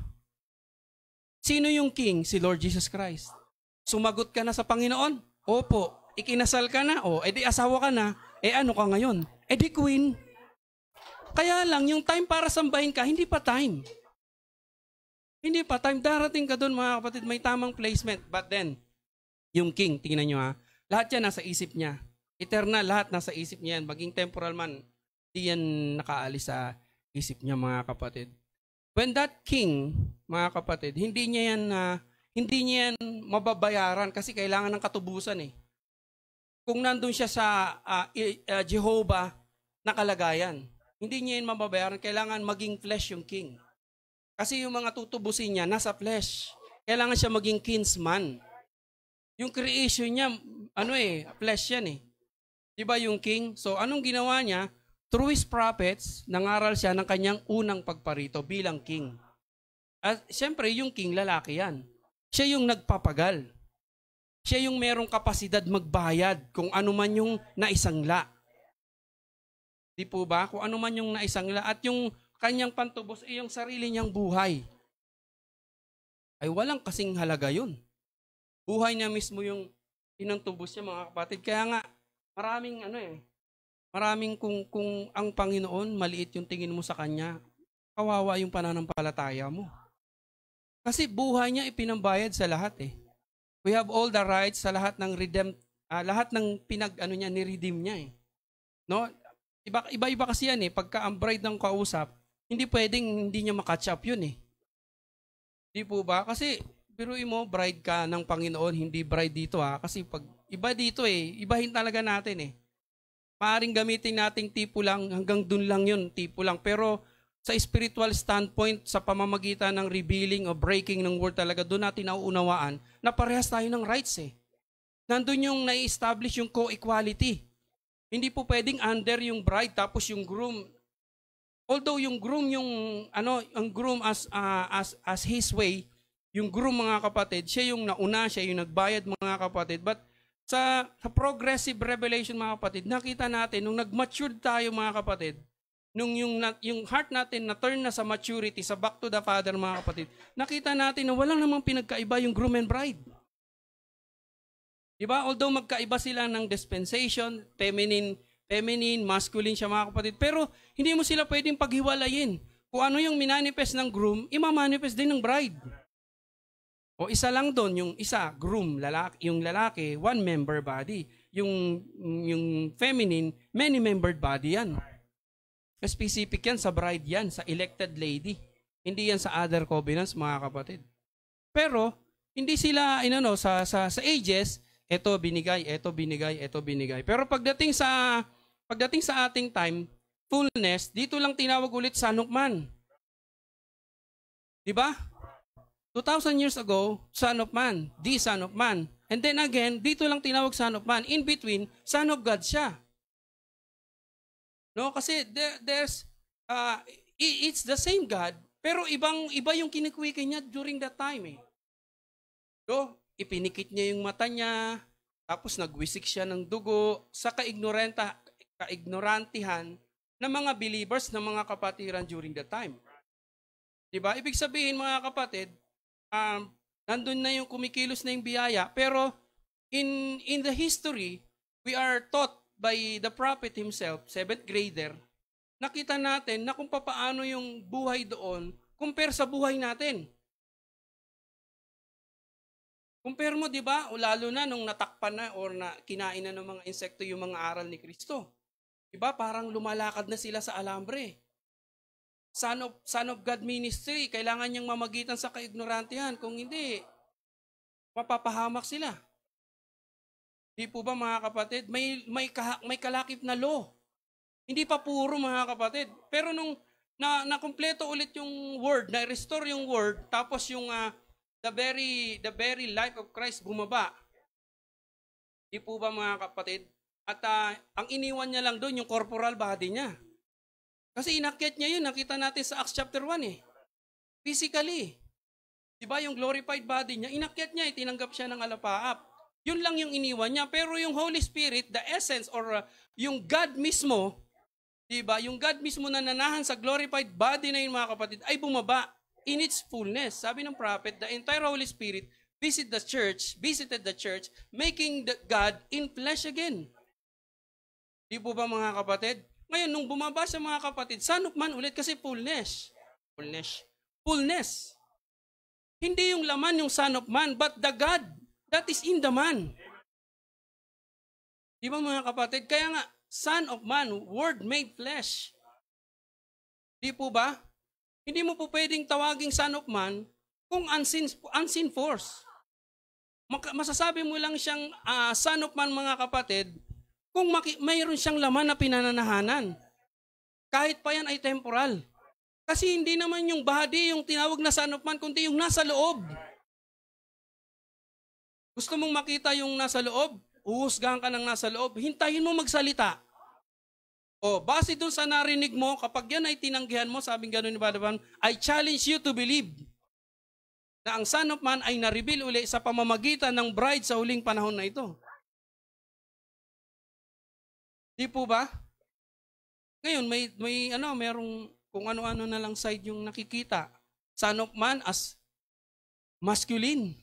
Sino yung king? Si Lord Jesus Christ. Sumagot ka na sa Panginoon? Opo. Ikinasal ka na? O, edi asawa ka na? Eh ano ka ngayon? Edi queen. Kaya lang, yung time para sambahin ka, hindi pa time. Hindi pa. Time darating ka doon mga kapatid, may tamang placement. But then, yung king, tingnan nyo ha, lahat yan nasa isip niya. Eternal, lahat nasa isip niya yan. Maging temporal man, hindi yan nakaalis sa isip niya mga kapatid. When that king, mga kapatid, hindi niya yan uh, hindi niya yan mababayaran kasi kailangan ng katubusan eh. Kung nandun siya sa uh, uh, Jehovah na kalagayan, hindi niya yan mababayaran. Kailangan maging flesh yung king. Kasi yung mga tutubusin niya, nasa flesh. Kailangan siya maging kinsman. Yung creation niya, ano eh, flesh yan eh. Di ba yung king? So anong ginawa niya? Through his prophets, nangaral siya ng kanyang unang pagparito bilang king. At siyempre, yung king, lalaki yan. Siya yung nagpapagal. Siya yung merong kapasidad magbayad kung ano man yung naisangla. Di po ba? Kung ano man yung naisangla. At yung kanyang pantubos ay yung sarili niyang buhay. Ay walang kasing halaga yun. Buhay niya mismo yung pinantubos niya mga kapatid. Kaya nga, maraming ano eh, maraming kung, kung ang Panginoon, maliit yung tingin mo sa Kanya, kawawa yung pananampalataya mo. Kasi buhay niya ipinambayad sa lahat eh. We have all the rights sa lahat ng redeem, uh, lahat ng pinag ano niya ni redeem niya eh. No? Iba iba iba kasi yan eh pagka ang bride ng kausap, hindi pwedeng hindi niya makatch up yun eh. Di po ba? Kasi biruin mo, bride ka ng Panginoon, hindi bride dito ha. Kasi pag iba dito eh, ibahin talaga natin eh. Maaring gamitin nating tipo lang, hanggang dun lang yun, tipo lang. Pero sa spiritual standpoint, sa pamamagitan ng revealing o breaking ng word talaga, doon natin nauunawaan na parehas tayo ng rights eh. Nandun yung na-establish yung co-equality. Hindi po pwedeng under yung bride tapos yung groom although yung groom yung ano ang groom as uh, as as his way yung groom mga kapatid siya yung nauna siya yung nagbayad mga kapatid but sa, sa progressive revelation mga kapatid nakita natin nung nag-mature tayo mga kapatid nung yung, yung heart natin na turn na sa maturity, sa back to the Father, mga kapatid, nakita natin na walang namang pinagkaiba yung groom and bride. Diba? Although magkaiba sila ng dispensation, feminine, feminine, masculine siya mga kapatid, pero hindi mo sila pwedeng paghiwalayin. Kung ano yung minanifest ng groom, imamanifest din ng bride. O isa lang doon, yung isa, groom, lalaki, yung lalaki, one member body. Yung, yung feminine, many membered body yan. Specific yan sa bride yan, sa elected lady. Hindi yan sa other covenants, mga kapatid. Pero, hindi sila, inano, sa, sa, sa ages, eto binigay, eto binigay, eto binigay. Pero pagdating sa, pagdating sa ating time, fullness, dito lang tinawag ulit sanukman. Di ba? 2,000 years ago, Son of Man, the Son of Man. And then again, dito lang tinawag Son of Man. In between, Son of God siya. No, kasi there, there's, uh, it's the same God, pero ibang iba yung kinikwikin niya during that time eh. So, ipinikit niya yung mata niya, tapos nagwisik siya ng dugo sa kaignoranta, kaignorantihan ng mga believers, ng mga kapatiran during that time. Diba? Ibig sabihin mga kapatid, um, nandun na yung kumikilos na yung biyaya. Pero in, in the history, we are taught by the prophet himself, seventh grader, nakita natin na kung paano yung buhay doon compare sa buhay natin. Compare mo, di ba? O lalo na nung natakpan na or na kinain na ng mga insekto yung mga aral ni Kristo. Di ba? Parang lumalakad na sila sa alambre. Son of, Son of God ministry, kailangan niyang mamagitan sa kaignorantihan. Kung hindi, mapapahamak sila. Di po ba mga kapatid? May, may, may kalakip na law. Hindi pa puro mga kapatid. Pero nung na nakumpleto ulit yung word, na restore yung word, tapos yung uh, the very the very life of Christ bumaba. Di po ba mga kapatid? At uh, ang iniwan niya lang doon yung corporal body niya. Kasi inakyat niya yun, nakita natin sa Acts chapter 1 eh. Physically. Diba yung glorified body niya, inakyat niya, itinanggap siya ng alapaap. Yun lang yung iniwan niya. Pero yung Holy Spirit, the essence or uh, yung God mismo, diba, yung God mismo na nanahan sa glorified body na yun mga kapatid, ay bumaba in its fullness. Sabi ng prophet, the entire Holy Spirit visit the church, visited the church, making the God in flesh again. Di po ba mga kapatid? Ngayon, nung bumaba sa mga kapatid, sanok man ulit kasi fullness. Fullness. Fullness. Hindi yung laman yung son of man, but the God that is in the man. Di ba mga kapatid? Kaya nga, son of man, word made flesh. Di po ba? Hindi mo po pwedeng tawaging son of man kung unseen, unseen force. Masasabi mo lang siyang uh, son of man mga kapatid kung maki- mayroon siyang laman na pinananahanan. Kahit pa yan ay temporal. Kasi hindi naman yung body yung tinawag na son of man, kundi yung nasa loob. Gusto mong makita yung nasa loob? Uhusgahan ka ng nasa loob. Hintayin mo magsalita. O, base dun sa narinig mo, kapag yan ay tinanggihan mo, sabing gano'n ni Badaban, I challenge you to believe na ang Son of Man ay na-reveal uli sa pamamagitan ng bride sa huling panahon na ito. Di po ba? Ngayon, may, may ano, merong kung ano-ano na lang side yung nakikita. Son of man as masculine.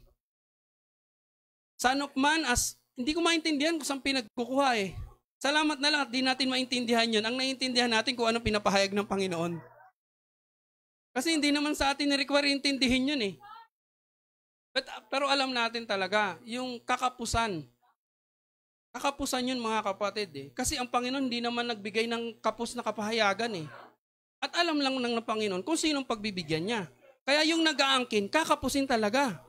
Son of man as, hindi ko maintindihan kung saan pinagkukuha eh. Salamat na lang at di natin maintindihan yun. Ang naiintindihan natin kung ano pinapahayag ng Panginoon. Kasi hindi naman sa atin ni-require intindihin yun eh. But, pero alam natin talaga, yung kakapusan Kakapusan yun mga kapatid eh. Kasi ang Panginoon hindi naman nagbigay ng kapos na kapahayagan eh. At alam lang ng Panginoon kung sinong pagbibigyan niya. Kaya yung nag-aangkin, kakapusin talaga.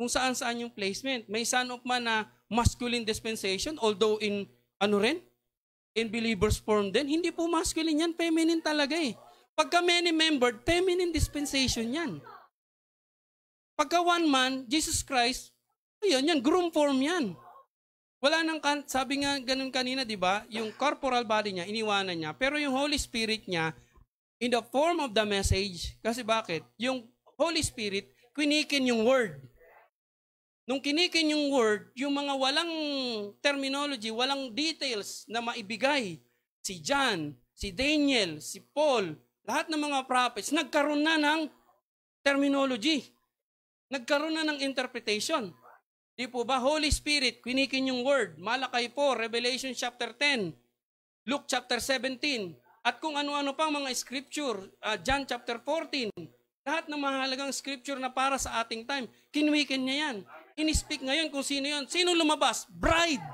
Kung saan saan yung placement. May son of man na masculine dispensation, although in, ano rin? In believer's form din. Hindi po masculine yan, feminine talaga eh. Pagka many-membered, feminine dispensation yan. Pagka one man, Jesus Christ, ayun yan, groom form yan. Wala nang, sabi nga ganun kanina, di ba? Yung corporal body niya, iniwanan niya. Pero yung Holy Spirit niya, in the form of the message, kasi bakit? Yung Holy Spirit, kinikin yung word. Nung kinikin yung word, yung mga walang terminology, walang details na maibigay, si John, si Daniel, si Paul, lahat ng mga prophets, nagkaroon na ng terminology. Nagkaroon na ng interpretation. Di po ba? Holy Spirit, kwinikin yung word. Malakay po, Revelation chapter 10, Luke chapter 17, at kung ano-ano pang mga scripture, uh, John chapter 14, lahat ng mahalagang scripture na para sa ating time, kinwikin niya yan. In-speak ngayon kung sino yan. Sino lumabas? Bride.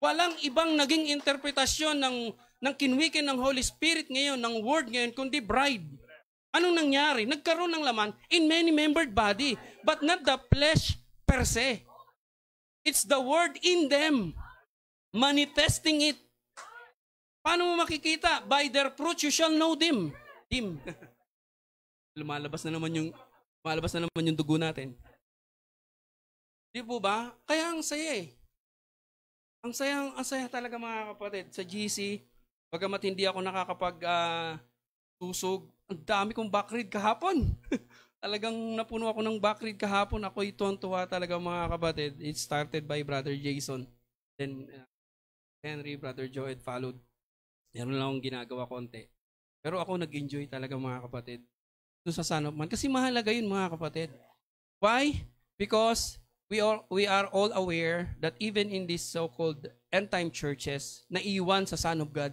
Walang ibang naging interpretasyon ng, ng kinwikin ng Holy Spirit ngayon, ng word ngayon, kundi bride. Anong nangyari? Nagkaroon ng laman in many membered body, but not the flesh per se. It's the word in them, manifesting it. Paano mo makikita? By their fruit you shall know them. Him. <laughs> lumalabas na naman yung lumalabas na naman yung dugo natin. Di po ba? Kaya ang saya eh. Ang saya, ang saya talaga mga kapatid sa GC. Bagamat hindi ako nakakapag uh, tusog, ang dami kong backread kahapon. <laughs> Talagang napuno ako ng backread kahapon. Ako ituwan-tuwa talaga mga kapatid. It started by Brother Jason. Then uh, Henry, Brother Joe, followed. Meron lang akong ginagawa konti. Pero ako nag-enjoy talaga mga kapatid doon sa Son of Man. Kasi mahalaga yun mga kapatid. Why? Because we are, we are all aware that even in these so-called end-time churches, naiwan sa Son of God.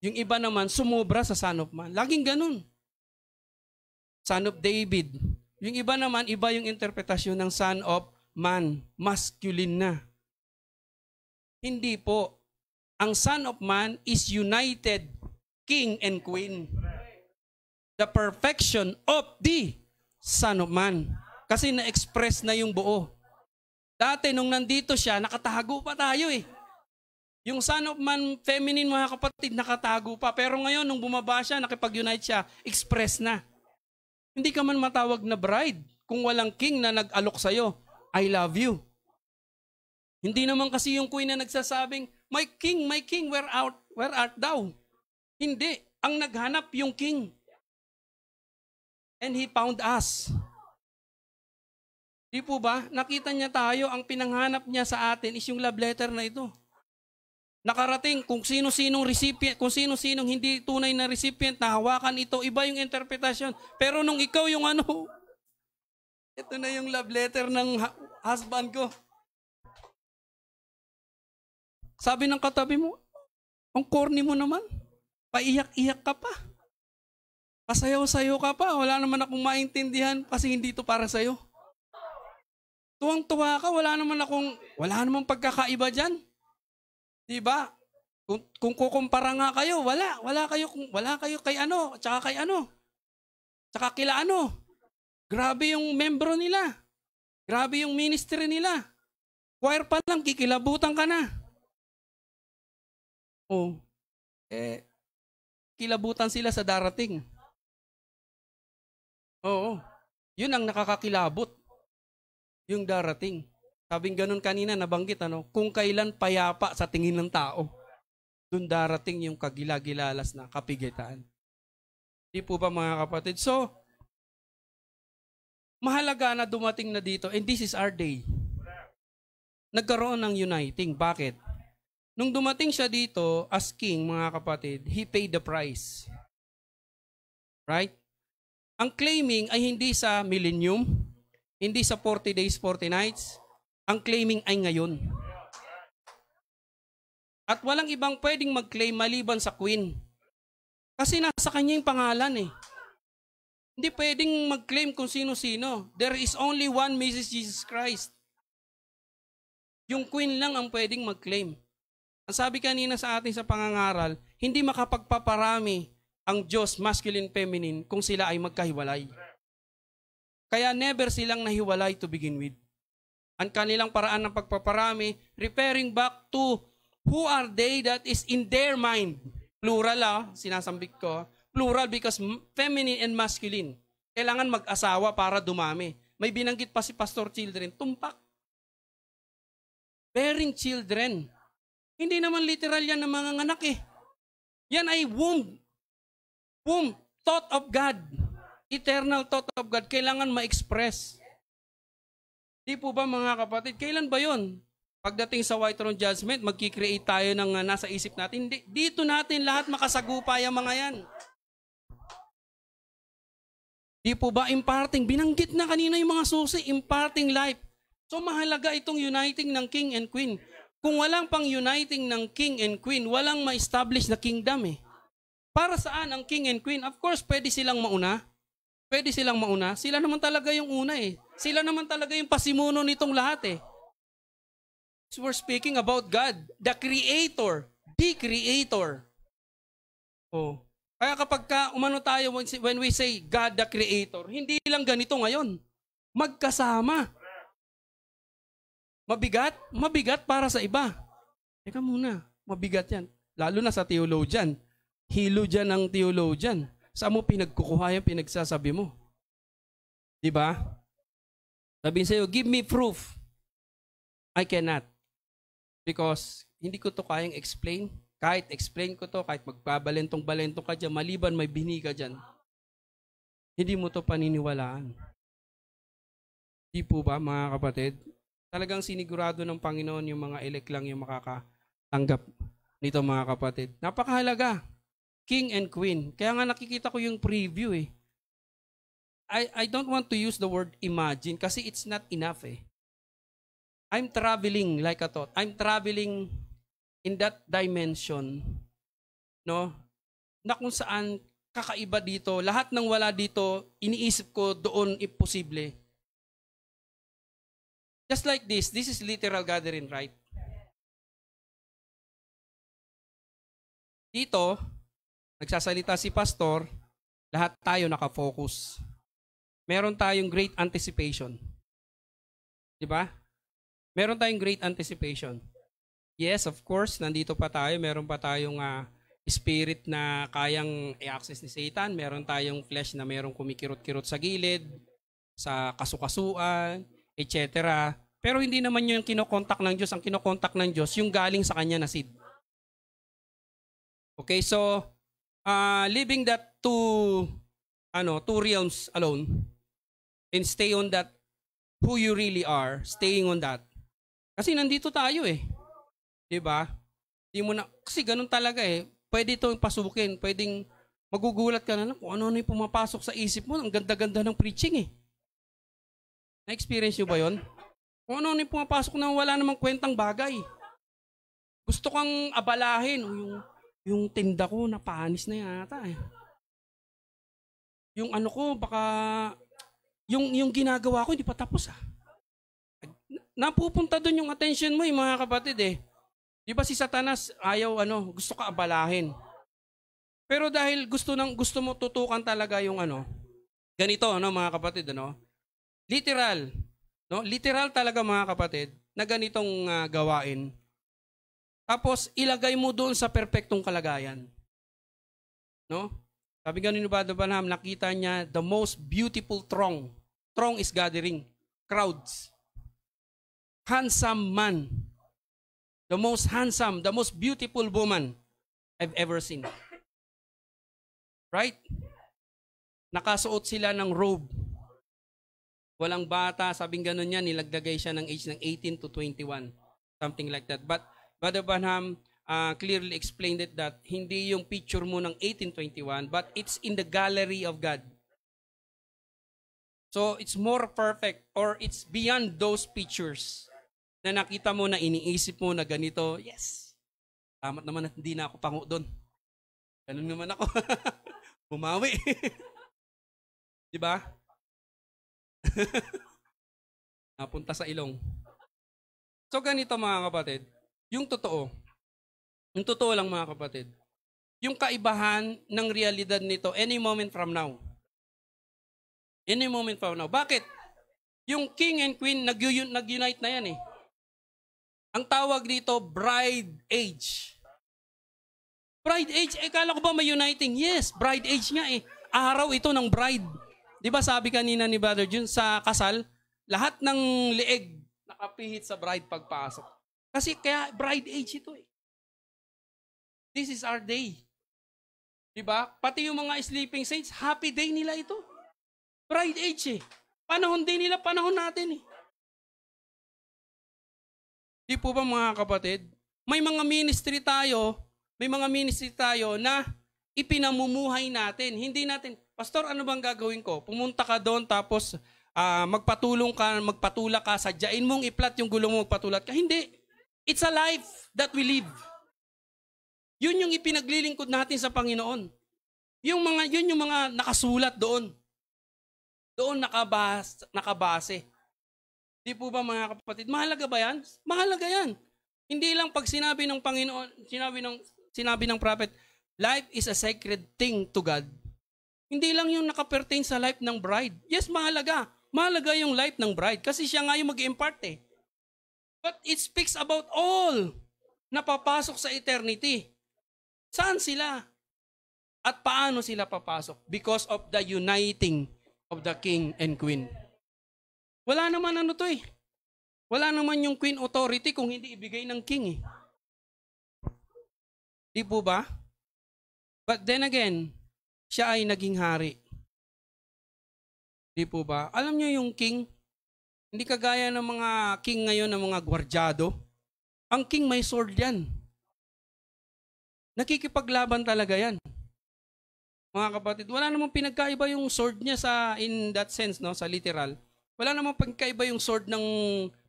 Yung iba naman, sumobra sa Son of Man. Laging ganun. Son of David. Yung iba naman, iba yung interpretasyon ng Son of Man. Masculine na. Hindi po. Ang Son of Man is united King and Queen the perfection of the Son of Man. Kasi na-express na yung buo. Dati nung nandito siya, nakatago pa tayo eh. Yung Son of Man, feminine mga kapatid, nakatago pa. Pero ngayon, nung bumaba siya, nakipag-unite siya, express na. Hindi ka man matawag na bride kung walang king na nag-alok sa'yo, I love you. Hindi naman kasi yung queen na nagsasabing, My king, my king, where, out, where art thou? Hindi. Ang naghanap yung king. And He found us. Di po ba? Nakita niya tayo, ang pinanghanap niya sa atin is yung love letter na ito. Nakarating kung sino-sinong recipient, kung sino-sinong hindi tunay na recipient na hawakan ito, iba yung interpretasyon. Pero nung ikaw yung ano, <laughs> ito na yung love letter ng husband ko. Sabi ng katabi mo, ang corny mo naman. Paiyak-iyak ka pa. Pasayaw-sayo ka pa. Wala naman akong maintindihan kasi hindi ito para sa'yo. Tuwang-tuwa ka, wala naman akong, wala naman pagkakaiba dyan. Diba? Kung, kung kukumpara nga kayo, wala. Wala kayo, wala kayo kay ano, tsaka kay ano. Tsaka kila ano. Grabe yung membro nila. Grabe yung ministry nila. Choir pa lang, kikilabutan ka na. Oh. Eh, kilabutan sila sa darating. Oo. Yun ang nakakakilabot. Yung darating. Sabing ganun kanina, nabanggit, ano, kung kailan payapa sa tingin ng tao, dun darating yung kagilagilalas na kapigitan. Di po ba mga kapatid? So, mahalaga na dumating na dito, and this is our day. Nagkaroon ng uniting. Bakit? Nung dumating siya dito as king, mga kapatid, he paid the price. Right? Ang claiming ay hindi sa millennium, hindi sa 40 days, 40 nights. Ang claiming ay ngayon. At walang ibang pwedeng mag-claim maliban sa queen. Kasi nasa kanya yung pangalan eh. Hindi pwedeng mag-claim kung sino-sino. There is only one Mrs. Jesus Christ. Yung queen lang ang pwedeng mag-claim. Ang sabi kanina sa atin sa pangangaral, hindi makapagpaparami ang Diyos, masculine, feminine, kung sila ay magkahiwalay. Kaya never silang nahiwalay to begin with. Ang kanilang paraan ng pagpaparami, referring back to who are they that is in their mind. Plural ah, sinasambik ko. Plural because feminine and masculine. Kailangan mag-asawa para dumami. May binanggit pa si Pastor Children, tumpak. Bearing children. Hindi naman literal yan ng mga anak eh. Yan ay womb womb, thought of God, eternal thought of God, kailangan ma-express. Di po ba mga kapatid? Kailan ba yon? pagdating sa white throne judgment, magkikreate tayo ng uh, nasa isip natin. Di, dito natin lahat makasagupay ang mga yan. Di po ba imparting? Binanggit na kanina yung mga susi, imparting life. So mahalaga itong uniting ng king and queen. Kung walang pang uniting ng king and queen, walang ma-establish na kingdom eh. Para saan ang king and queen? Of course, pwede silang mauna. Pwede silang mauna. Sila naman talaga yung una eh. Sila naman talaga yung pasimuno nitong lahat eh. So we're speaking about God, the creator, the creator. Oh. Kaya kapag ka umano tayo when we say God the creator, hindi lang ganito ngayon. Magkasama. Mabigat? Mabigat para sa iba. Teka muna, mabigat yan. Lalo na sa theologian. Hilo dyan ang theologian. Saan mo pinagkukuha yung pinagsasabi mo? Di ba? Sabihin sa'yo, give me proof. I cannot. Because hindi ko to kayang explain. Kahit explain ko to, kahit magbabalentong-balentong ka dyan, maliban may bini ka dyan, hindi mo to paniniwalaan. Di po ba, mga kapatid? Talagang sinigurado ng Panginoon yung mga elect lang yung makakatanggap nito mga kapatid. Napakahalaga. King and Queen. Kaya nga nakikita ko yung preview eh. I, I don't want to use the word imagine kasi it's not enough eh. I'm traveling like a thought. I'm traveling in that dimension no na kung saan kakaiba dito lahat ng wala dito iniisip ko doon imposible Just like this, this is literal gathering, right? Dito, nagsasalita si pastor, lahat tayo nakafocus. Meron tayong great anticipation. Di ba? Meron tayong great anticipation. Yes, of course, nandito pa tayo. Meron pa tayong uh, spirit na kayang i-access ni Satan. Meron tayong flesh na merong kumikirot-kirot sa gilid, sa kasukasuan, etc. Pero hindi naman yung kinokontak ng Diyos. Ang kinokontak ng Diyos, yung galing sa kanya na seed. Okay, so, uh, leaving that two, ano, two realms alone, and stay on that who you really are, staying on that. Kasi nandito tayo eh. 'Di ba? Di mo na kasi ganun talaga eh. Pwede itong pasukin, pwedeng magugulat ka na kung ano-ano yung pumapasok sa isip mo. Ang ganda-ganda ng preaching eh. Na-experience nyo ba yon? Kung ano yung pumapasok na wala namang kwentang bagay. Gusto kang abalahin. Yung, yung tinda ko, napanis na yata eh. Yung ano ko, baka, yung, yung ginagawa ko, hindi pa tapos ah. Napupunta doon yung attention mo, yung mga kapatid eh. Di ba si Satanas, ayaw ano, gusto ka abalahin. Pero dahil gusto nang gusto mo tutukan talaga yung ano, ganito ano mga kapatid ano, literal, No? Literal talaga mga kapatid na ganitong uh, gawain. Tapos ilagay mo doon sa perpektong kalagayan. No? Sabi nga ni Nubado Banham, nakita niya the most beautiful throng. Throng is gathering. Crowds. Handsome man. The most handsome, the most beautiful woman I've ever seen. Right? Nakasuot sila ng robe Walang bata, sabing ganun niya, nilagdagay siya ng age ng 18 to 21. Something like that. But Brother Branham uh, clearly explained it that hindi yung picture mo ng 1821, but it's in the gallery of God. So it's more perfect or it's beyond those pictures na nakita mo na iniisip mo na ganito, yes, tamat naman na hindi na ako pango doon. Ganun naman ako. <laughs> Bumawi. <laughs> Di ba? <laughs> Napunta sa ilong. So ganito mga kapatid, yung totoo, yung totoo lang mga kapatid, yung kaibahan ng realidad nito any moment from now. Any moment from now. Bakit? Yung king and queen, nag-unite na yan eh. Ang tawag dito, bride age. Bride age, eh kala ko ba may uniting? Yes, bride age nga eh. Araw ito ng bride. Di ba sabi kanina ni Brother Jun, sa kasal, lahat ng leeg nakapihit sa bride pagpasok. Kasi kaya bride age ito eh. This is our day. Di ba? Pati yung mga sleeping saints, happy day nila ito. Bride age eh. Panahon din nila, panahon natin eh. Di po ba mga kapatid? May mga ministry tayo, may mga ministry tayo na ipinamumuhay natin. Hindi natin, Pastor, ano bang gagawin ko? Pumunta ka doon tapos uh, magpatulong ka, magpatula ka, sadyain mong iplat yung gulong mo, magpatulat ka. Hindi. It's a life that we live. Yun yung ipinaglilingkod natin sa Panginoon. Yung mga, yun yung mga nakasulat doon. Doon nakabas, nakabase. Di po ba mga kapatid? Mahalaga ba yan? Mahalaga yan. Hindi lang pag sinabi ng Panginoon, sinabi ng, sinabi ng prophet, life is a sacred thing to God. Hindi lang yung nakapertain sa life ng bride. Yes, mahalaga. Mahalaga yung life ng bride kasi siya nga yung mag-impart eh. But it speaks about all na papasok sa eternity. Saan sila? At paano sila papasok? Because of the uniting of the king and queen. Wala naman ano to eh. Wala naman yung queen authority kung hindi ibigay ng king eh. Di po ba? But then again, siya ay naging hari. Di po ba? Alam niyo yung king, hindi kagaya ng mga king ngayon ng mga gwardyado. Ang king may sword yan. Nakikipaglaban talaga yan. Mga kapatid, wala namang pinagkaiba yung sword niya sa in that sense, no, sa literal. Wala namang pinagkaiba yung sword ng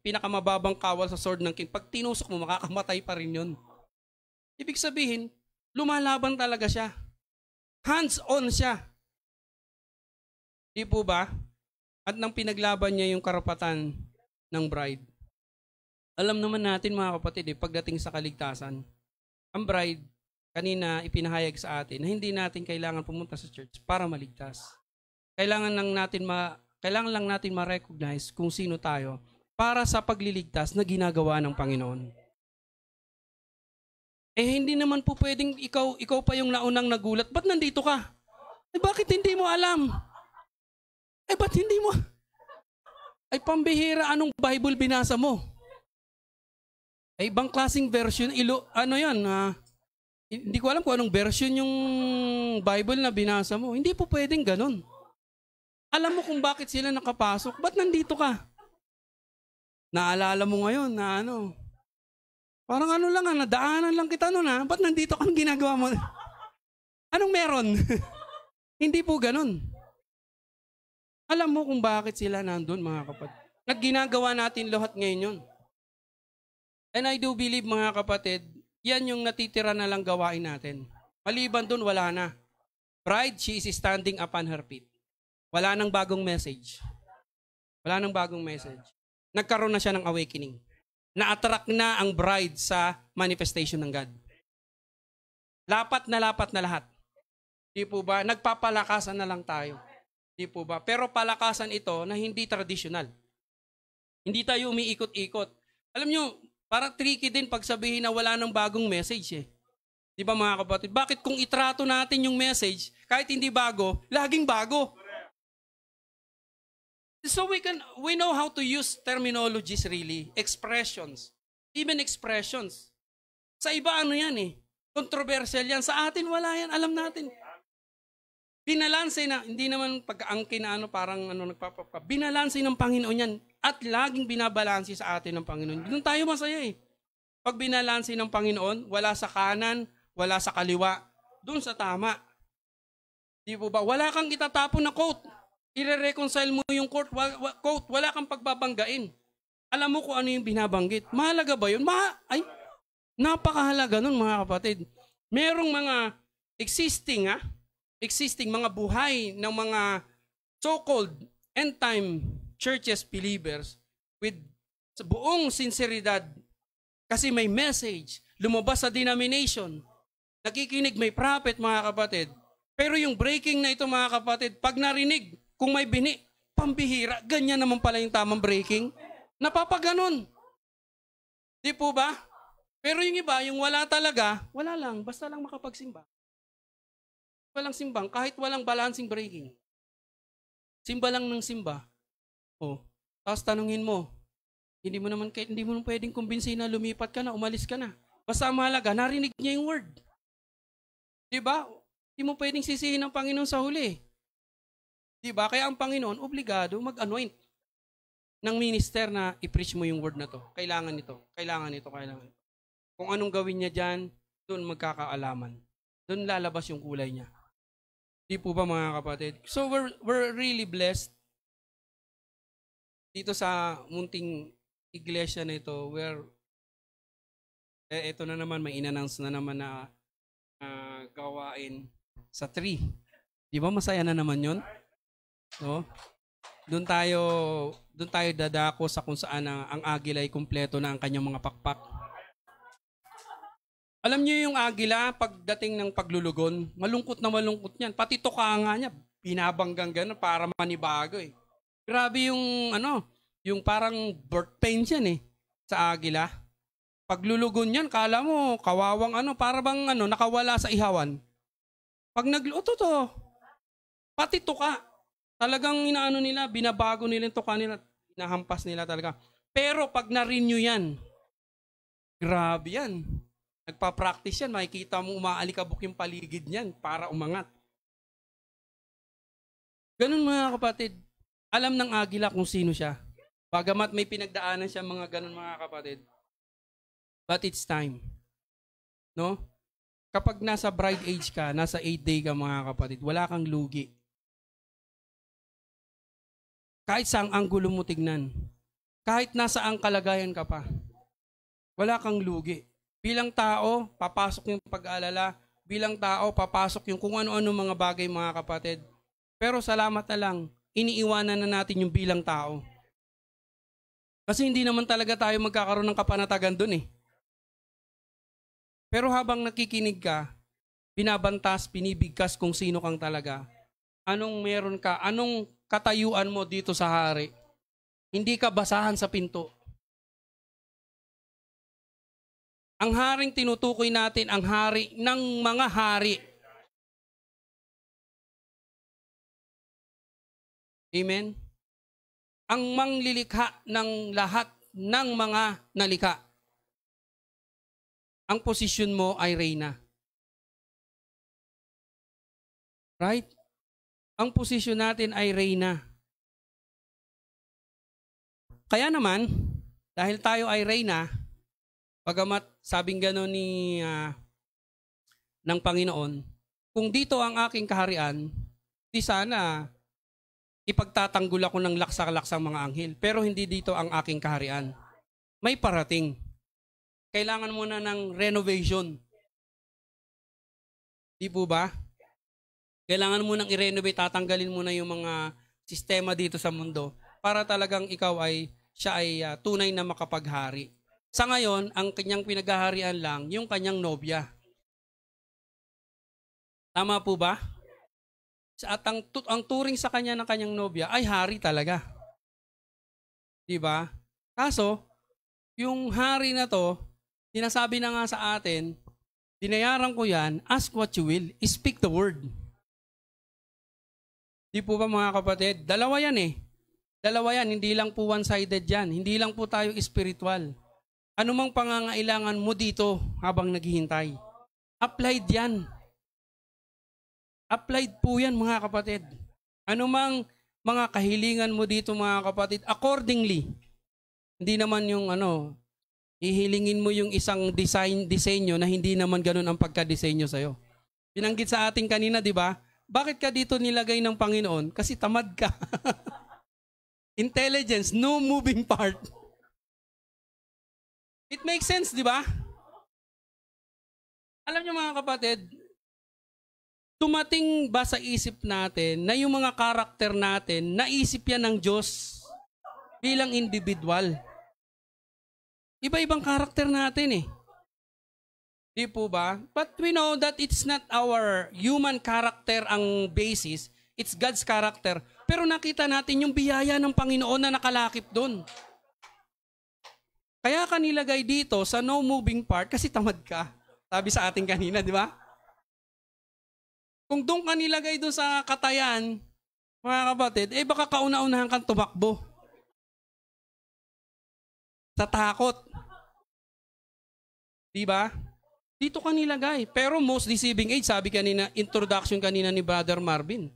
pinakamababang kawal sa sword ng king. Pag tinusok mo, makakamatay pa rin yun. Ibig sabihin, lumalaban talaga siya. Hands-on siya. Di po ba? At nang pinaglaban niya yung karapatan ng bride. Alam naman natin mga kapatid, eh, pagdating sa kaligtasan, ang bride, kanina ipinahayag sa atin na hindi natin kailangan pumunta sa church para maligtas. Kailangan lang natin ma kailangan lang natin ma-recognize kung sino tayo para sa pagliligtas na ginagawa ng Panginoon. Eh hindi naman po pwedeng ikaw ikaw pa yung naunang nagulat. Ba't nandito ka? Eh bakit hindi mo alam? Eh ba't hindi mo? Ay pambihira anong Bible binasa mo? Ay ibang klaseng version, ilo, ano yan, ah, hindi ko alam kung anong version yung Bible na binasa mo. Hindi po pwedeng ganun. Alam mo kung bakit sila nakapasok. Ba't nandito ka? Naalala mo ngayon na ano, parang ano lang ah, nadaanan lang kita noon ah. Ba't nandito ka? Anong ginagawa mo? Anong meron? <laughs> Hindi po ganun. Alam mo kung bakit sila nandun mga kapatid. Nagginagawa natin lahat ngayon yun. And I do believe mga kapatid, yan yung natitira na lang gawain natin. Maliban dun, wala na. Pride, she is standing upon her feet. Wala nang bagong message. Wala nang bagong message. Nagkaroon na siya ng awakening. Na-attract na ang bride sa manifestation ng God. Lapat na lapat na lahat. Di po ba? Nagpapalakasan na lang tayo. Di po ba? Pero palakasan ito na hindi traditional. Hindi tayo umiikot-ikot. Alam nyo, Parang tricky din pag sabihin na wala nang bagong message eh. Di ba mga kapatid? Bakit kung itrato natin yung message, kahit hindi bago, laging bago? So we can we know how to use terminologies really, expressions, even expressions. Sa iba ano yan eh, controversial yan. Sa atin wala yan, alam natin. Binalanse na, hindi naman pag-angkin na ano, parang ano, nagpapapa. Binalanse ng Panginoon yan at laging binabalanse sa atin ng Panginoon. Doon tayo masaya eh. Pag binalanse ng Panginoon, wala sa kanan, wala sa kaliwa, doon sa tama. Di po ba? Wala kang itatapon na quote. Ire-reconcile mo yung quote, quote, wala kang pagbabanggain. Alam mo kung ano yung binabanggit. Mahalaga ba yun? Ma ay, napakahalaga nun mga kapatid. Merong mga existing ha, existing mga buhay ng mga so-called end time churches believers with sa buong sinseridad. Kasi may message lumabas sa denomination. Nakikinig may prophet mga kapatid. Pero yung breaking na ito mga kapatid pag narinig kung may bini pambihira ganyan naman pala yung tamang breaking. Napapaganon. Di po ba? Pero yung iba yung wala talaga wala lang. Basta lang makapagsimba walang simbang, kahit walang balancing breaking. Simba lang ng simba. Oh, tapos tanungin mo, hindi mo naman hindi mo pwedeng kumbinsin na lumipat ka na, umalis ka na. Basta mahalaga, narinig niya yung word. 'Di ba? Hindi mo pwedeng sisihin ng Panginoon sa huli. 'Di ba? Kaya ang Panginoon obligado mag-anoint. ng minister na i-preach mo yung word na to. Kailangan nito, kailangan nito, kailangan nito. Kung anong gawin niya dyan, doon magkakaalaman. Doon lalabas yung kulay niya. Di po ba mga kapatid? So we're, we're really blessed dito sa munting iglesia na ito where eh, ito na naman, may inannounce na naman na uh, gawain sa tree. Di ba masaya na naman yon? No? Doon tayo doon tayo dadako sa kung saan ang, ang agila ay kumpleto na ang kanyang mga pakpak. Alam niyo yung agila, pagdating ng paglulugon, malungkot na malungkot niyan. Pati to nga niya, binabanggang gano'n para manibago eh. Grabe yung ano, yung parang birth pains yan eh, sa agila. Paglulugon yan, kala mo, kawawang ano, para bang ano, nakawala sa ihawan. Pag nagluto to, pati tuka, talagang inaano nila, binabago nila yung tuka nila, inahampas nila talaga. Pero pag na-renew yan, grabe yan. Nagpa-practice yan, makikita mo umaalikabok yung paligid niyan para umangat. Ganun mga kapatid, alam ng agila kung sino siya. Bagamat may pinagdaanan siya mga ganun mga kapatid, But it's time. No? Kapag nasa bride age ka, nasa 8 day ka mga kapatid, wala kang lugi. Kahit saang anggulo mo tignan. Kahit nasa ang kalagayan ka pa. Wala kang lugi. Bilang tao, papasok yung pag-aalala. Bilang tao, papasok yung kung ano-ano mga bagay mga kapatid. Pero salamat na lang, iniiwanan na natin yung bilang tao. Kasi hindi naman talaga tayo magkakaroon ng kapanatagan dun eh. Pero habang nakikinig ka, binabantas, pinibigkas kung sino kang talaga. Anong meron ka? Anong katayuan mo dito sa hari? Hindi ka basahan sa pinto. Ang haring tinutukoy natin, ang hari ng mga hari. Amen? Ang manglilikha ng lahat ng mga nalikha ang posisyon mo ay reyna. Right? Ang posisyon natin ay reyna. Kaya naman, dahil tayo ay reyna, pagamat sabing gano'n ni uh, ng Panginoon, kung dito ang aking kaharian, di sana ipagtatanggol ako ng laksa-laksang mga anghel. Pero hindi dito ang aking kaharian. May parating kailangan muna ng renovation. Di po ba? Kailangan mo nang i-renovate, tatanggalin mo na yung mga sistema dito sa mundo para talagang ikaw ay siya ay uh, tunay na makapaghari. Sa ngayon, ang kanyang pinaghaharian lang yung kanyang nobya. Tama po ba? At ang, ang turing sa kanya ng kanyang nobya ay hari talaga. Di ba? Kaso, yung hari na to, Sinasabi na nga sa atin, dinayaran ko yan, ask what you will, speak the word. Di po ba mga kapatid? Dalawa yan eh. Dalawa yan, hindi lang po one-sided yan. Hindi lang po tayo spiritual. Ano mang pangangailangan mo dito habang naghihintay? Applied yan. Applied po yan mga kapatid. Ano mang mga kahilingan mo dito mga kapatid, accordingly. Hindi naman yung ano, Ihilingin mo yung isang design disenyo na hindi naman ganun ang pagka-disenyo sa'yo. Binanggit sa ating kanina, di ba? Bakit ka dito nilagay ng Panginoon? Kasi tamad ka. <laughs> Intelligence, no moving part. It makes sense, di ba? Alam niyo mga kapatid, tumating ba sa isip natin na yung mga karakter natin, naisip yan ng Diyos bilang individual? Iba-ibang karakter natin eh. Di po ba? But we know that it's not our human character ang basis. It's God's character. Pero nakita natin yung biyaya ng Panginoon na nakalakip doon. Kaya ka nilagay dito sa no moving part kasi tamad ka. Sabi sa ating kanina, di ba? Kung doon ka nilagay doon sa katayan, mga kapatid, eh baka kauna-unahan kang tumakbo. Sa takot. Di ba? Dito ka nilagay. Pero most deceiving age, sabi kanina, introduction kanina ni Brother Marvin.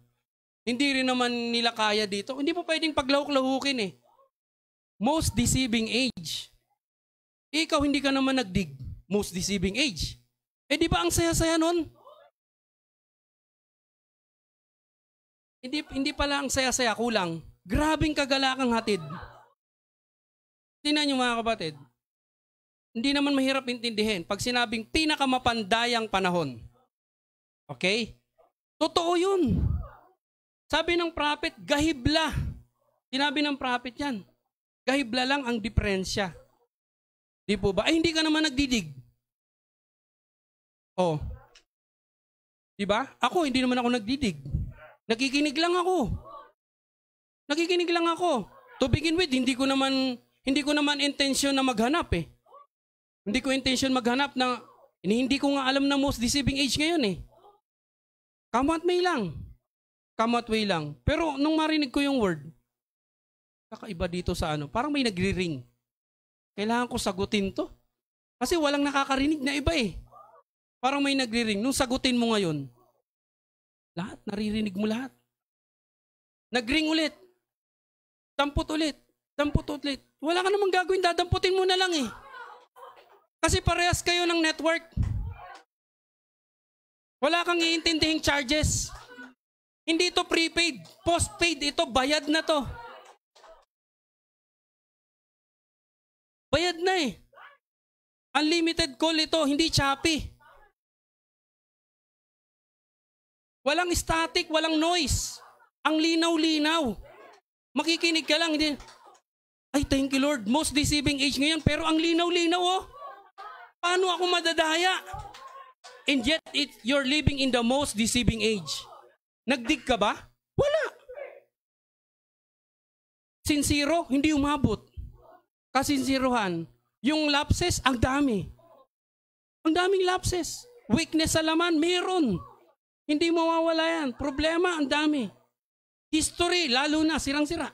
Hindi rin naman nila kaya dito. Hindi po pwedeng paglahok-lahukin eh. most deceiving age. Ikaw hindi ka naman nagdig. Most deceiving age. Eh di ba ang saya-saya nun? Hindi, hindi pala ang saya-saya, kulang. Grabing kagalakang hatid. Tingnan niyo mga kapatid. Hindi naman mahirap intindihin. Pag sinabing pinakamapandayang panahon. Okay? Totoo yun. Sabi ng prophet, gahibla. Sinabi ng prophet yan. Gahibla lang ang diferensya. Di po ba? Ay, hindi ka naman nagdidig. Oh. Di ba? Ako, hindi naman ako nagdidig. Nakikinig lang ako. Nakikinig lang ako. To begin with, hindi ko naman hindi ko naman intention na maghanap eh. Hindi ko intention maghanap na hindi ko nga alam na most deceiving age ngayon eh. Come what may lang. Come what way lang. Pero nung marinig ko yung word, kakaiba dito sa ano, parang may nagri-ring. Kailangan ko sagutin to. Kasi walang nakakarinig na iba eh. Parang may nagri-ring. Nung sagutin mo ngayon, lahat, naririnig mo lahat. Nagring ulit. Dampot ulit. Dampot ulit. Wala ka namang gagawin, dadamputin mo na lang eh. Kasi parehas kayo ng network. Wala kang iintindihing charges. Hindi ito prepaid. Postpaid. Ito, bayad na to. Bayad na eh. Unlimited call ito, hindi choppy. Walang static, walang noise. Ang linaw-linaw. Makikinig ka lang. Hindi. Ay, thank you Lord. Most deceiving age ngayon. Pero ang linaw-linaw oh. Paano ako madadaya? And yet, it, you're living in the most deceiving age. Nagdig ka ba? Wala. Sincero, hindi umabot. Kasinsiruhan, yung lapses, ang dami. Ang daming lapses. Weakness sa laman, meron. Hindi mawawala yan. Problema, ang dami. History, lalo na, sirang-sira.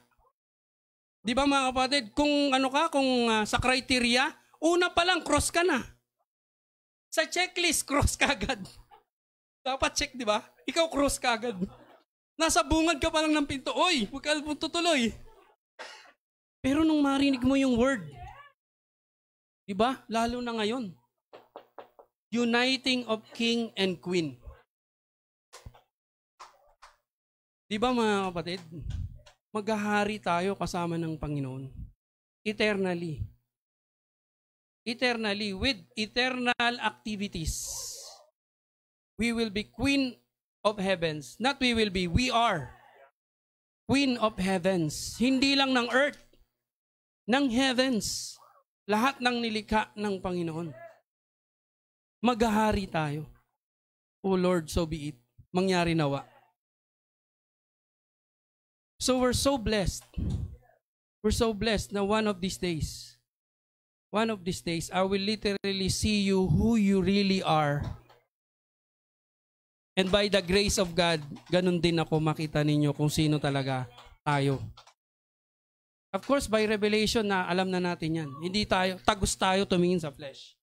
Di ba mga kapatid, kung ano ka, kung uh, sa criteria, una pa lang, cross ka na. Sa checklist, <laughs> cross ka agad. Dapat check, di ba? Ikaw cross ka agad. Nasa bungad ka pa lang ng pinto. Oy, huwag ka tutuloy. Pero nung marinig mo yung word, di ba? Lalo na ngayon. Uniting of king and queen. Di ba mga kapatid? Maghahari tayo kasama ng Panginoon. Eternally. Eternally with eternal activities. We will be queen of heavens. Not we will be, we are. Queen of heavens. Hindi lang ng earth. Ng heavens. Lahat ng nilikha ng Panginoon. Maghahari tayo. O Lord, so be it. Mangyari nawa. So we're so blessed. We're so blessed na one of these days, one of these days, I will literally see you who you really are. And by the grace of God, ganun din ako makita ninyo kung sino talaga tayo. Of course, by revelation na alam na natin yan. Hindi tayo, tagus tayo tumingin sa flesh.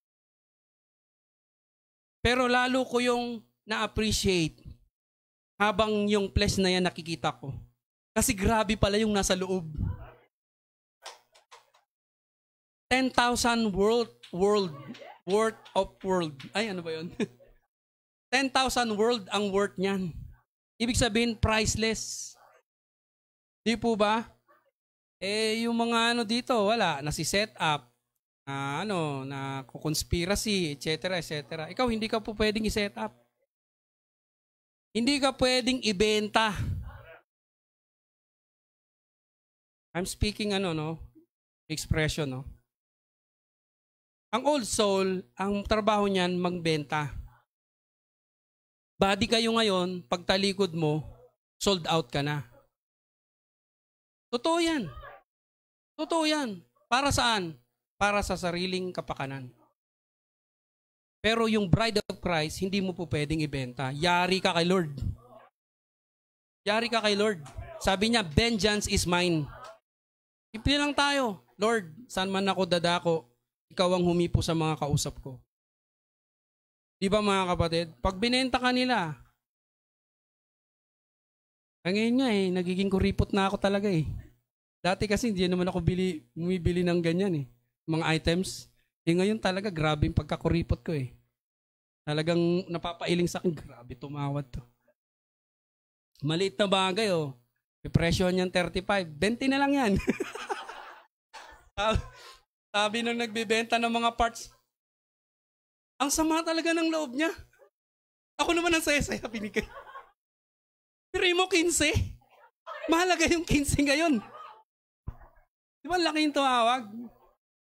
Pero lalo ko yung na-appreciate habang yung flesh na yan nakikita ko. Kasi grabe pala yung nasa loob. 10,000 world, world, worth of world. Ay, ano ba yun? <laughs> 10,000 world ang worth niyan. Ibig sabihin, priceless. Di po ba? Eh, yung mga ano dito, wala. Nasi-set up. Uh, ano, na conspiracy, etc., etc. Ikaw, hindi ka po pwedeng i-set up. Hindi ka pwedeng ibenta. I'm speaking ano no, expression no. Ang old soul, ang trabaho niyan magbenta. Body kayo ngayon, pagtalikod mo, sold out ka na. Totoo yan. Totoo yan. Para saan? Para sa sariling kapakanan. Pero yung bride of Christ, hindi mo po pwedeng ibenta. Yari ka kay Lord. Yari ka kay Lord. Sabi niya, vengeance is mine. Ipili lang tayo. Lord, saan man ako dadako, ikaw ang humipo sa mga kausap ko. Di ba mga kapatid? Pag binenta ka nila, ang ngayon nga eh, nagiging kuripot na ako talaga eh. Dati kasi hindi naman ako bili, bumibili ng ganyan eh. Mga items. Eh ngayon talaga grabe yung pagkakuripot ko eh. Talagang napapailing sa akin, grabe tumawad to. Maliit na bagay oh. Presyo niyan 35. 20 na lang yan. <laughs> Sabi nung nagbibenta ng mga parts, ang sama talaga ng loob niya. Ako naman ang saya-saya binigay. Pero mo 15. Mahalaga yung 15 ngayon. Di ba laki yung tumawag?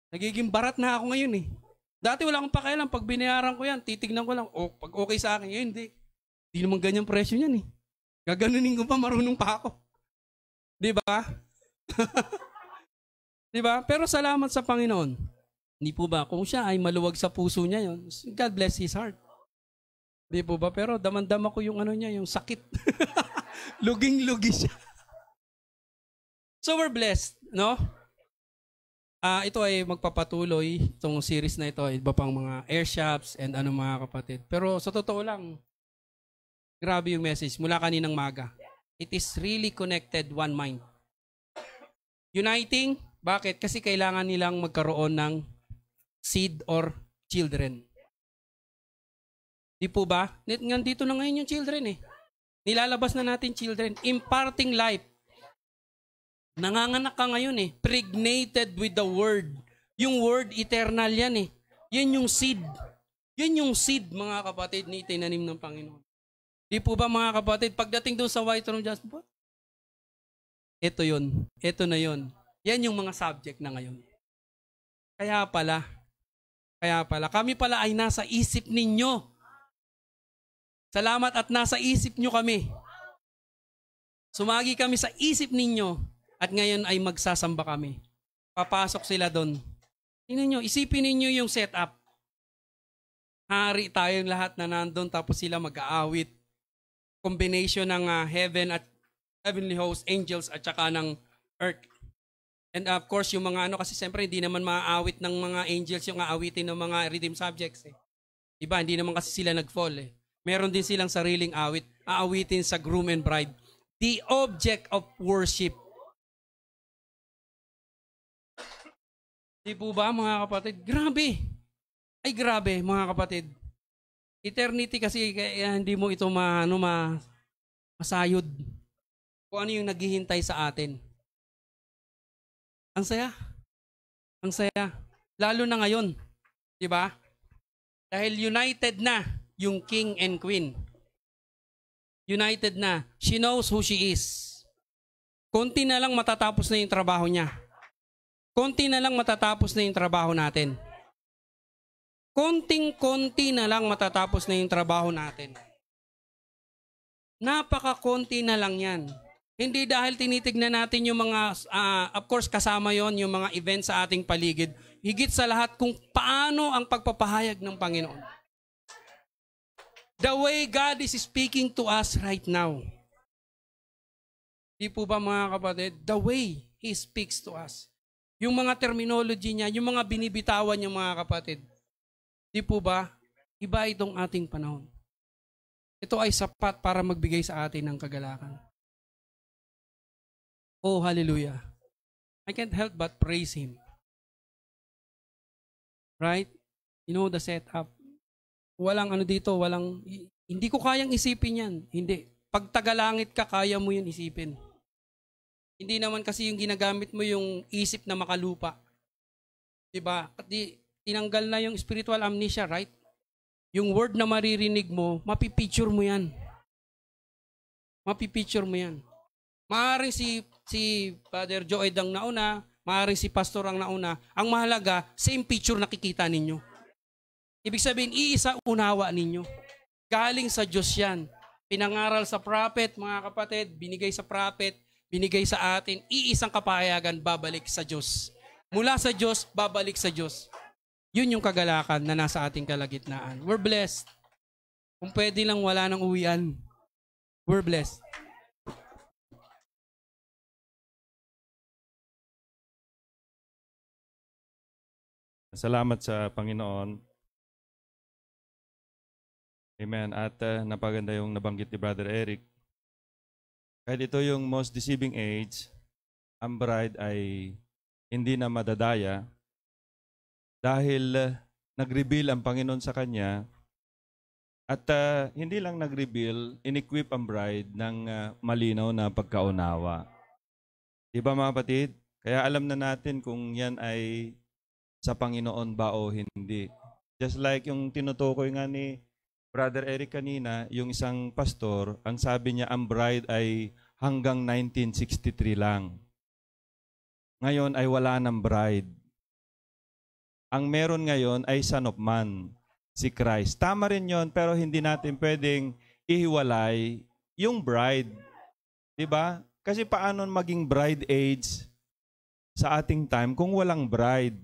Nagiging barat na ako ngayon eh. Dati wala akong pakialam. Pag binayaran ko yan, titignan ko lang. O, pag okay sa akin, yun, hindi. Hindi naman ganyan presyo niyan eh. Gaganunin ko pa, marunong pa ako. Di ba? <laughs> Di ba? Pero salamat sa Panginoon. Hindi po ba? Kung siya ay maluwag sa puso niya yon, God bless his heart. Di po ba? Pero damandama ko yung ano niya, yung sakit. <laughs> Luging-lugi siya. so we're blessed, no? Uh, ito ay magpapatuloy itong series na ito, iba pang mga air shops and ano mga kapatid. Pero sa totoo lang, grabe yung message mula kaninang maga. It is really connected one mind. Uniting, bakit? Kasi kailangan nilang magkaroon ng seed or children. Di po ba? Nandito na ngayon yung children eh. Nilalabas na natin children. Imparting life. Nanganganak ka ngayon eh. Pregnated with the word. Yung word eternal yan eh. Yan yung seed. Yan yung seed mga kapatid ni itinanim ng Panginoon. Di po ba mga kapatid, pagdating doon sa white room just po, ito yun. Ito na yun. Yan yung mga subject na ngayon. Kaya pala, kaya pala, kami pala ay nasa isip ninyo. Salamat at nasa isip nyo kami. Sumagi kami sa isip ninyo at ngayon ay magsasamba kami. Papasok sila doon. Tingnan nyo, isipin ninyo yung setup. Hari tayong lahat na nandun tapos sila mag-aawit. Combination ng uh, heaven at heavenly host, angels at saka ng earth. And of course, yung mga ano, kasi siyempre hindi naman maaawit ng mga angels yung aawitin ng mga redeemed subjects. Eh. Diba? Hindi naman kasi sila nag-fall eh. Meron din silang sariling awit. Aawitin sa groom and bride. The object of worship. Di po ba mga kapatid? Grabe. Ay grabe mga kapatid. Eternity kasi kaya hindi mo ito ma, ano, ma, masayod. Kung ano yung naghihintay sa atin. Ang saya. Ang saya. Lalo na ngayon. Di ba? Dahil united na yung king and queen. United na. She knows who she is. Konti na lang matatapos na yung trabaho niya. Konti na lang matatapos na yung trabaho natin. Konting-konti na lang matatapos na yung trabaho natin. Napaka-konti na lang yan. Hindi dahil tinitignan natin yung mga, uh, of course kasama yon yung mga events sa ating paligid. Higit sa lahat kung paano ang pagpapahayag ng Panginoon. The way God is speaking to us right now. Di po ba mga kapatid? The way He speaks to us. Yung mga terminology niya, yung mga binibitawan niya mga kapatid. Di po ba? Iba itong ating panahon. Ito ay sapat para magbigay sa atin ng kagalakan. Oh, hallelujah. I can't help but praise Him. Right? You know the setup. Walang ano dito, walang, hindi ko kayang isipin yan. Hindi. Pag tagalangit ka, kaya mo yun isipin. Hindi naman kasi yung ginagamit mo yung isip na makalupa. Diba? Di, tinanggal na yung spiritual amnesia, right? Yung word na maririnig mo, mapipicture mo yan. Mapipicture mo yan. Maaring si si Father Joed ang nauna, maaaring si Pastor ang nauna. Ang mahalaga, same picture nakikita ninyo. Ibig sabihin, iisa unawa ninyo. Galing sa Diyos yan. Pinangaral sa prophet, mga kapatid, binigay sa prophet, binigay sa atin, iisang kapahayagan, babalik sa Diyos. Mula sa Diyos, babalik sa Diyos. Yun yung kagalakan na nasa ating kalagitnaan. We're blessed. Kung pwede lang wala nang uwian, we're blessed. Salamat sa Panginoon. Amen. At uh, napaganda yung nabanggit ni Brother Eric. Kahit ito yung most deceiving age, ang bride ay hindi na madadaya dahil uh, nag-reveal ang Panginoon sa kanya at uh, hindi lang nag-reveal, in-equip ang bride ng uh, malinaw na pagkaunawa. Di ba mga kapatid? Kaya alam na natin kung yan ay sa Panginoon ba o hindi. Just like yung tinutukoy nga ni Brother Eric kanina, yung isang pastor, ang sabi niya ang bride ay hanggang 1963 lang. Ngayon ay wala ng bride. Ang meron ngayon ay son of man, si Christ. Tama rin yon pero hindi natin pwedeng ihiwalay yung bride. ba? Kasi paano maging bride age sa ating time kung walang bride?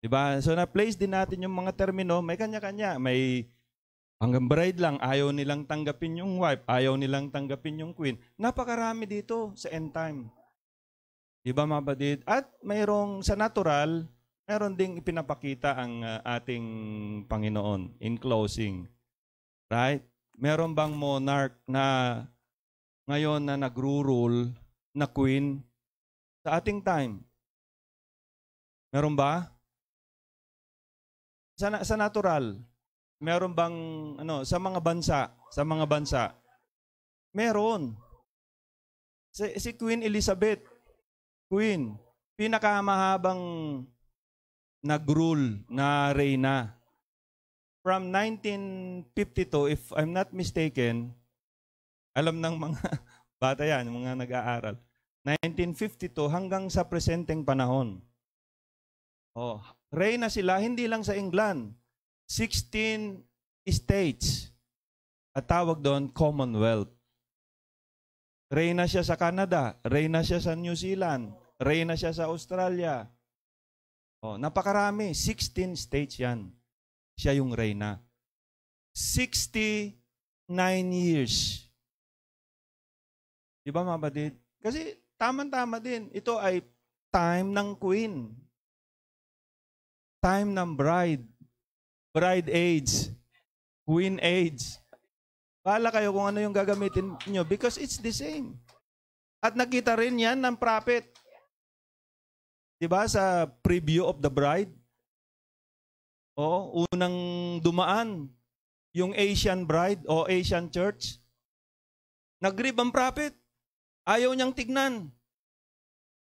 'Di ba? So na-place din natin yung mga termino, may kanya-kanya, may hanggang bride lang, ayaw nilang tanggapin yung wife, ayaw nilang tanggapin yung queen. Napakarami dito sa end time. Di ba mga badid? At mayroong sa natural, meron ding ipinapakita ang uh, ating Panginoon in closing. Right? Meron bang monarch na ngayon na nagro-rule na queen sa ating time? Meron ba? Sa, sa natural, meron bang ano sa mga bansa, sa mga bansa? Meron. Si, si Queen Elizabeth, queen, pinakamahabang nag-rule na reyna. From 1952, if I'm not mistaken, alam ng mga <laughs> bata yan, mga nag-aaral, 1952 hanggang sa presenteng panahon. Oh, reyna sila hindi lang sa England. 16 states. At tawag doon Commonwealth. Reyna siya sa Canada, reyna siya sa New Zealand, Reyna siya sa Australia. Oh, napakarami. 16 states yan. Siya yung reyna. 69 years. Di ba mga badid? Kasi tama-tama din. Ito ay time ng queen. Time ng bride. Bride age. Queen age. Bahala kayo kung ano yung gagamitin nyo because it's the same. At nakita rin yan ng prophet. 'Di ba sa preview of the bride? O unang dumaan yung Asian bride o Asian church. Nagrib ang prophet. Ayaw niyang tignan.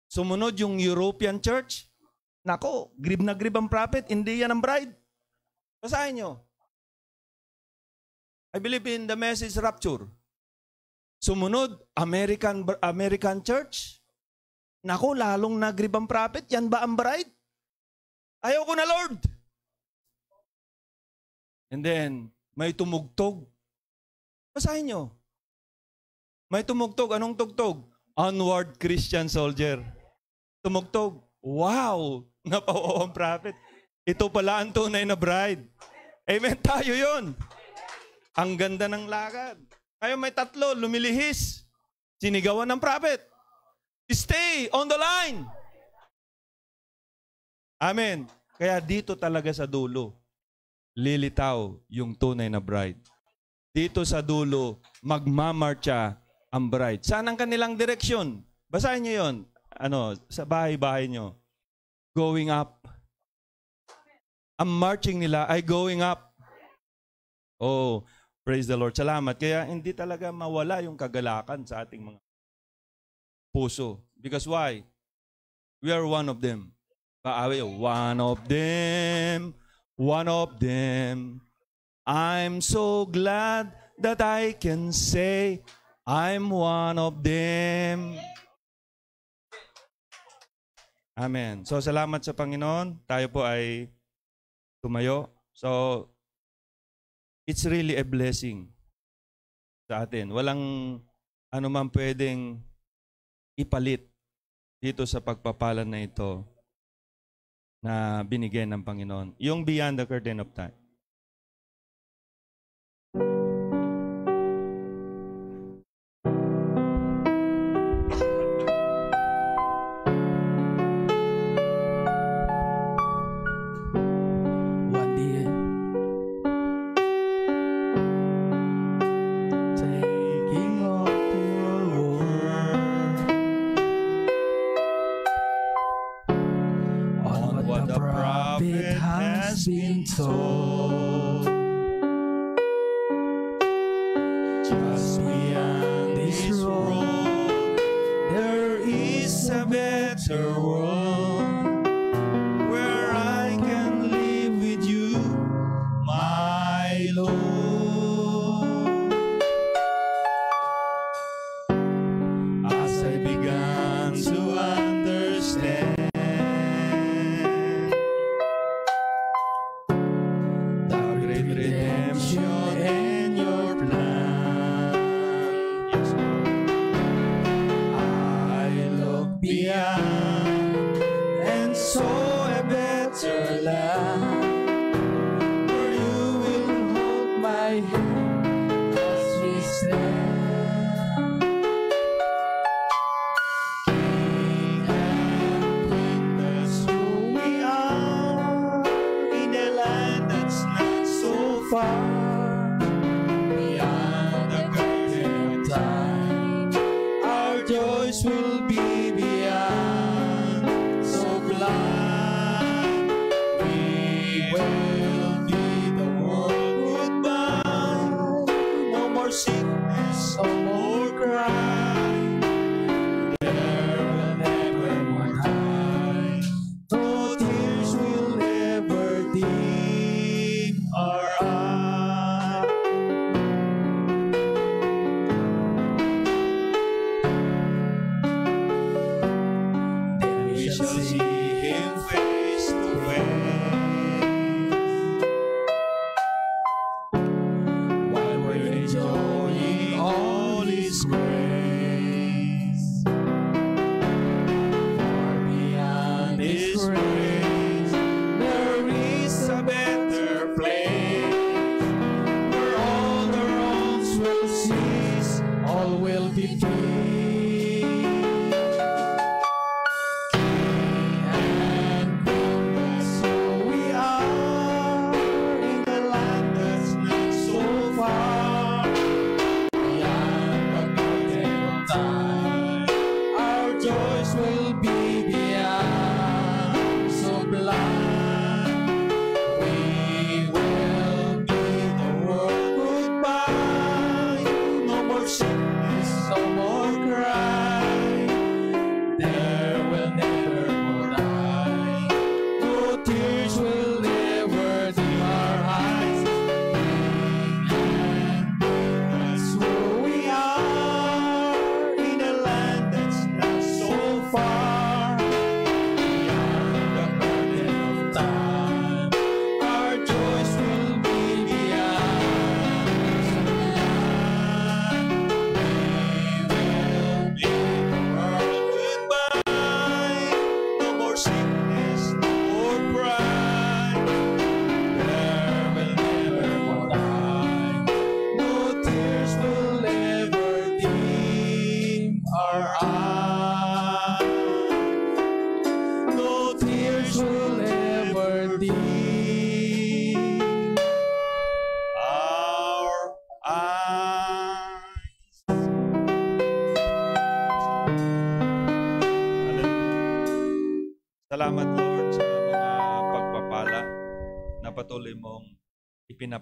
Sumunod yung European church. Nako, grib na grib ang prophet, hindi yan ang bride. Basahin nyo. I believe in the message rapture. Sumunod, American American church. Nako, lalong nagrib ang prophet. Yan ba ang bride? Ayaw ko na, Lord. And then, may tumugtog. Basahin nyo. May tumugtog. Anong tugtog? Onward Christian soldier. Tumugtog. Wow! <laughs> Napawaw ang prophet. Ito pala ang tunay na bride. Amen tayo yon. Ang ganda ng lakad. Kaya may tatlo, lumilihis. Sinigawan ng prophet. Stay on the line. Amen. Kaya dito talaga sa dulo, lilitaw yung tunay na bride. Dito sa dulo, magmamarcha ang bride. Saan ang kanilang direksyon? Basahin niyo yon. Ano, sa bahay-bahay niyo. Going up. Ang marching nila ay going up. Oh, praise the Lord. Salamat. Kaya hindi talaga mawala yung kagalakan sa ating mga puso. Because why? We are one of them. Paawi, one of them, one of them. I'm so glad that I can say I'm one of them. Amen. So salamat sa Panginoon. Tayo po ay tumayo. So it's really a blessing sa atin. Walang ano man pwedeng ipalit dito sa pagpapalan na ito na binigay ng Panginoon. Yung beyond the curtain of time.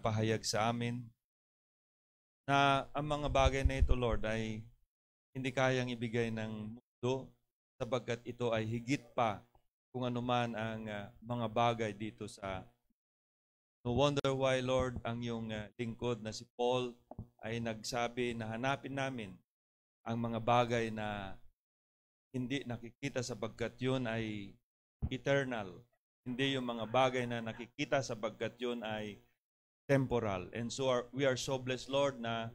ipinapahayag sa amin na ang mga bagay na ito, Lord, ay hindi kayang ibigay ng mundo sapagkat ito ay higit pa kung anuman ang uh, mga bagay dito sa No wonder why, Lord, ang iyong uh, lingkod na si Paul ay nagsabi na hanapin namin ang mga bagay na hindi nakikita sapagkat yun ay eternal. Hindi yung mga bagay na nakikita sapagkat yun ay temporal. And so are, we are so blessed, Lord, na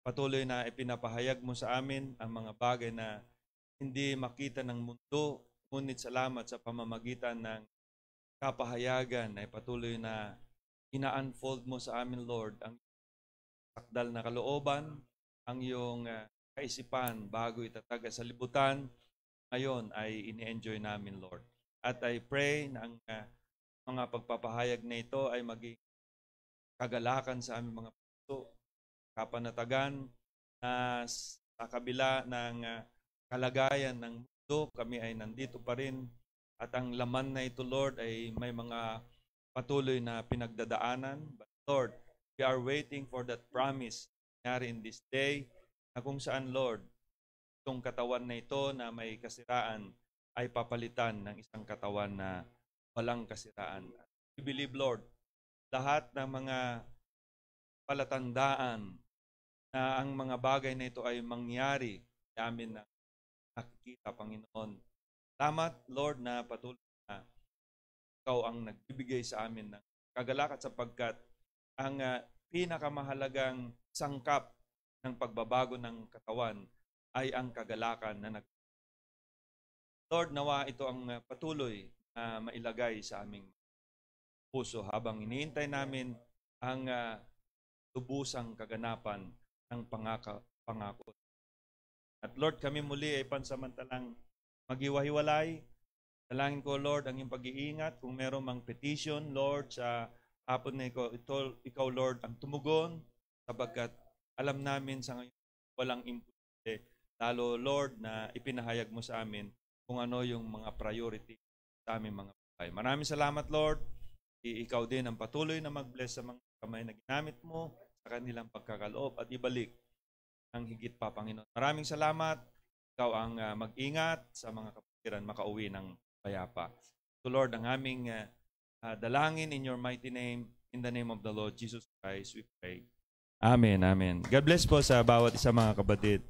patuloy na ipinapahayag mo sa amin ang mga bagay na hindi makita ng mundo, ngunit salamat sa pamamagitan ng kapahayagan ay patuloy na ina-unfold mo sa amin, Lord, ang takdal na kalooban, ang iyong uh, kaisipan bago itataga sa libutan, ngayon ay ini-enjoy namin, Lord. At I pray na ang uh, mga pagpapahayag na ito ay maging kagalakan sa aming mga puso, kapanatagan na sa kabila ng ah, kalagayan ng mundo, kami ay nandito pa rin. At ang laman na ito, Lord, ay may mga patuloy na pinagdadaanan. But Lord, we are waiting for that promise nangyari in this day na kung saan, Lord, itong katawan na ito na may kasiraan ay papalitan ng isang katawan na walang kasiraan. We believe, Lord, lahat ng mga palatandaan na ang mga bagay na ito ay mangyari namin na nakikita, Panginoon. Salamat, Lord, na patuloy na ikaw ang nagbibigay sa amin ng kagalakat sapagkat ang uh, pinakamahalagang sangkap ng pagbabago ng katawan ay ang kagalakan na nag Lord, nawa ito ang uh, patuloy na mailagay sa aming puso habang iniintay namin ang uh, lubusang kaganapan ng pangaka, pangako. At Lord, kami muli ay pansamantalang maghiwa-hiwalay. Dalangin ko, Lord, ang iyong pag-iingat. Kung meron mang petition, Lord, sa hapon na ikaw, ito, ikaw, Lord, ang tumugon sapagkat alam namin sa ngayon walang imposible. Lalo, Lord, na ipinahayag mo sa amin kung ano yung mga priority sa aming mga buhay. Maraming salamat, Lord. Ikaw din ang patuloy na mag-bless sa mga kamay na ginamit mo sa kanilang pagkakaloob at ibalik ang higit pa, Panginoon. Maraming salamat. Ikaw ang uh, mag-ingat sa mga kapatiran makauwi ng payapa. So Lord, ang aming uh, dalangin in your mighty name, in the name of the Lord Jesus Christ, we pray. Amen, amen. God bless po sa bawat isa mga kapatid.